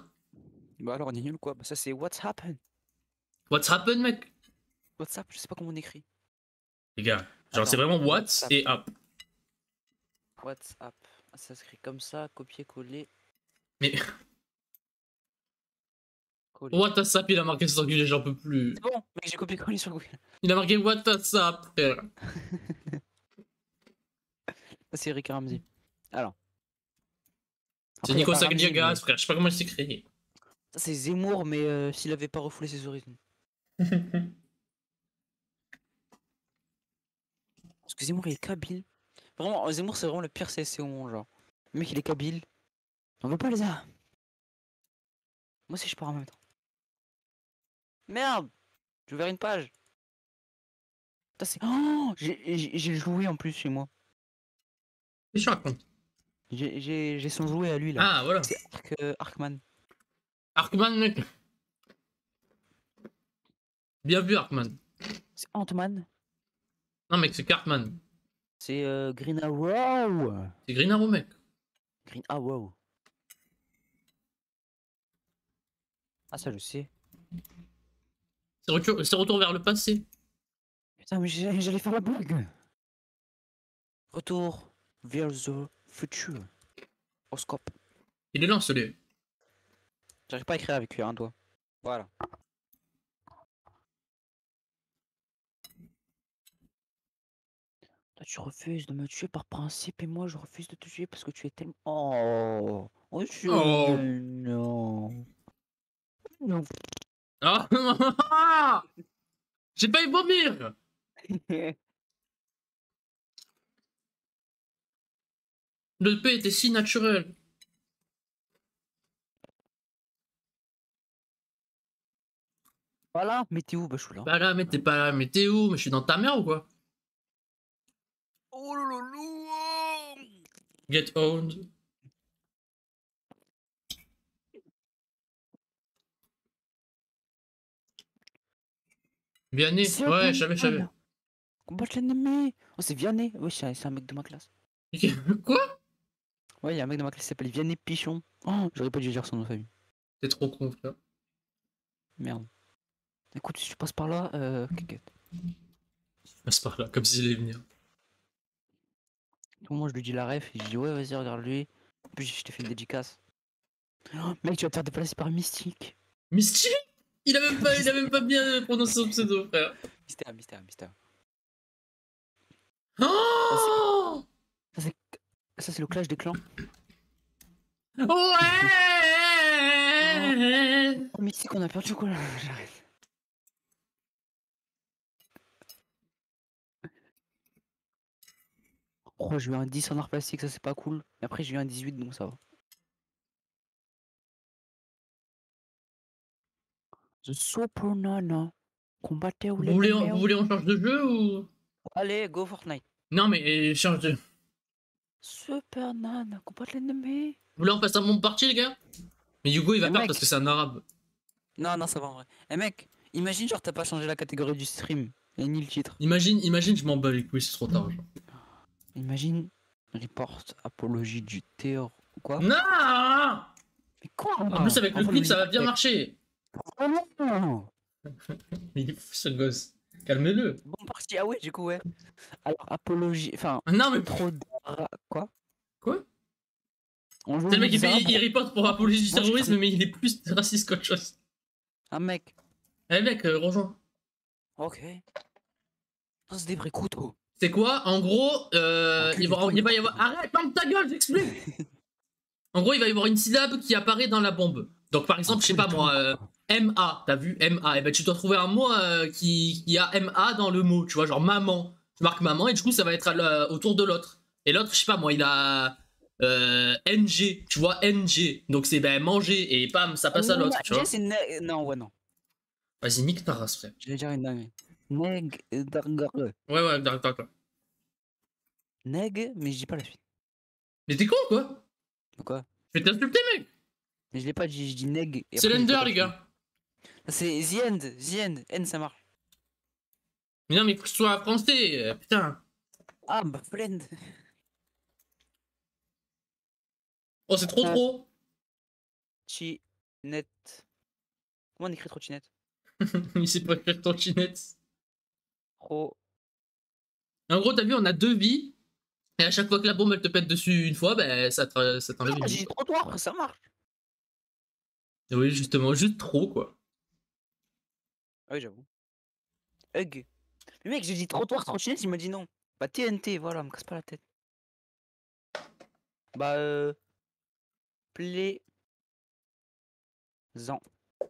Bah alors on est nul quoi. Bah ça c'est What's happened What's happened, mec? WhatsApp, je sais pas comment on écrit. Les gars, genre, c'est vraiment what WhatsApp. et up. WhatsApp. Ah, ça s'écrit comme ça, copier-coller. Mais. WhatsApp, il a marqué cet enculé, j'en peux plus. C'est bon, mec, j'ai copié-collé sur Google. Il a marqué WhatsApp, frère. [laughs] C'est Eric Ramsey. Alors. C'est Nico Sagliagas, frère. Je sais pas comment il s'écrit. C'est Zemmour, mais euh, s'il avait pas refoulé ses origines. [laughs] Parce que Zemmour il est kabyle. Vraiment, Zemmour c'est vraiment le pire CSC au monde, genre. Le mec il est kabyle. On veut pas les a. Moi aussi je pars en même temps. Merde J'ai ouvert une page. Putain, c'est- Oh J'ai jouet en plus chez moi. Qu'est-ce que je raconte J'ai- son jouet à lui là. Ah, voilà. C'est Ark, euh, Arkman. Arkman, mec. Bien vu, Arkman. C'est Ant-Man. Non, mec, c'est Cartman. C'est euh, Green Arrow. C'est Green Arrow, mec. Green Arrow. Ah ça je sais. C'est retour, c'est retour vers le passé. Putain mais j'allais faire la blague. Retour vers the future. Au scope. Il est lent, celui J'arrive pas à écrire avec un doigt. Voilà. Tu refuses de me tuer par principe et moi je refuse de te tuer parce que tu es tellement... Oh, oh, je... Oh. non. Non. Ah [laughs] J'ai pas eu vomir [laughs] Le P était si naturel. voilà, mais t'es où Bah je suis là? Bah là, mais t'es pas là, mais t'es où? Mais je suis dans ta mère ou quoi? Oh là là là Get owned. Vianney Ouais, je savais, je savais. Oh c'est Vianney Oui c'est un mec de ma classe. [laughs] Quoi? Ouais, il y a un mec de ma classe qui s'appelle Vianney Pichon. Oh, j'aurais pas dû dire son nom de famille. T'es trop con, frère. Merde. Écoute, si tu passes par là, euh, qu'inquiète. Passe par là, comme s'il allait venir. Tout moi je lui dis la ref, il dit ouais vas-y regarde lui. Puis je t'ai fait une dédicace. Oh, mec tu vas te faire déplacer par Mystique. Mystique? Il a, même pas, il a même pas bien prononcé son pseudo, frère. Mystère, mystère, mystère. Oh Ça c'est, ça c'est le clash des clans. Ouais Oh Mystique on a perdu quoi là J'arrête. Oh j'ai eu un 10 en art plastique, ça c'est pas cool. Et après j'ai eu un 18 donc ça va. The Super Nana. Combattez ou vous les voulez, mémères. vous voulez on change de jeu ou? Allez, go Fortnite. Non, mais euh, change de. Super Nan, combattre l'ennemi. Vous voulez on passe un bon parti, les gars? Mais Hugo, il va perdre mec. parce que c'est un arabe. Non, non, ça va en vrai. Eh mec, imagine genre t'as pas changé la catégorie du stream et ni le titre. Imagine, imagine, je m'en bats les couilles, c'est trop tard. genre. Imagine report apologie du théor. Quoi Non Mais quoi En plus, avec le clip, ça va bien marcher. Oh non Mais [laughs] il est fou, ce gosse. Calme-le. Bon parti, ah ouais, du coup, ouais. Alors, apologie. Enfin, Non, mais trop Quoi Quoi C'est le mec, il, aux fait, il, il riposte pour apologie du terrorisme, mais il est plus raciste qu'autre chose. Ah mec, Eh mec, euh, rejoins. ok. C'est des vrais couteaux. C'est quoi? En gros, euh, il, va, il y avoir. Arrête, ferme ta gueule, j'explique En gros, il va y avoir une syllabe qui apparaît dans la bombe. Donc, par exemple, je sais pas moi, euh, MA, t'as vu? MA Et ben, tu dois trouver un mot euh, qui, qui a MA dans le mot, tu vois, genre maman. Tu marques maman et du coup, ça va être à autour de l'autre. Et l'autre, je sais pas moi, il a euh, NG, tu vois, NG. Donc, c'est ben manger et pam, ça passe à l'autre, tu vois. Non, ouais, non. Vas-y, nique ta race, frère. Je vais dire une dinguerie. Neg. dargare. Ouais, ouais, d'accord. Neg, mais je dis pas la suite. Mais t'es con, quoi? Quoi? Je vais t'insulter, mec Mais je l'ai pas dit, je dis neg. et C'est l'ender, les gars. C'est the end, the end. N, ça marche. Mais non, mais faut que ce soit français, euh, putain. Ah, bah, blend. Oh, c'est trop Ah. trop. Chinette. Comment on écrit trottinette? [laughs] Il sait pas écrire trottinette. Trop. En gros, t'as vu, on a deux vies. Et à chaque fois que la bombe elle te pète dessus une fois, ben ça te- ça t'enlève une Ah, j'ai vie. dit trottoir, ça marche. Oui, justement, juste trop quoi. Ah oui, j'avoue. Hug. Mais mec, j'ai dit trottoir, trottinette, il m'a dit non. Bah TNT, voilà, me casse pas la tête. Bah euh... Plaisant.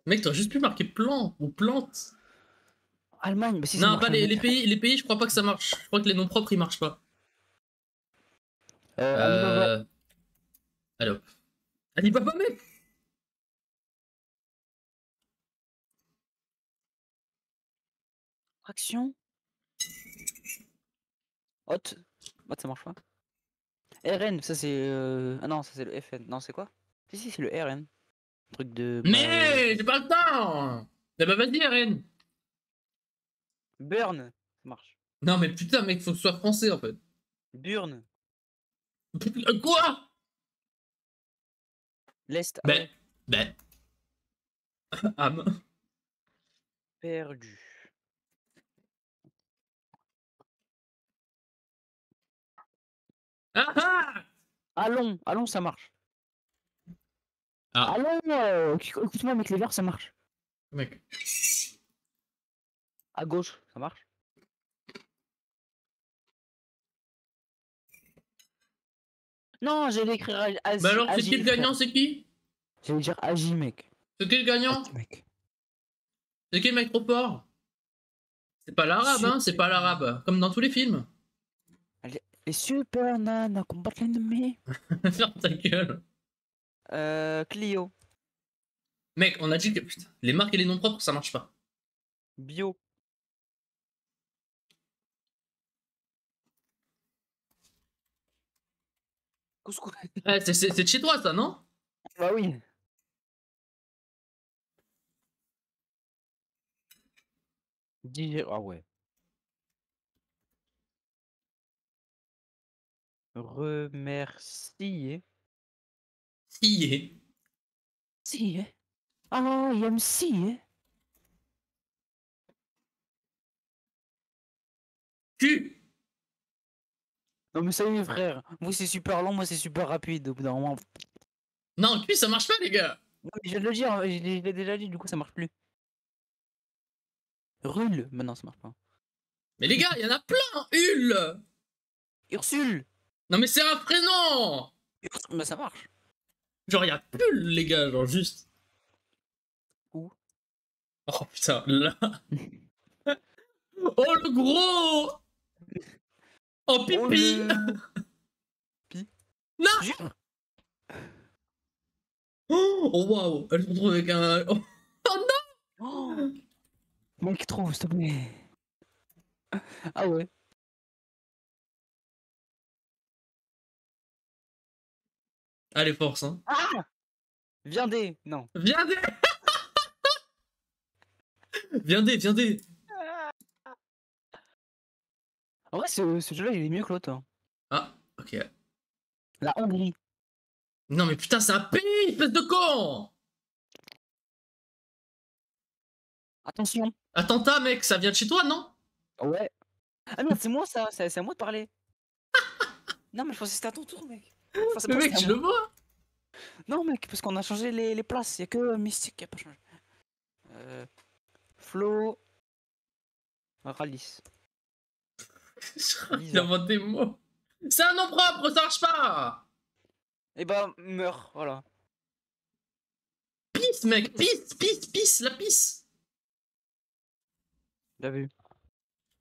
Mec, t'aurais juste pu marquer plan ou plante. Allemagne, bah si non, pas les, les pays, les pays, je crois pas que ça marche. Je crois que les noms propres ils marchent pas. Euh, Alibaba. Euh... Allô. Alibaba, mec Action. Hot. Hot, ça marche pas. RN, ça c'est. Euh... Ah non, ça c'est le FN. Non, c'est quoi? Si, si, c'est le RN. Truc de. Mais j'ai pas le temps bah vas-y, Aren Burn, ça marche. Non, mais putain, mec, faut que ce soit français en fait. Burn. Putain, Quoi? L'Est. Ben, ben. [laughs] Am. Perdu. Ah ah Allons, allons, ça marche. Ah. Allons, euh, écoute-moi, mec, les verts, ça marche. Mec. À gauche, ça marche? Non, j'allais écrire Ag- Agi. Bah alors, c'est qui le gagnant? C'est qui? J'allais dire Agi, mec. C'est qui le gagnant? C'est qui le mec trop fort C'est pas l'arabe, hein C'est pas l'arabe. Comme dans tous les films. Les super nanas combattent l'ennemi. [laughs] Ferme ta gueule. Euh, Clio. Mec, on a dit que putain, les marques et les noms propres, ça marche pas. Bio. Couscous. Ouais, c'est- c'est c'est de chez toi, ça, non? Bah oui. Digé- Ah ouais. Remercier. Si. Si, hein. Ah, il aime si. Cul. Non mais ça y est frère, vous c'est super long, moi c'est super rapide au bout d'un moment. Non, cul, ça marche pas, les gars. Non, mais je viens de le dire, hein, je l'ai déjà dit, du coup ça marche plus. Rule, maintenant ça marche pas. Mais les gars, il y en a plein. Hul. Ursule Non, mais c'est un prénom. Ursule, bah ça marche. Genre, il y a Pull, les gars, genre juste. Où? Oh putain, là. [laughs] oh le gros. Oh, oh pipi. [laughs] Pi. Non. Oh waouh. Elle se retrouve avec un... Oh, [laughs] oh non. [gasps] Manque trop, s'il te plaît. Ah, ah ouais. Allez, force, hein. Ah! Des... Non. Viens des! [laughs] Viens des, viens des. En vrai, ce, ce jeu-là, il est mieux que l'autre. hein. Ah, ok. La Hongrie. Non mais putain, c'est un pays, espèce de con Attention. Attentat, mec, ça vient de chez toi, non? Ouais. Ah merde, c'est moi ça, c'est c'est à moi de parler. [laughs] non, mais je pensais que c'était à ton tour, mec. Pas que mec, tu le moi. vois Non, mec, parce qu'on a changé les, les places. Y'a que euh, Mystique qui a pas changé. Euh, Flo. Ralis. Il invente des mots. C'est un nom propre, ça marche pas Et bah, meurt, voilà. Pisse, mec, pisse, pisse, pisse, la pisse Bien vu.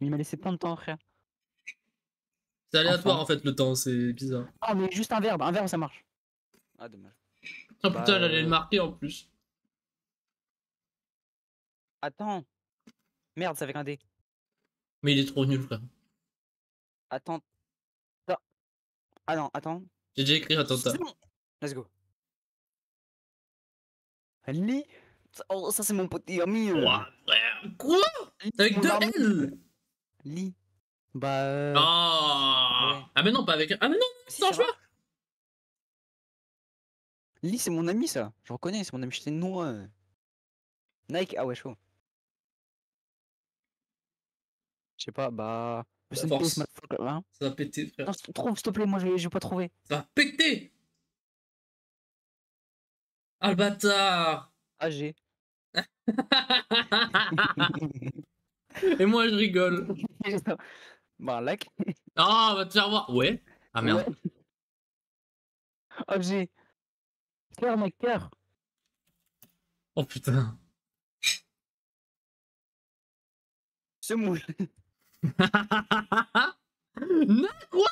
Il m'a laissé plein de temps, frère. C'est aléatoire Enfin. en fait le temps, c'est bizarre. Ah, mais juste un verbe, un verbe ça marche. Ah, dommage. Oh Bah, putain, elle allait euh, le marquer en plus. Attends. Merde, c'est avec un D. Mais il est trop nul, frère. Attends. Ah non, attends. J'ai déjà écrit attentat. C'est bon. Let's go. Lee Oh, ça c'est mon petit ami. euh. Quoi? Avec deux. L? Lee. Bah. euh, Ah ouais. Ah mais non, pas avec un... Ah mais non, marche va. Lee, c'est mon ami ça. Je reconnais, c'est mon ami chinois. Nike, ah ouais, chaud. Je sais pas, bah. Rest in force. peace, motherfucker, hein. Ça va péter, frère. Non, trouve, s'il te plaît, moi je vais, pas trouver. Ça va péter Ah le bâtard AG. Et moi je rigole. [laughs] bah, like. Ah, va te faire voir. Ouais. Ah merde. Ouais. AG. Cœur, mec, cœur. Oh putain. Semoule. Non, quoi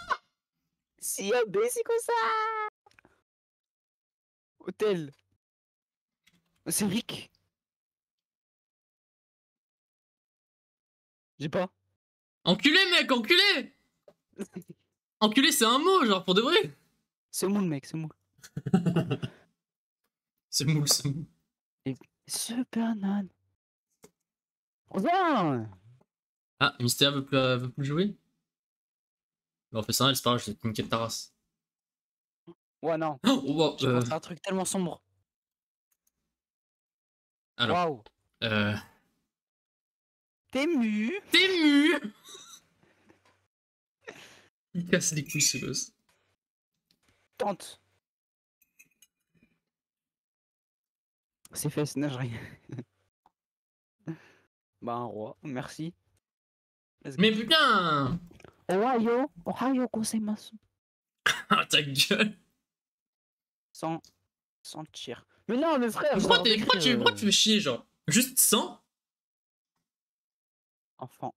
Si, AB, c'est quoi ça Hôtel. C'est Rick. J'ai pas. Enculé, mec, enculé Enculé, c'est un mot, genre, pour de vrai. Semoule, mec, semoule. [laughs] C'est moule, c'est moule. Super nan. Reviens Ah, Mystère veut plus, euh, veut plus jouer? Bon, on fait ça, elle, c'est pas grave, je vais te niquer ta race. Ouais, non. Oh, wow, J'ai euh, un truc tellement sombre. Alors. Waouh. euh, T'es mu T'es mu [laughs] Il casse les couilles, ce gosse. Tente. C'est fait, c'est nage rien. [laughs] bah, un roi, merci. Mais putain Ohio, Ohio gozaimasu. [laughs] Ah, ta gueule Sans, sans tir. Mais non, mais frère, pourquoi, dois pourquoi tu, pourquoi tu euh, fais chier, genre? Juste 100 Enfant.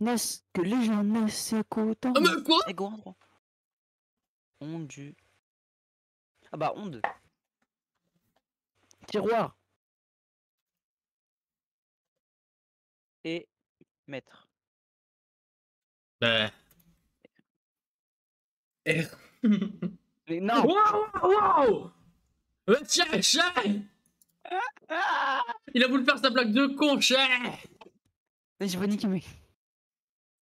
Naissent, que les gens naissent s'écoutent. Ah, mais quoi? Ondu. Ah bah, onde. Tiroir. Et maître. Bah... R. Mais non Waouh, waouh Ouais, chien, chien Il a voulu faire sa blague de con, chien J'ai pas niqué, mec.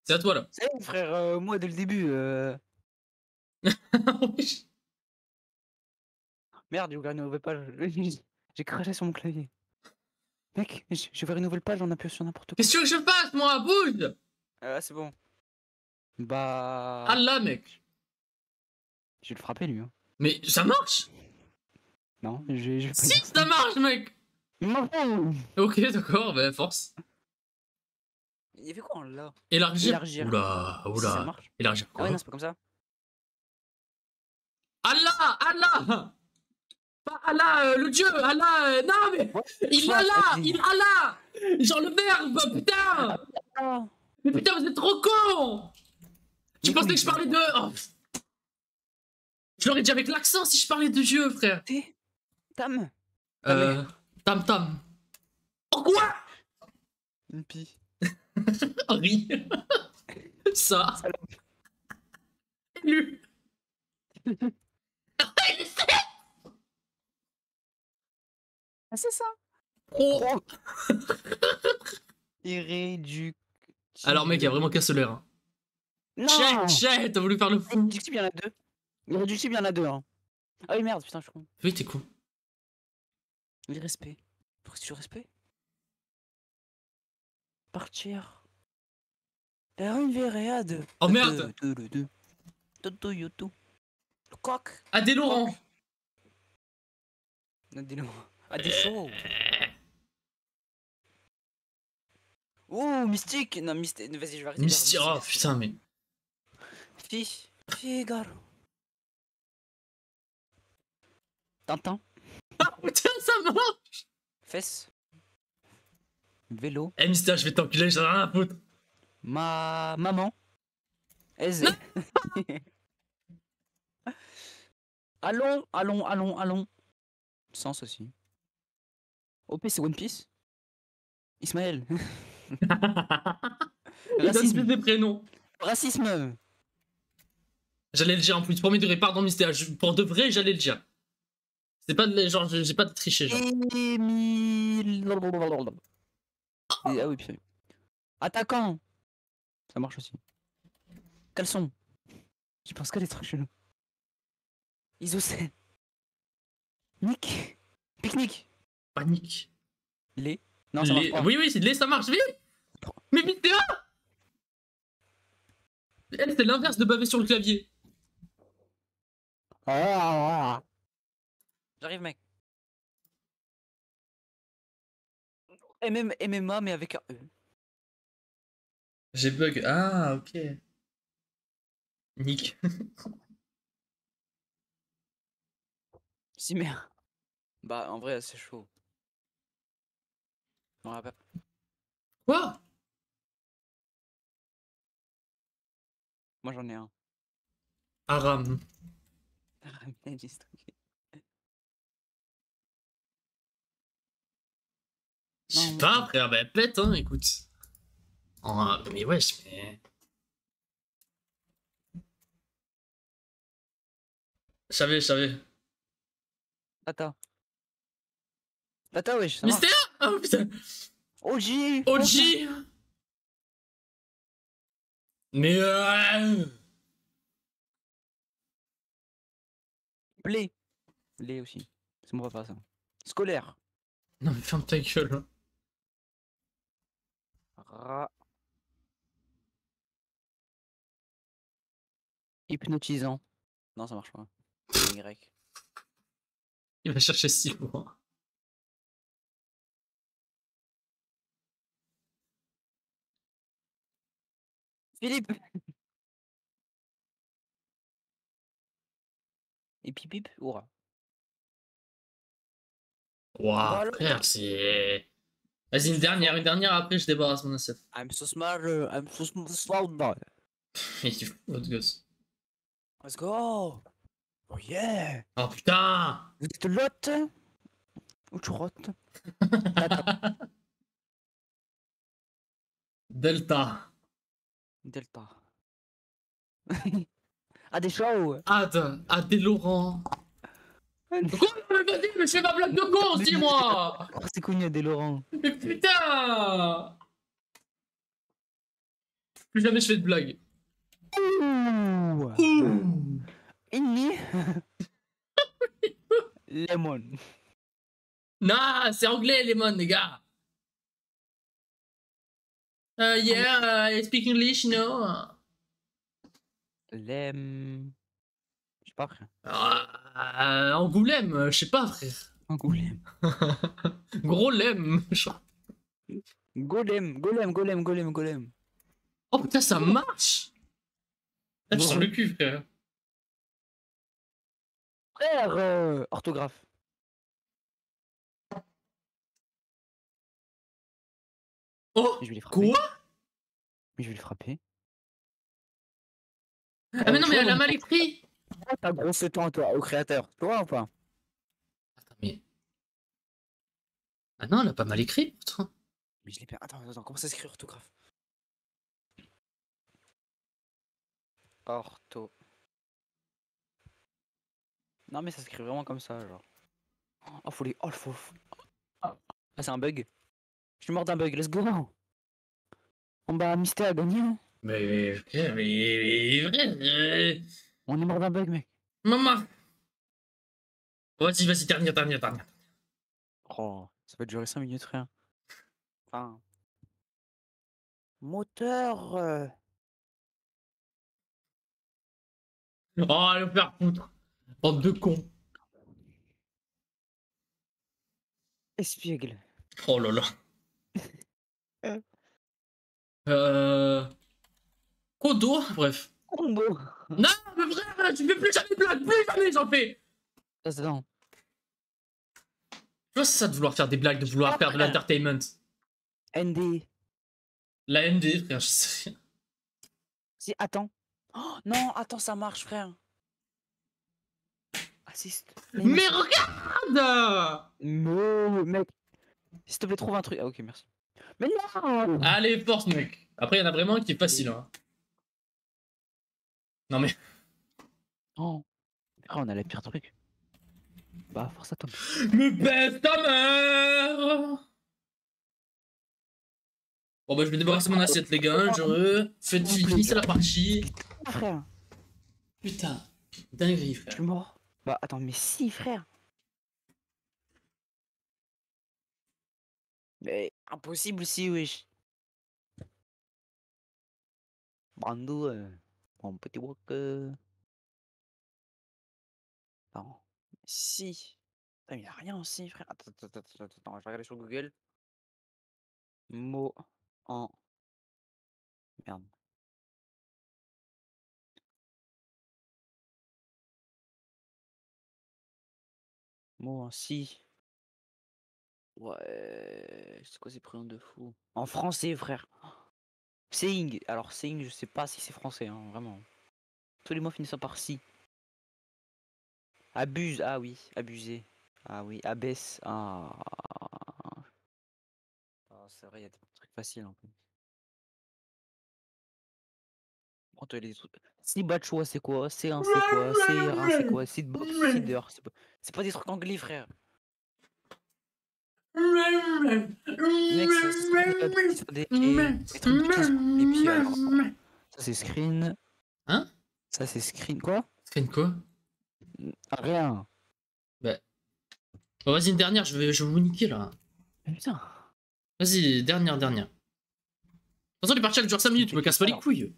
C'est à toi, là. C'est frère, euh, moi, dès le début, euh... [laughs] Merde, j'ai ouvert une nouvelle page. [laughs] J'ai craché sur mon clavier. Mec, j'ai ouvert une nouvelle page, on appuie sur n'importe quoi. Qu'est-ce que tu veux que je fasse, moi Bouge Ah, c'est bon. Bah... Ah là, mec Je vais le frapper, lui. Hein. Mais ça marche Non, je vais... Je vais Si, dire ça marche, mec Ok, d'accord, bah force. Il fait quoi, là? Élargir Élargir. Oula, Si ça oula. marche. Élargir Ah quoi ouais, non, c'est pas comme ça. Allah Allah Pas Allah, euh, le dieu Allah euh, Non, mais il a là. Il a là Genre le verbe, putain Ah, Mais putain, vous êtes trop con Tu pensais que je parlais de... Oh. Je l'aurais dit avec l'accent si je parlais de Dieu, frère. t'es... Tam Euh... Tam tam. Oh quoi? Une pie. [laughs] Henri. [laughs] Ça. Élu. [laughs] Ah, c'est ça. Oh. Irréductible. Alors, mec, il a vraiment cassé l'air. Hein. Non Chet, Chet, t'as voulu faire le fou. Irréductible, il y en a deux. Irréductible, il y en a deux. Hein. Ah oui, merde, putain, je suis con. Oui, t'es con. Le respect. Pourquoi c'est le respect Partir. Vers une véréade. Oh merde Toto yoto. Le coq. Adé Laurent Ah, des noms. Ah, des chauds. Oh, mystique Non, mystique. Vas-y, je vais arrêter. Mystique. Oh putain, mais. Fi- Figaro. Tintin. Ah putain, ça marche Fesse. Vélo. Eh, Mister, je vais t'enculer, j'en ai rien à foutre. Ma maman. Aisé. [laughs] allons, allons, allons, allons. Sens aussi. OP, c'est One Piece Ismaël. [laughs] Racisme. des prénoms. Racisme. J'allais le dire en plus, premier degré, pardon, Mister. je- Pour de vrai, j'allais le dire. C'est pas de. Genre, j'ai pas de tricher, genre. Émile. Ah oui, putain. Attaquant. Ça marche aussi. Caleçon. J'y pense qu'à des trucs chelous. Isocène. Nick. Pique-nique. Panique. Les. Non, ça marche Les- pas. Oui, oui, c'est de lait, ça marche, vite Mais Mister Elle, c'est l'inverse de baver sur le clavier. J'arrive, mec. MM, MMA, mais avec un E. J'ai bug. Ah, ok. Nick. [laughs] Si, merde. Bah, en vrai, c'est chaud. Je rappelle. Quoi? Moi, j'en ai un. Aram. Je sais pas, frère, bah pète, hein, écoute. Oh, mais wesh, mais. Je savais, je savais. Tata. Tata, wesh. Mystère Oh putain OG. OG Mais euh... Blé. Blé aussi. C'est mon papa, ça. Scolaire. Non mais ferme ta gueule. hein. Ra. Hypnotisant. Non, ça marche pas. [laughs] Y. Il va chercher si loin. Philippe. Et pip pip, hurrah. Waouh, Voilà. frère, c'est... Vas-y, une dernière, une dernière, après je débarrasse mon assiette. I'm so smart, uh, I'm so sm- slow boy. Il est fou, votre gosse. Let's go. Oh yeah. Oh putain Vous êtes Lot Ou tu rotes? [laughs] Delta. Delta. [laughs] ah, des shows Ad, Ad et Laurent. Quoi Mais vas-y, mais je fais ma blague de con aussi, moi Oh, c'est connu, des Laurent. Mais putain Plus jamais je fais de blague. Ouh Ouh. Inni [laughs] Lemon. Non, c'est anglais, Lemon, les gars. Uh, yeah, I speak English, no. Lem. Je sais pas, frère. Euh, Angoulême, euh, je sais pas, frère. Angoulême. [laughs] Gros genre. Golem, golem, golem, golem, golem. Oh putain, ça marche Là, tu sens le cul, frère. Frère, euh, orthographe. Oh Mais je vais les frapper. Quoi? Mais je vais les frapper. Ah mais non, mais elle a mal écrit t'as grosse temps, toi, au créateur. Toi ou pas? Attends, mais... Ah non, elle a pas mal écrit, putain. Mais je l'ai perdu. Attends, attends, comment ça s'écrit orthographe? Ortho. Non, mais ça s'écrit vraiment comme ça, genre. Oh, faut les. Oh, faut- Ah, c'est un bug. Je suis mort d'un bug, let's go. On bat Mister a gagné. hein. Mais, mais, mais, mais, On est mort d'un bug, mec. Maman Vas-y, vas-y, dernière, dernière, dernière. Oh, ça va durer 5 minutes, rien. Enfin. Moteur. euh, Oh, le faire foutre Bande de cons Espiègle. Oh là là Euh. Euh... Kodo Bref. Combo. Non, mais frère, tu fais plus jamais de blagues, plus jamais j'en fais Ça, c'est. Tu vois, c'est ça de vouloir faire des blagues, de vouloir faire de l'entertainment. ND. La MD, frère, je sais rien. Si, attends. Oh, non, attends, ça marche, frère. Assiste. Mais regarde Mais, mec. S'il te plaît, trouve un truc. Ah, ok, merci. Mais non Allez, force, mec Après, il y en a vraiment un qui est facile, hein. Non mais... Oh. Frère, on a les pires trucs. Bah, force à toi. Me baisse ta mère Bon bah je vais débarrasser mon assiette les gars, je faites finissez la partie. Frère, Putain, dinguerie je frère. suis mort. Bah, attends, mais si, frère. Mais impossible si, wesh. Brando, euh, mon petit walk. Euh... Non, si. Il y a rien aussi, frère. Attends, attends, attends, attends, attends, je vais regarder sur Google. Mot en. Merde. Mot en si. Ouais, c'est quoi ces prénoms de fou? En français, frère. Saying. Alors, saying, je sais pas si c'est français, hein, vraiment. Tous les mots finissant par si. Abuse, ah oui, abuser. Ah oui, abaisse. Ah. Ah, c'est vrai, il y a des trucs faciles en plus. Bon, toi, les trucs. C'est quoi? C1, c'est quoi? C1, c'est quoi? Seedbox, Seeder, c'est pas... c'est pas des trucs anglais, frère. Mec, ça, ça, ça, des, des trucs de classe. Et puis, alors, ça c'est screen. Hein? Ça c'est screen, quoi? Une quoi? Ah, Rien. Bon vas-y une dernière, je vais, je vais vous niquer là. Mais Putain. Vas-y, dernière, dernière. De toute façon les parties elles durent 5 minutes, tu me casses pas les couilles.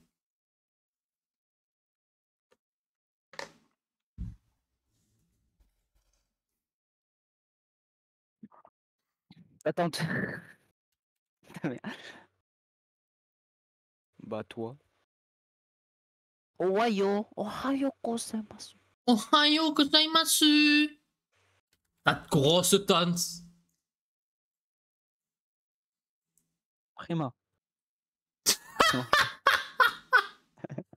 Attends. [laughs] Bah toi. Ohio, Ohio gozaimasu. Ohio gozaimasu Ta grosse tante Prima. [laughs]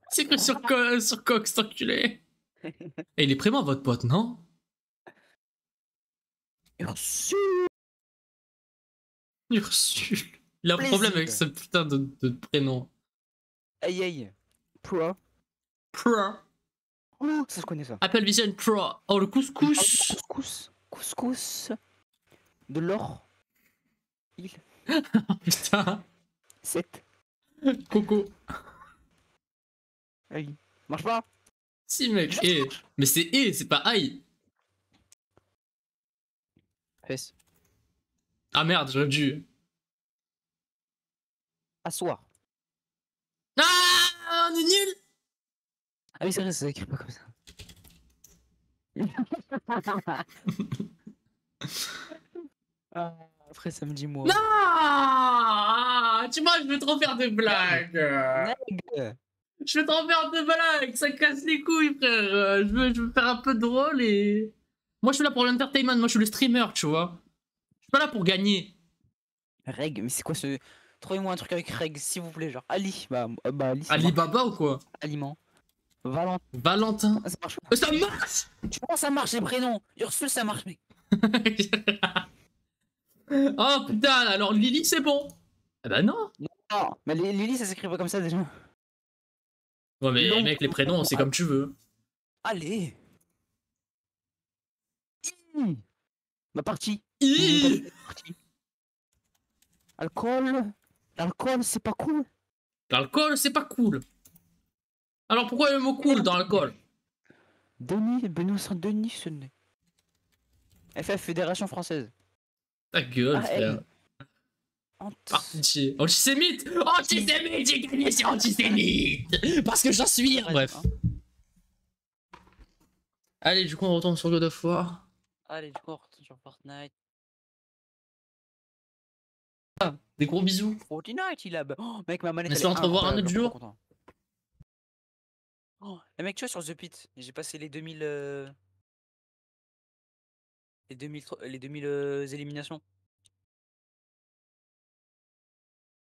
C'est que sur, co sur Cox, enculé [laughs] Et il est vraiment votre pote, non? Ursule. [laughs] Ursule. Il a un Plaisir. problème avec ce putain de, de prénom. Aïe aïe. Pro. Pro. Oh, ça je connais ça. Apple Vision Pro. Oh, le couscous. Couscous. Couscous. De l'or. Il. [laughs] Putain. 7. Coco. Aïe. Marche pas. Si, mec. Eh. Mais c'est E, c'est pas aïe. Fesse. Ah merde, j'aurais dû. Asseoir. Ah, on est nul. Ah oui, c'est vrai, ça s'écrit pas comme ça. [laughs] Ah, Après samedi moi. Non Ah, Tu vois, je veux trop faire des blagues. Je veux trop faire des blagues. Ça casse les couilles, frère. Je veux, je veux faire un peu drôle et. Moi, je suis là pour l'entertainment. Moi, je suis le streamer, tu vois. Pas là pour gagner. Reg, mais c'est quoi ce. Trouvez-moi un truc avec Reg, s'il vous plaît, genre Ali. Bah, euh, bah Ali. marche. Alibaba ou quoi? Aliment. Valentin. Valentin. Ah, Ça marche pas. Euh, Ça marche? Tu vois, ça marche les prénoms? Ursule, ça marche, mec. [laughs] Oh putain, alors Lily, c'est bon. Ben non. Non, mais Li- Lily, ça s'écrit pas comme ça déjà. Ouais, mais Non. mec, les prénoms, c'est comme tu veux. Allez. Ma partie. Alcool. L'alcool, c'est pas cool. L'alcool, c'est pas cool. Alors pourquoi le mot cool dans l'alcool? Denis, Benoît Saint-Denis, ce n'est. FF, Fédération Française. Ta gueule, Ah, frère. elle. Ant- Anti- Antisémite Antisémite J'ai gagné, c'est antisémite Parce que j'en suis Bref. hein. Allez, du coup, on retourne sur God of War. Allez, du coup, on retourne sur Fortnite. Des gros bisous. Fortnite, il a. Oh, mec, ma manette. On elle espère est te revoir un autre jour. Oh, mec, tu vois, sur The Pit, j'ai passé les 2000. euh, Les 2000, tro- les 2000 euh, éliminations.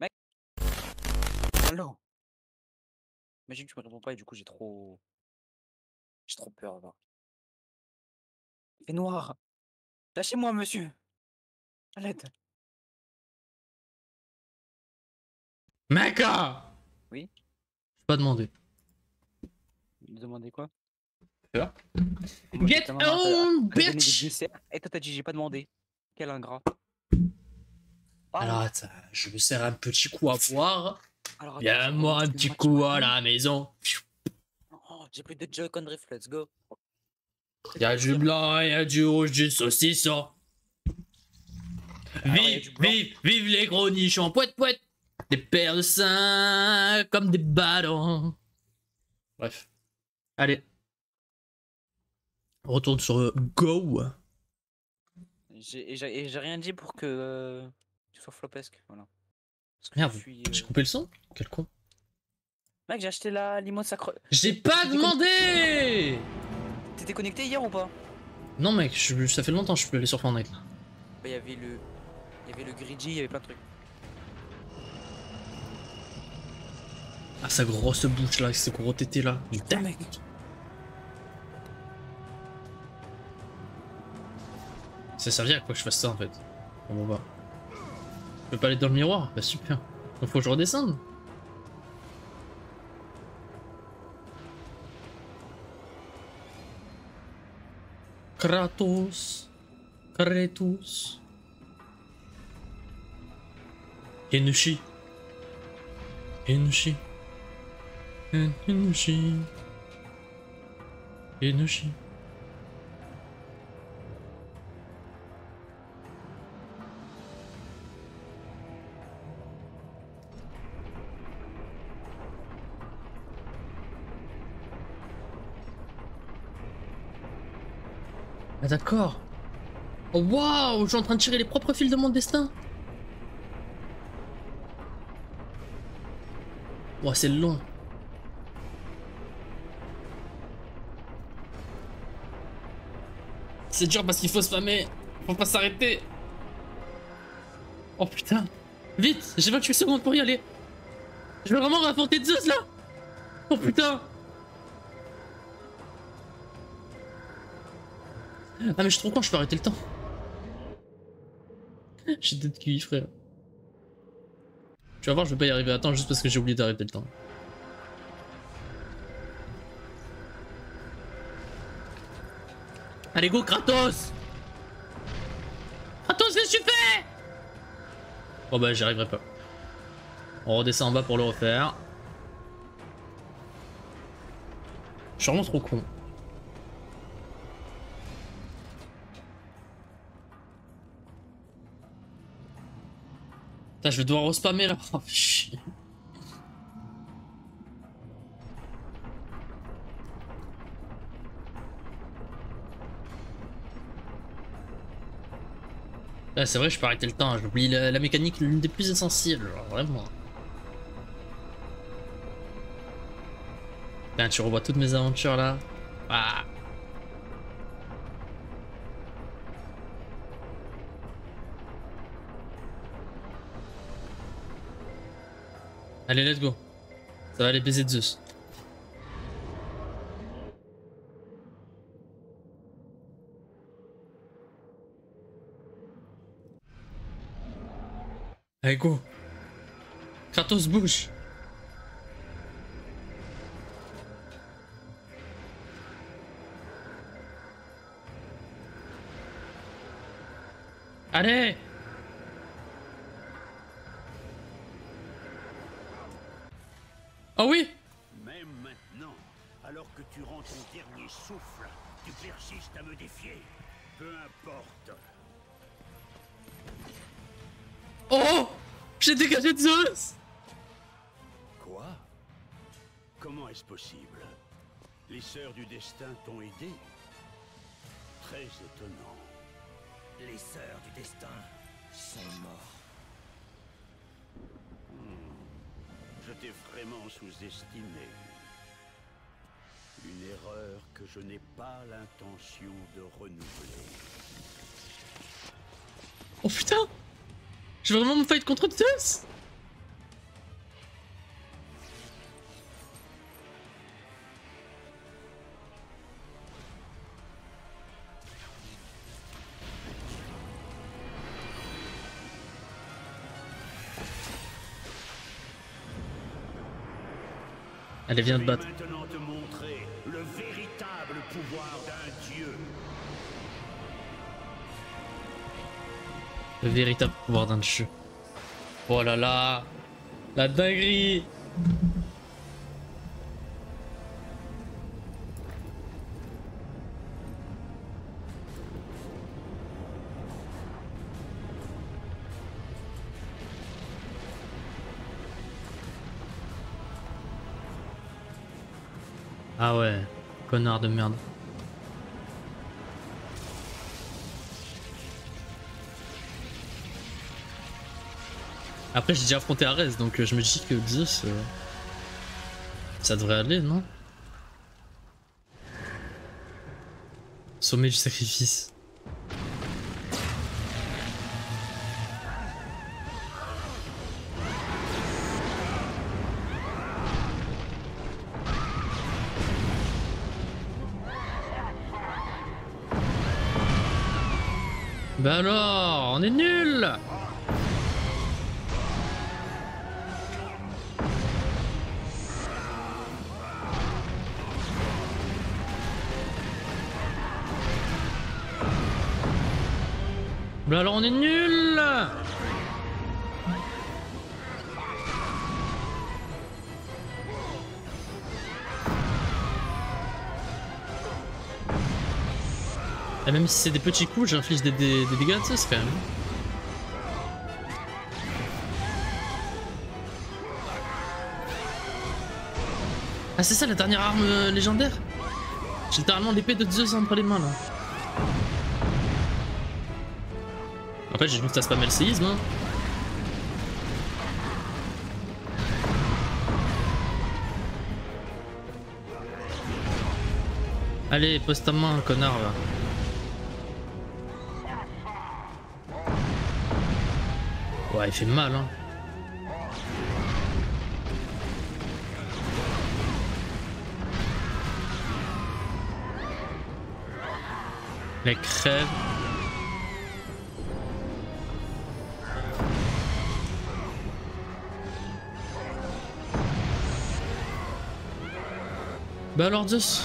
Mec. Allô Imagine que tu me réponds pas et du coup, j'ai trop. J'ai trop peur là. C'est noir. Lâchez-moi, monsieur. À l'aide. Mecca Oui Je pas demandé. Demandez quoi? Peur. Get on, bitch Et toi, t'as dit, j'ai pas demandé. Quel ingrat. Alors attends, je me sers un petit coup à boire. alors, Viens je moi un petit coup à la maison. Oh, j'ai plus de joke on riff, let's go. Il y a du blanc, il y a du rouge, du saucisson. Vive, vive, vive les gros nichons, poète, poète. Des paires de seins comme des ballons. Bref. Allez. On retourne sur euh, Go. J'ai rien dit pour que euh, tu sois flopesque, voilà. Merde, suis, J'ai euh, coupé le son? Quel con. Mec, j'ai acheté la limo sacre. J'ai pas demandé T'étais connecté hier ou pas? Non mec, je- ça fait longtemps que je plus allé sur Fortnite. là. Bah, il y avait le. Y avait le Grigi, y avait plein de trucs. Ah sa grosse bouche là, avec ce gros tété là. Putain mec. Ça servait à quoi que je fasse ça en fait Bon bah. Je peux pas aller dans le miroir? Bah super. Donc faut que je redescende. Kratos. Kratos. Enushi. Enushi. Enushi. Enushi. Ah d'accord. Oh waouh, je suis en train de tirer les propres fils de mon destin. Ouah, c'est long. C'est dur parce qu'il faut spammer. Faut pas s'arrêter. Oh putain. Vite, j'ai 28 secondes pour y aller. Je vais vraiment rapporter Zeus là. Oh putain. Ah mais je suis trop je peux arrêter le temps. J'ai tête QI frère. Tu vas voir, je vais pas y arriver à temps juste parce que j'ai oublié d'arrêter le temps. Allez go Kratos Kratos, qu'est-ce que tu fais? Bon bah j'y arriverai pas. On redescend en bas pour le refaire. Je suis vraiment trop con. Putain, je vais devoir respammer là. [laughs] Oh, Ah, c'est vrai, je peux arrêter le temps. J'oublie la, mécanique l'une des plus essentielles. vraiment. Putain, tu revois toutes mes aventures là. Ah. Allez, let's go. Ça va aller baiser Zeus. Allez, go. Kratos bouge. Allez Oh oui? Même maintenant, alors que tu rends ton dernier souffle, tu persistes à me défier. Peu importe. Oh J'ai dégagé Zeus Quoi? Comment est-ce possible? Les sœurs du destin t'ont aidé Très étonnant. Les sœurs du destin sont morts. Je t'ai vraiment sous-estimé. Une erreur que je n'ai pas l'intention de renouveler. Oh putain Je vais vraiment me fight contre Zeus? Allez, viens te battre. Le véritable pouvoir d'un jeu. Oh là là La dinguerie Ah ouais, connard de merde. Après, j'ai déjà affronté Ares, donc euh, je me dis que Zeus, euh, ça devrait aller, non? Sommet du sacrifice. Bah alors on est nul Et même si c'est des petits coups, j'inflige des, dégâts de Zeus quand même. Ah c'est ça la dernière arme euh, légendaire? J'ai littéralement l'épée de Zeus entre les mains là. J'ai juste à spammer le séisme hein. Allez, pose ta main, connard là. Ouais, il fait mal hein. Mais crève. Bah alors Zeus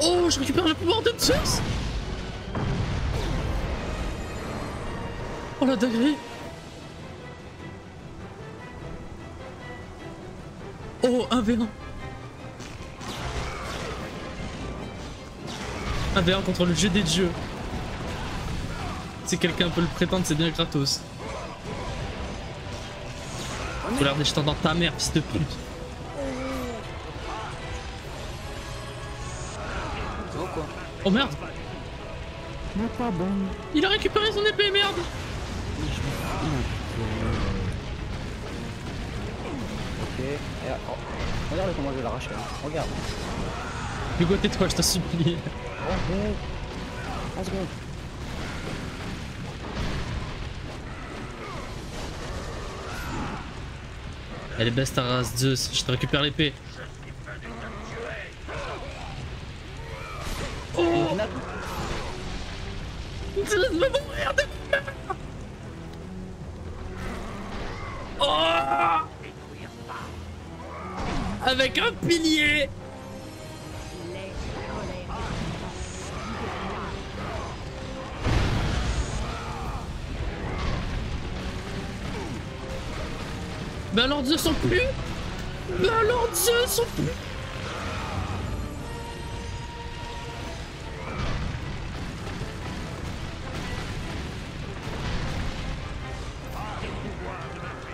Oh je récupère le pouvoir de Zeus. Oh la dinguerie. Oh 1v1 1v1 contre le jeu des dieux. Si quelqu'un peut le prétendre c'est bien Kratos. Faut l'air des dans ta mère fils de pute Oh merde Il a récupéré son épée merde Ok. Et, oh. Regarde comment je vais l'arracher. hein. Regarde. Hugo tais-toi je t'en supplie Ok. 1 seconde. Elle est ta race Zeus, je te récupère l'épée En plus Zeus en plus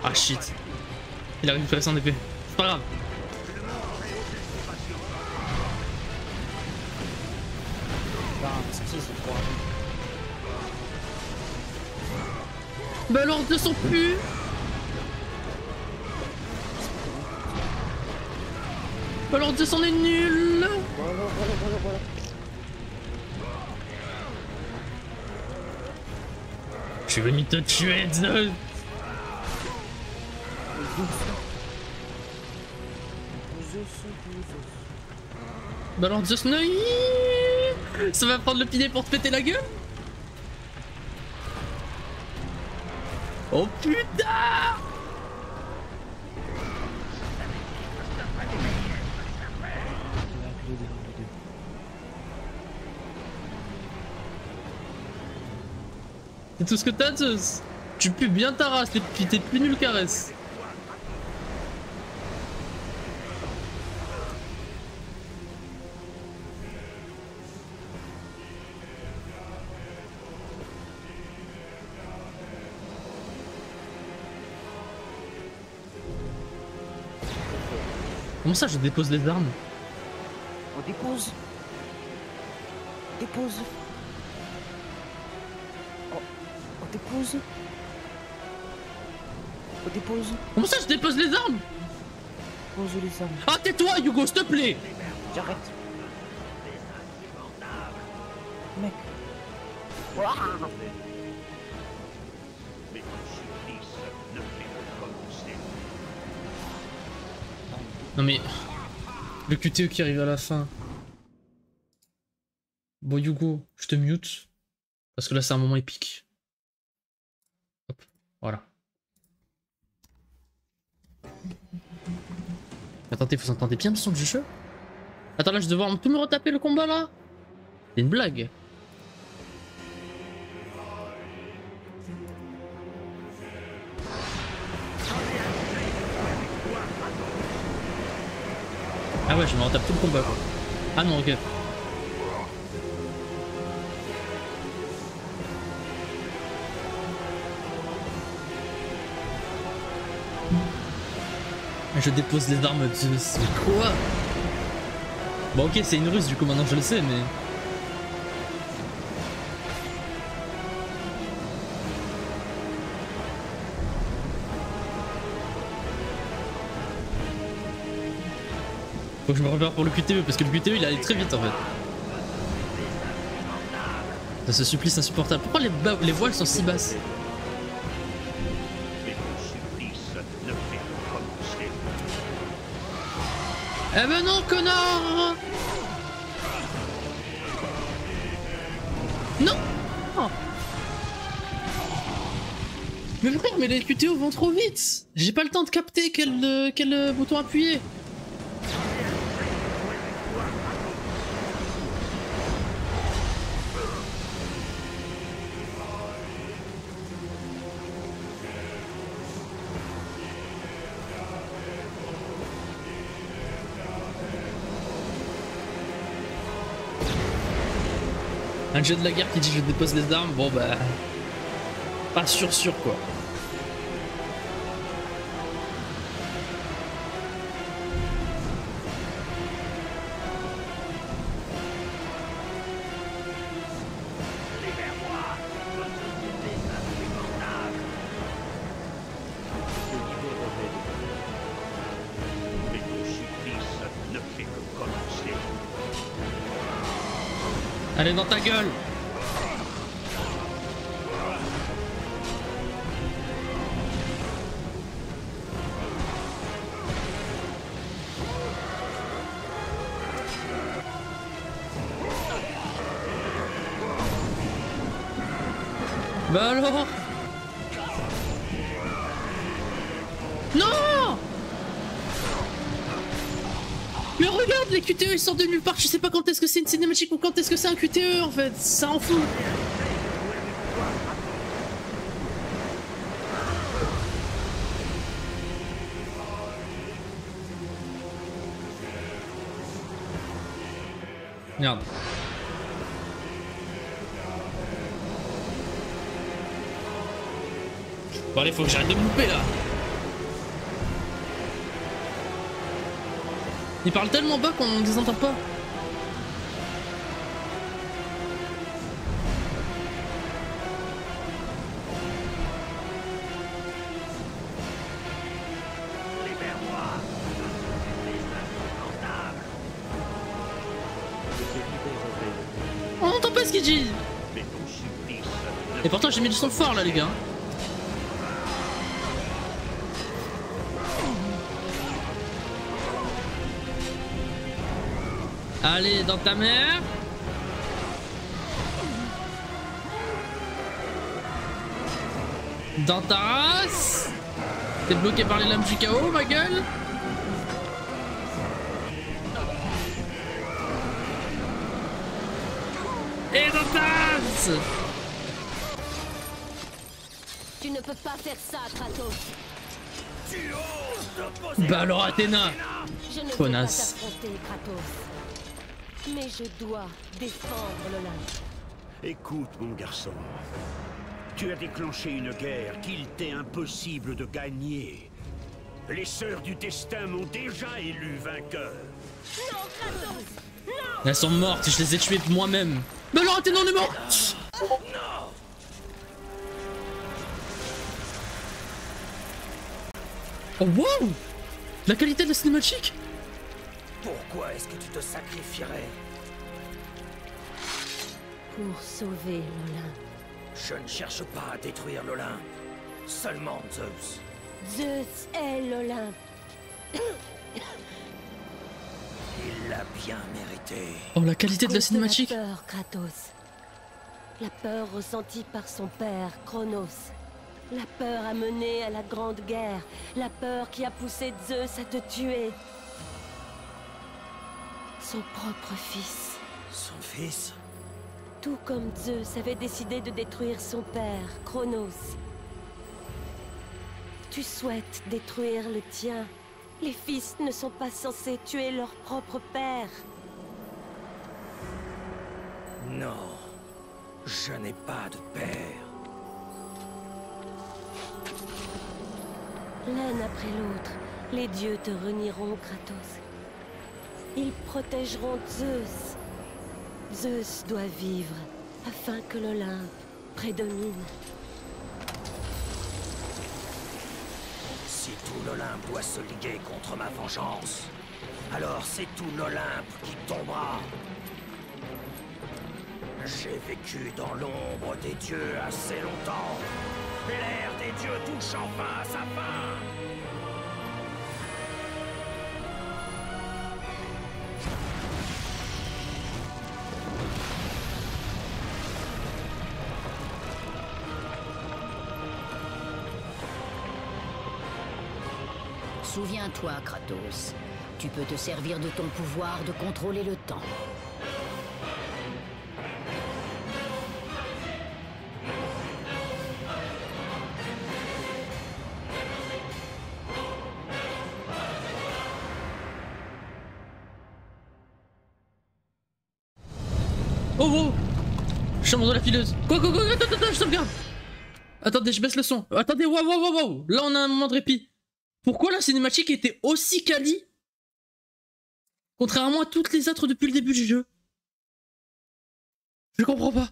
Ah shit. Il a récupéré son épée. C'est pas grave. Bah alors Zeus en plus Zeus en est nul. Voilà, voilà, voilà, voilà. Je vais limite te tuer Zeus Bah alors Zeus no Ça va prendre le pied pour te péter la gueule. Oh putain C'est tout ce que t'as Zeus Tu pues bien ta race, t'es plus nul caresse. Comment ça je dépose les armes? On dépose. Dépose. Dépose. On dépose. Comment ça je dépose les armes? Pose les armes. Ah tais-toi Hugo s'il te plaît J'arrête. Mec. Ouah. Non mais... Le QTE qui arrive à la fin. Bon Hugo, je te mute. Parce que là c'est un moment épique. Hop, voilà. Attendez, vous entendez bien le son du jeu Attends là je vais tout me retaper le combat là C'est une blague. Ah ouais, je me retape tout le combat quoi. Ah non, ok. Je dépose les armes de Zeus. Mais quoi Bon ok, c'est une ruse du coup, maintenant je le sais, mais... Faut que je me repère pour le QTE, parce que le QTE il allait très vite en fait. Ça se supplice insupportable. Pourquoi les voiles sont si basses Eh ben non, connard. Non. Mais frère, mais les QTO vont trop vite. J'ai pas le temps de capter quel, euh, euh, bouton appuyer Un jeu de la guerre qui dit je dépose les armes, bon bah... Pas sûr sûr quoi. Allez dans ta gueule sort de nulle part, je sais pas quand est-ce que c'est une cinématique ou quand est-ce que c'est un QTE en fait, ça en fout. Merde. Bon allez, faut que j'arrête de me louper là. Il parle tellement bas qu'on ne les entend pas. On n'entend pas ce qu'il dit. Et pourtant j'ai mis du son fort là les gars. Allez dans ta mère. Dans ta race. T'es bloqué par les lames du chaos ma gueule. Et dans ta race. Tu ne peux pas faire ça, Kratos. Bah alors Athéna Je ne Connasse. Mais je dois défendre l'Olympe. Écoute, mon garçon. Tu as déclenché une guerre qu'il t'est impossible de gagner. Les sœurs du destin m'ont déjà élu vainqueur. Non, Kratos Elles sont mortes, je les ai tuées moi-même. Bah alors Athéna on est morte Oh wow La qualité de la cinématique Pourquoi est-ce que tu te sacrifierais Pour sauver l'Olympe. Je ne cherche pas à détruire l'Olympe. Seulement Zeus. Zeus est l'Olympe. Il l'a bien mérité. Oh la qualité de la cinématique La peur, Kratos. La peur ressentie par son père, Chronos. La peur amenée à la grande guerre. La peur qui a poussé Zeus à te tuer. Son propre fils. Son fils? Tout comme Zeus avait décidé de détruire son père, Chronos. Tu souhaites détruire le tien. Les fils ne sont pas censés tuer leur propre père. Non. Je n'ai pas de père. L'un après l'autre, les dieux te renieront, Kratos. Ils protégeront Zeus. Zeus doit vivre afin que l'Olympe prédomine. Si tout l'Olympe doit se liguer contre ma vengeance, alors c'est tout l'Olympe qui tombera. J'ai vécu dans l'ombre des dieux assez longtemps. L'ère des dieux touche enfin à sa fin. Souviens-toi, Kratos. Tu peux te servir de ton pouvoir de contrôler le temps. De la fileuse. Quoi quoi quoi je sauvegarde Attendez je baisse le son. Attendez waouh waouh waouh waouh Là on a un moment de répit. Pourquoi la cinématique était aussi quali Contrairement à toutes les autres depuis le début du jeu? Je comprends pas.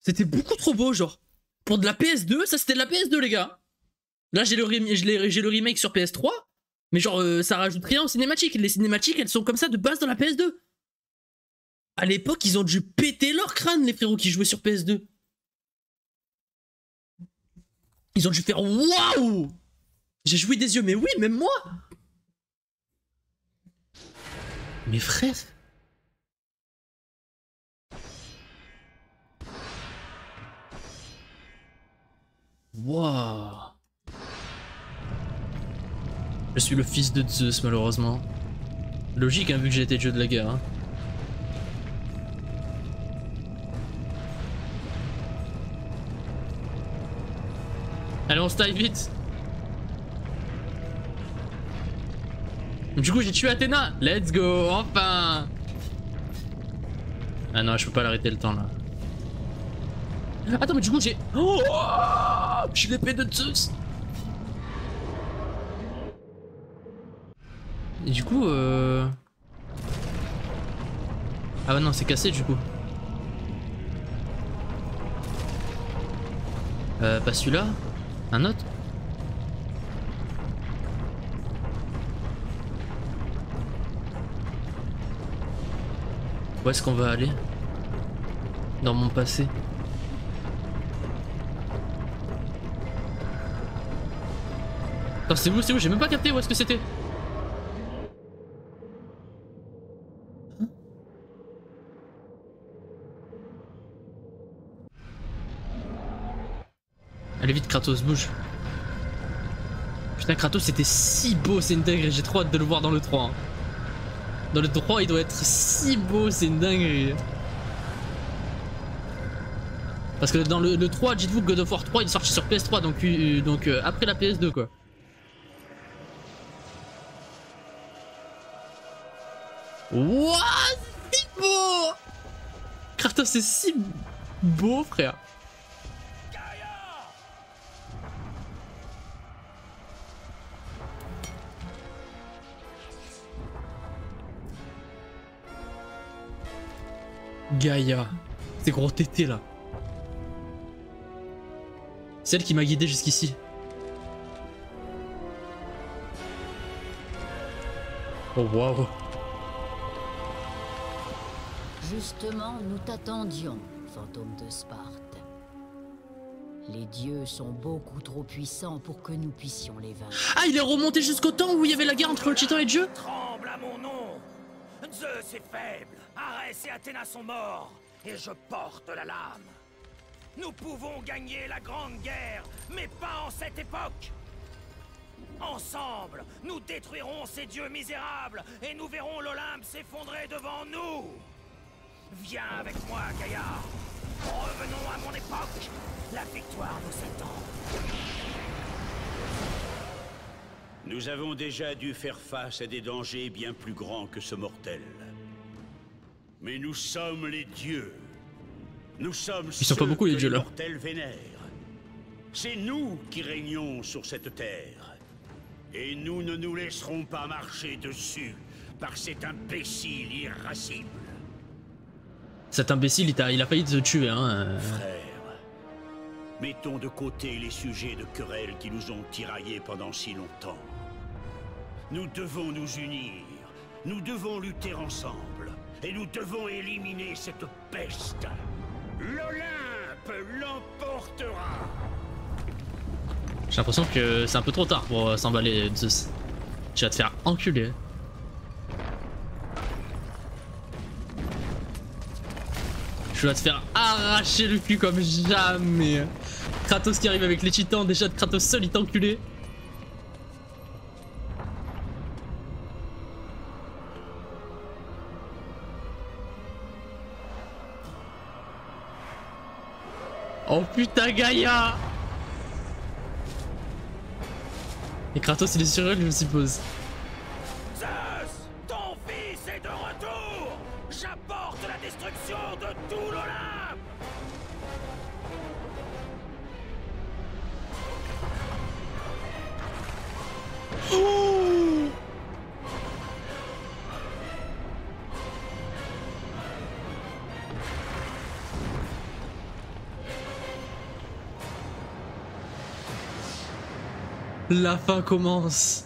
C'était beaucoup trop beau genre. Pour de la PS2 ça c'était de la PS2 les gars. Là j'ai le, le remake sur PS3 Mais genre euh, ça rajoute rien aux cinématiques. Les cinématiques elles sont comme ça de base dans la PS2 à l'époque, ils ont dû péter leur crâne, les frérots qui jouaient sur PS2. Ils ont dû faire waouh J'ai joué des yeux, mais oui, même moi Mes frères Waouh Je suis le fils de Zeus, malheureusement. Logique, hein, vu que j'ai été dieu de la guerre. hein. Allez, on se vite. Du coup, j'ai tué Athéna. Let's go, enfin. Ah non, je peux pas l'arrêter le temps là. Attends, mais du coup, j'ai. Oh J'ai l'épée de Zeus Et du coup, euh. Ah bah non, c'est cassé du coup. Euh, pas celui-là Un autre Où est-ce qu'on va aller Dans mon passé. Attends, c'est où, c'est où J'ai même pas capté où est-ce que c'était. Kratos, bouge. Putain Kratos c'était si beau, c'est une dinguerie, j'ai trop hâte de le voir dans le 3. hein. Dans le 3 il doit être si beau, c'est une dinguerie. Parce que dans le, le 3, dites-vous que God of War 3 il est sorti sur PS3 donc, euh, donc euh, après la PS2 quoi. Wouah, c'est beau Kratos c'est si beau frère. Gaïa. C'est gros tété là. Celle qui m'a guidé jusqu'ici. Oh waouh. Justement, nous t'attendions, fantôme de Sparte. Les dieux sont beaucoup trop puissants pour que nous puissions les vaincre. Ah, il est remonté jusqu'au temps où il y avait la guerre entre le titan et Dieu? Zeus est faible, Arès et Athéna sont morts, et je porte la lame. Nous pouvons gagner la grande guerre, mais pas en cette époque. Ensemble, nous détruirons ces dieux misérables, et nous verrons l'Olympe s'effondrer devant nous. Viens avec moi, Gaïa. Revenons à mon époque. La victoire nous attend Nous avons déjà dû faire face à des dangers bien plus grands que ce mortel. Mais nous sommes les dieux. Nous sommes Ils sont pas ceux beaucoup, les que dieux, là. C'est nous qui régnons sur cette terre. Et nous ne nous laisserons pas marcher dessus par cet imbécile irascible. Cet imbécile, il a, il a failli te tuer, hein. euh. Frère, mettons de côté les sujets de querelle qui nous ont tiraillés pendant si longtemps. Nous devons nous unir, nous devons lutter ensemble, et nous devons éliminer cette peste. L'Olympe l'emportera J'ai l'impression que c'est un peu trop tard pour euh, s'emballer, Zeus. Tu vas te faire enculer. Je vais te faire arracher le cul comme jamais. Kratos qui arrive avec les titans, déjà Kratos seul il t'enculé. Oh putain Gaïa. Et Kratos il est sur elle je suppose. Zeus Ton fils est de retour. J'apporte la destruction de tout l'Olympe La fin commence.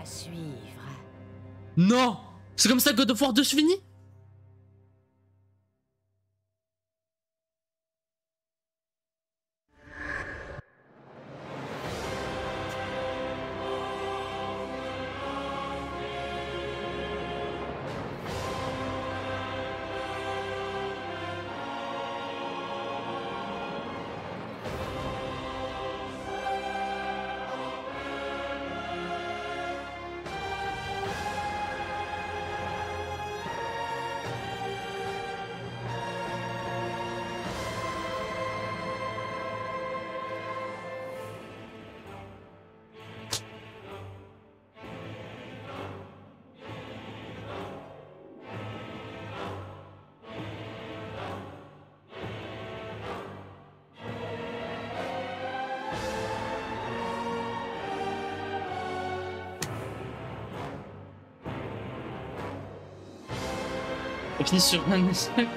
À suivre. Non C'est comme ça que God of War 2 se finit? Sur un échec.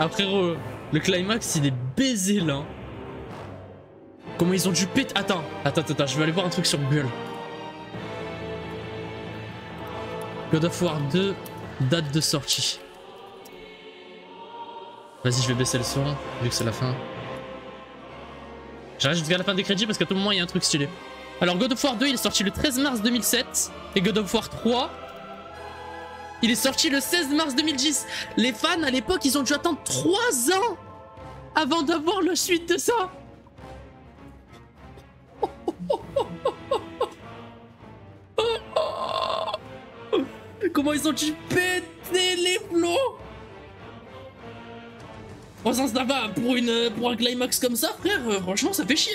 Après, le climax, il est baisé là. Comment ils ont dû péter. Attends, attends, attends, je vais aller voir un truc sur Google. God of War 2, date de sortie. Vas-y, je vais baisser le son, vu que c'est la fin. J'arrête jusqu'à la fin des crédits parce qu'à tout moment, il y a un truc stylé. Alors, God of War 2, il est sorti le 13 mars 2007. Et God of War 3, il est sorti le 16 mars 2010. Les fans, à l'époque, ils ont dû attendre 3 ans avant d'avoir la suite de ça. [laughs] Comment ils ont dû péter les plombs Franchement, ça va, pour, une, pour un climax comme ça, frère, euh, franchement, ça fait chier.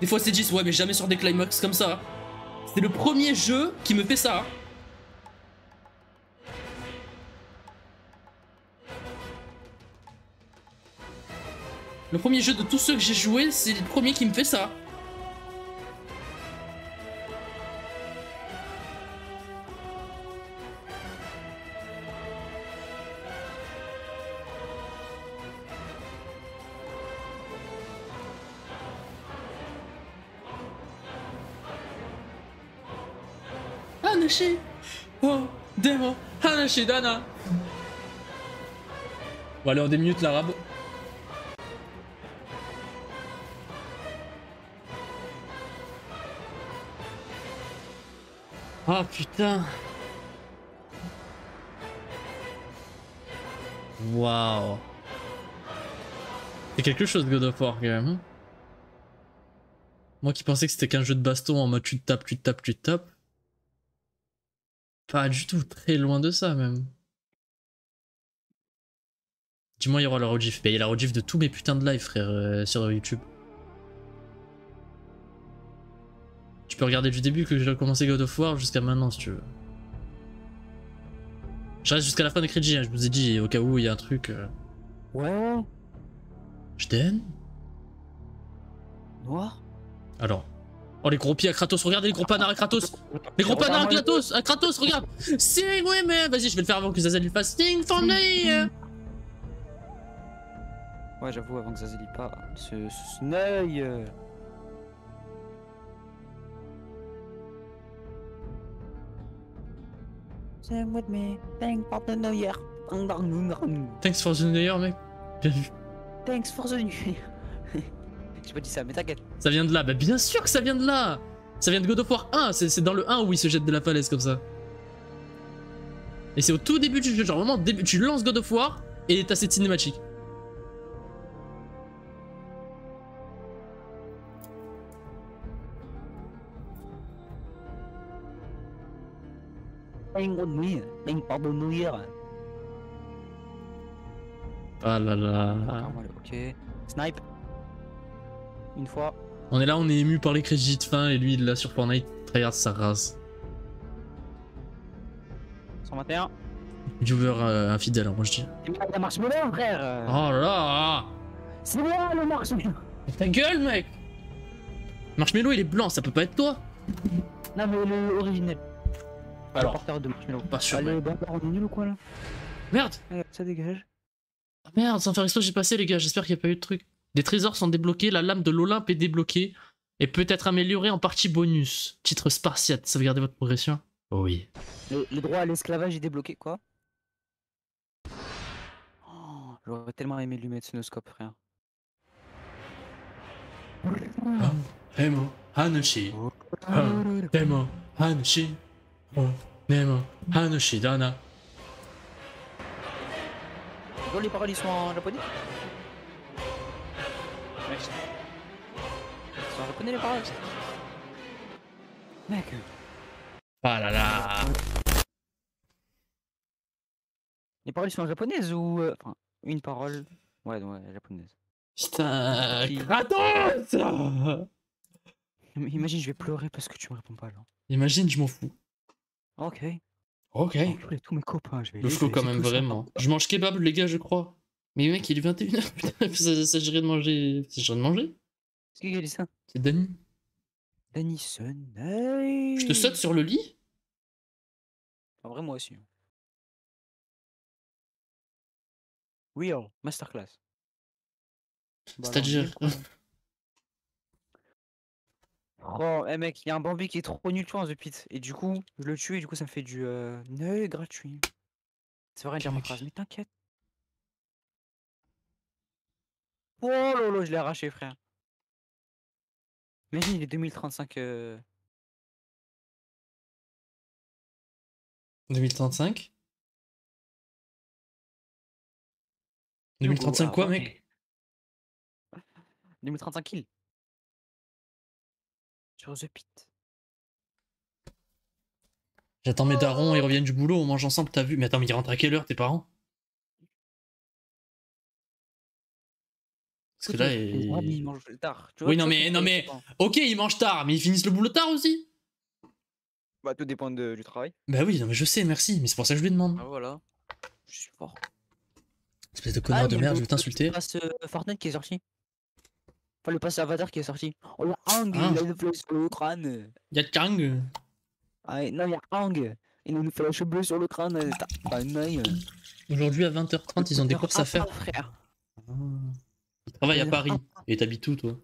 Des fois, c'est 10, ouais, mais jamais sur des climax comme ça. C'est le premier jeu qui me fait ça. Le premier jeu de tous ceux que j'ai joué, c'est le premier qui me fait ça. Oh Demo Hanashi Dana Bon allez on déminute l'arabe. Ah putain Waouh C'est quelque chose God of War quand même. hein. Moi qui pensais que c'était qu'un jeu de baston en mode tu te tapes, tu te tapes, tu te tapes. Pas du tout, très loin de ça même. Dis-moi, il y aura la rediff. Il y a la rediff de tous mes putains de live, frère, euh, sur YouTube. Tu peux regarder du début que j'ai commencé God of War jusqu'à maintenant si tu veux. Je reste jusqu'à la fin des crédits, hein, je vous ai dit, au cas où il y a un truc. euh, Ouais. Je donne Noir? Alors. Oh les gros pieds à Kratos, regardez les gros panards à Kratos Les gros panards à Kratos, à Kratos, regarde Sing with me Vas-y, je vais le faire avant que Zazel lui fasse Sing for me Ouais, j'avoue, avant que Zazel y pas. Ce, euh. Sing with me, thank for the new year. Thanks for the new year, mec. Bien vu. Thanks for the new year. J'ai pas dit ça, mais t'inquiète. Ça vient de là, bah bien sûr que ça vient de là Ça vient de God of War 1, c'est dans le 1 où il se jette de la falaise comme ça. Et c'est au tout début du jeu, genre vraiment, début, tu lances God of War et t'as cette cinématique. Ah là là. Ah, ok. Snipe. Une fois. On est là, on est ému par les crédits de fin et lui il l'a sur Fortnite, tryhard sa race. 121. Viewer euh, infidèle, moi je dis. C'est la marshmallow, frère. Oh là là C'est moi le marshmallow. Ta gueule, mec Marshmello, il est blanc, ça peut pas être toi Non, mais le originel. Alors, Le porteur de marshmallow. pas sûr, Allez, bah, on est nul ou quoi là? Merde Ça dégage. Ah, Merde, sans faire exprès, j'ai passé, les gars, j'espère qu'il n'y a pas eu de truc. Des trésors sont débloqués, la lame de l'Olympe est débloquée et peut être améliorée en partie bonus. Titre spartiate, sauvegardez votre progression Oh oui. Le, le droit à l'esclavage est débloqué, quoi Oh, J'aurais tellement aimé lui mettre ce noscope, frère. Nemo, Hanushi. Nemo, Hanushi. Nemo, Hanushi, Dana. Bon, les paroles, ils sont en japonais? Les paroles Mec, Ah là là les paroles sont en japonaises ou... euh, Enfin, une parole... Ouais, ouais, japonaise. Putain, Qui- Kratos Imagine, je vais pleurer parce que tu me réponds pas, là. Imagine, je m'en fous. Ok. Ok. Tous mes copains, je vais Le flow quand même, vraiment. Je mange kebab, les gars, je crois. Mais mec, il est 21h, [laughs] putain, ça s'agirait de manger. Ça s'agirait de manger C'est qui a dit ça C'est Danny. Danny Sun. Hey Je te saute sur le lit En vrai, moi aussi. hein. Real, masterclass. Bah alors, C'est-à-dire. [laughs] Oh, eh mec, il y a un Bambi qui est trop nul, tu vois, en The Pit. Et du coup, je le tue et du coup, ça me fait du euh, nœud gratuit. C'est vrai, dire ma phrase, mais t'inquiète. Oh lolo, je l'ai arraché, frère. Imagine, il est 2035. euh, 2035 Hugo 2035 quoi, avant. mec [laughs] 2035 kills. Sur The Pit. J'attends mes darons, ils reviennent du boulot, on mange ensemble, t'as vu? Mais attends, mais ils rentrent à quelle heure, tes parents? Parce que là, ils- mangent tard. tu Oui, vois, non, tu vois, mais- non, mais- Ok, ils mangent tard, mais ils finissent le boulot tard aussi Bah, tout dépend de- du travail. Bah oui, non, mais je sais, merci, mais c'est pour ça que je lui demande. Ah, voilà. Je suis fort. Espèce de connard Ah, de il y a merde, le- je vais t'insulter. Le pass euh, Fortnite qui est sorti. Enfin, le pass Avatar qui est sorti. Oh, il y a Hang, Ah. il a une flèche sur le crâne. Y'a Kang Ah, non, il y a Hang. Il a une flèche bleue sur le crâne. T'as pas un œil. Aujourd'hui à 20h30, ils ont des courses à faire. frère. Ils travaillent à Paris. Et t'habites où, toi?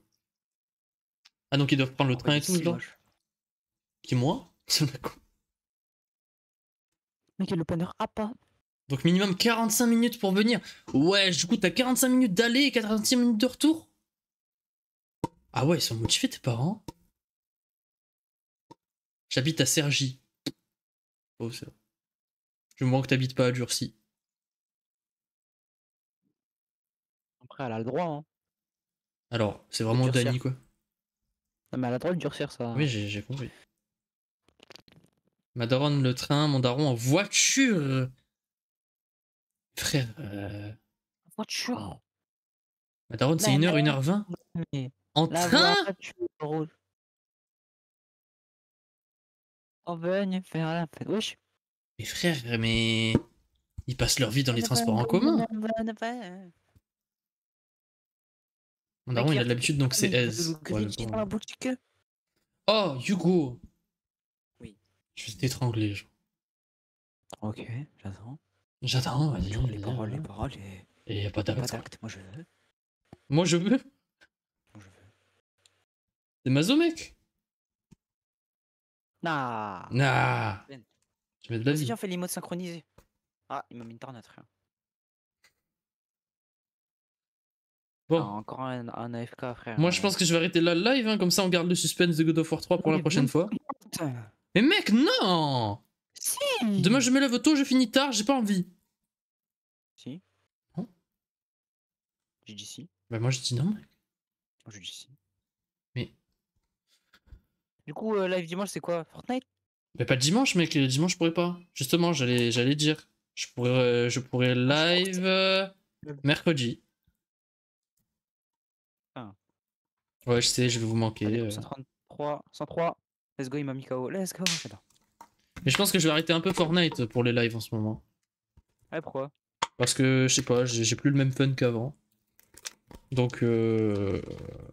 Ah, donc ils doivent prendre le train et tout, genre moche. Qui, moi? [laughs] C'est le con. Mec, il y a le APA. Donc minimum 45 minutes pour venir. Ouais, du coup, t'as 45 minutes d'aller et 45 minutes de retour? Ah ouais, ils sont motivés, tes parents J'habite à Cergy. Oh, c'est vrai. Je me manque que t'habites pas à Durcy. Après, elle a le droit. Hein. Alors, c'est vraiment. Dany, quoi. Non, mais elle a le droit de durcir ça. Oui, j'ai compris. Ma daronne, le train, mon daron en voiture. Frère, euh, Voiture. ma daronne, c'est La 1h, 1h20 Mais En la train voiture. On veut faire la fête. Wesh. Mais frère, mais. Ils passent leur vie dans les transports en commun. Mon daron, il a de l'habitude, donc c'est aise. Oh, Hugo Oui. Je vais t'étrangler, genre. Ok, j'attends. J'attends, vas-y. Les paroles, les paroles, et Et y a pas d'acte. Moi je veux. Moi, je veux. Moi je veux. C'est Mazo, mec Nah. Nah Ben. Je mets de la Si vie. on fait les modes synchronisés. Ah, il m'a mis une tornade, frère. Bon. Ah, encore un, un AFK, frère. Moi, je pense que je vais arrêter là le live, hein, comme ça on garde le suspense de God of War 3 pour la Mais prochaine fois. Mais mec, non Si. Demain, je me lève tôt, je finis tard, j'ai pas envie. Si. Non. J'ai dit si. Bah, moi, je dis non. mec. Je dis si. Mais- Du coup, euh, live dimanche, c'est quoi? Fortnite? Mais pas dimanche, mec. le Dimanche, je pourrais pas. Justement, j'allais, dire. Je pourrais, euh, je pourrais live euh, mercredi. Ah. Ouais, je sais, je vais vous manquer. Allez, euh. 133, 103. Let's go, il m'a mis KO. Let's go. Mais je pense que je vais arrêter un peu Fortnite pour les lives en ce moment. Ouais, pourquoi? Parce que, je sais pas, j'ai j'ai plus le même fun qu'avant. Donc, euh,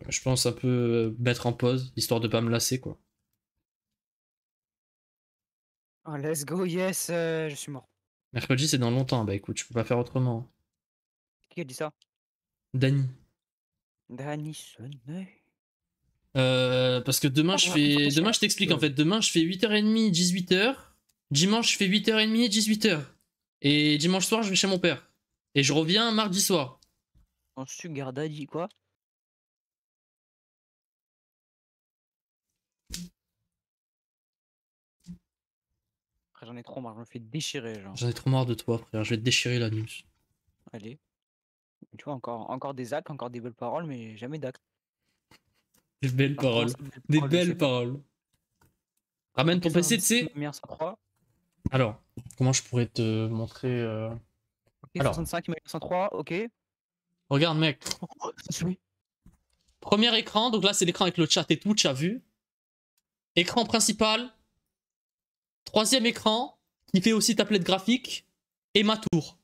je pense un peu mettre en pause, histoire de pas me lasser, quoi. Oh, let's go, yes, euh, je suis mort. Mercredi, c'est dans longtemps. Bah écoute, je peux pas faire autrement. Qui a dit ça? Dany. Danny Sonnet. Euh, parce que demain, je fais. Demain, je t'explique en fait. Demain, je fais 8h30, 18h. Dimanche, je fais 8h30, 18h. Et dimanche soir, je vais chez mon père. Et je reviens mardi soir. Ensuite, Gardadi, quoi Après, j'en ai trop marre, je me fais déchirer, genre. J'en ai trop marre de toi, frère. Je vais te déchirer la nuit. Allez. Tu vois, encore, encore des actes, encore des belles paroles, mais jamais d'actes. Des belles paroles. Des belles paroles. Ramène ton PC, tu sais. Il m'a mis un 103. Alors, comment je pourrais te montrer. euh, Ok, Alors. 65, il m'a mis un 103, ok. Regarde, mec. Premier écran, donc là, c'est l'écran avec le chat et tout, tu as vu. Écran principal. Troisième écran, qui fait aussi tablette graphique. Et ma tour.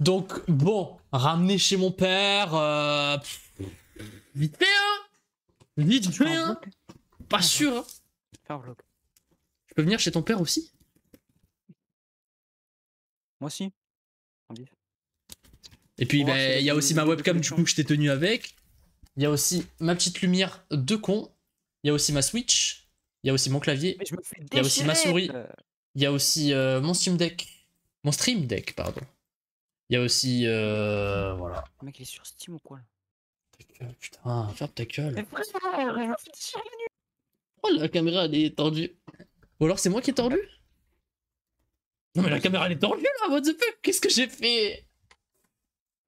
Donc, bon, ramener chez mon père. euh, vite fait, hein Vite fait, hein Pas sûr, hein Fais un vlog. Je peux venir chez ton père aussi? Moi aussi. Et puis, s'il il y a aussi ma webcam du solutions. coup que je t'ai tenu avec. Il y a aussi ma petite lumière de con. Il y a aussi ma Switch. Il y a aussi mon clavier. Il y a aussi ma souris. euh. Il y a aussi euh, mon Steam Deck. Mon Stream Deck, pardon. Il y a aussi. euh, voilà. Le mec il est sur Steam ou quoi là? Gueule, Putain, ferme ta gueule. Frère, déchirer. Oh, la caméra, elle est tordue. Ou alors c'est moi qui ai tordu? Non, mais la caméra, elle est tordue là, what the fuck? Qu'est-ce que j'ai fait?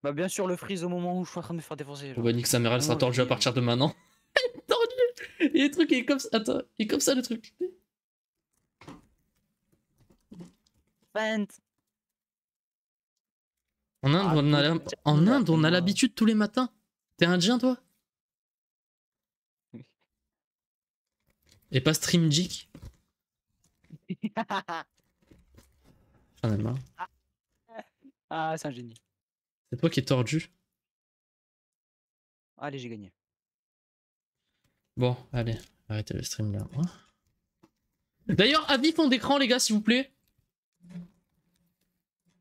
Bah bien sûr le freeze au moment où je suis en train de me faire défoncer. Oh, genre. bah, nique sa mère, elle sera tordue à partir de maintenant. [laughs] Elle est tordue Et le truc, il est comme ça. Attends, il est comme ça le truc. Fent. En Inde, Ah, on a, en Inde, on a l'habitude tous les matins. T'es indien, toi? Et pas Streamjik [laughs] J'en ai marre. ah c'est un génie. C'est toi qui es tordu? Allez j'ai gagné. Bon, allez, arrêtez le stream là. Hein D'ailleurs, avis fond d'écran, les gars, s'il vous plaît.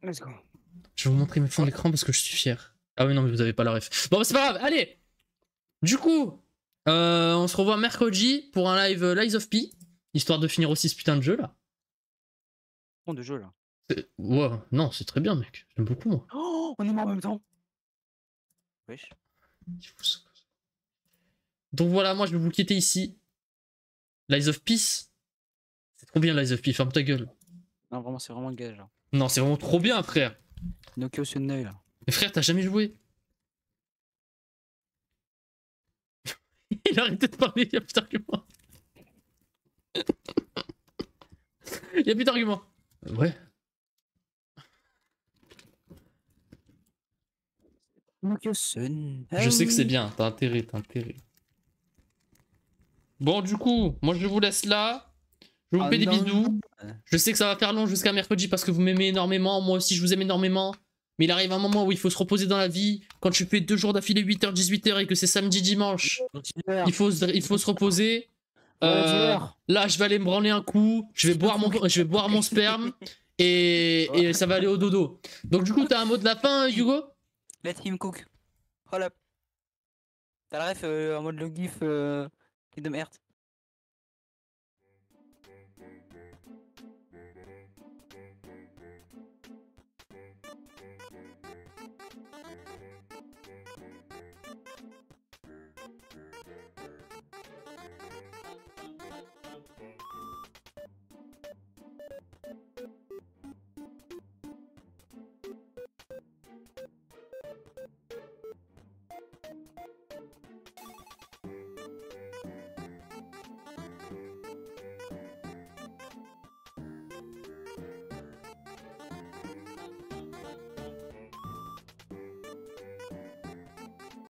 Let's go. Je vais vous montrer mes fonds d'écran parce que je suis fier. Ah oui, non, mais vous avez pas la ref. Bon, bah, c'est pas grave, allez Du coup, euh, on se revoit mercredi pour un live euh, Lies of P, histoire de finir aussi ce putain de jeu là. Bon de jeu là. Ouais, non, c'est très bien, mec. J'aime beaucoup, moi. Oh on est mort en même temps. Wesh. Donc voilà, moi je vais vous quitter ici. Lies of Peace. C'est trop bien, Lies of Peace, ferme ta gueule. Non vraiment c'est vraiment le gage là. Non, c'est vraiment trop bien, frère. Nokia Sunday là. Mais frère, t'as jamais joué [laughs] Il a arrêté de parler, il y a plus d'arguments. Il y a plus d'arguments. Ouais. Nokia Sun. Je sais que c'est bien, t'as intérêt, t'as intérêt. Bon, du coup, moi je vous laisse là. Je vous Ah fais des non. bisous. Je sais que ça va faire long jusqu'à mercredi parce que vous m'aimez énormément. Moi aussi, je vous aime énormément. Mais il arrive un moment où il faut se reposer dans la vie. Quand tu fais deux jours d'affilée 8h, 18h et que c'est samedi, dimanche, il faut, se- il faut se reposer. Euh, là, je vais aller me branler un coup. Je vais boire mon, je vais boire mon sperme. Et, et ça va aller au dodo. Donc, du coup, t'as un mot de la fin, Hugo? Let him cook. Hold up. T'as la ref euh, en mode le gif euh, Kingdom Hearts.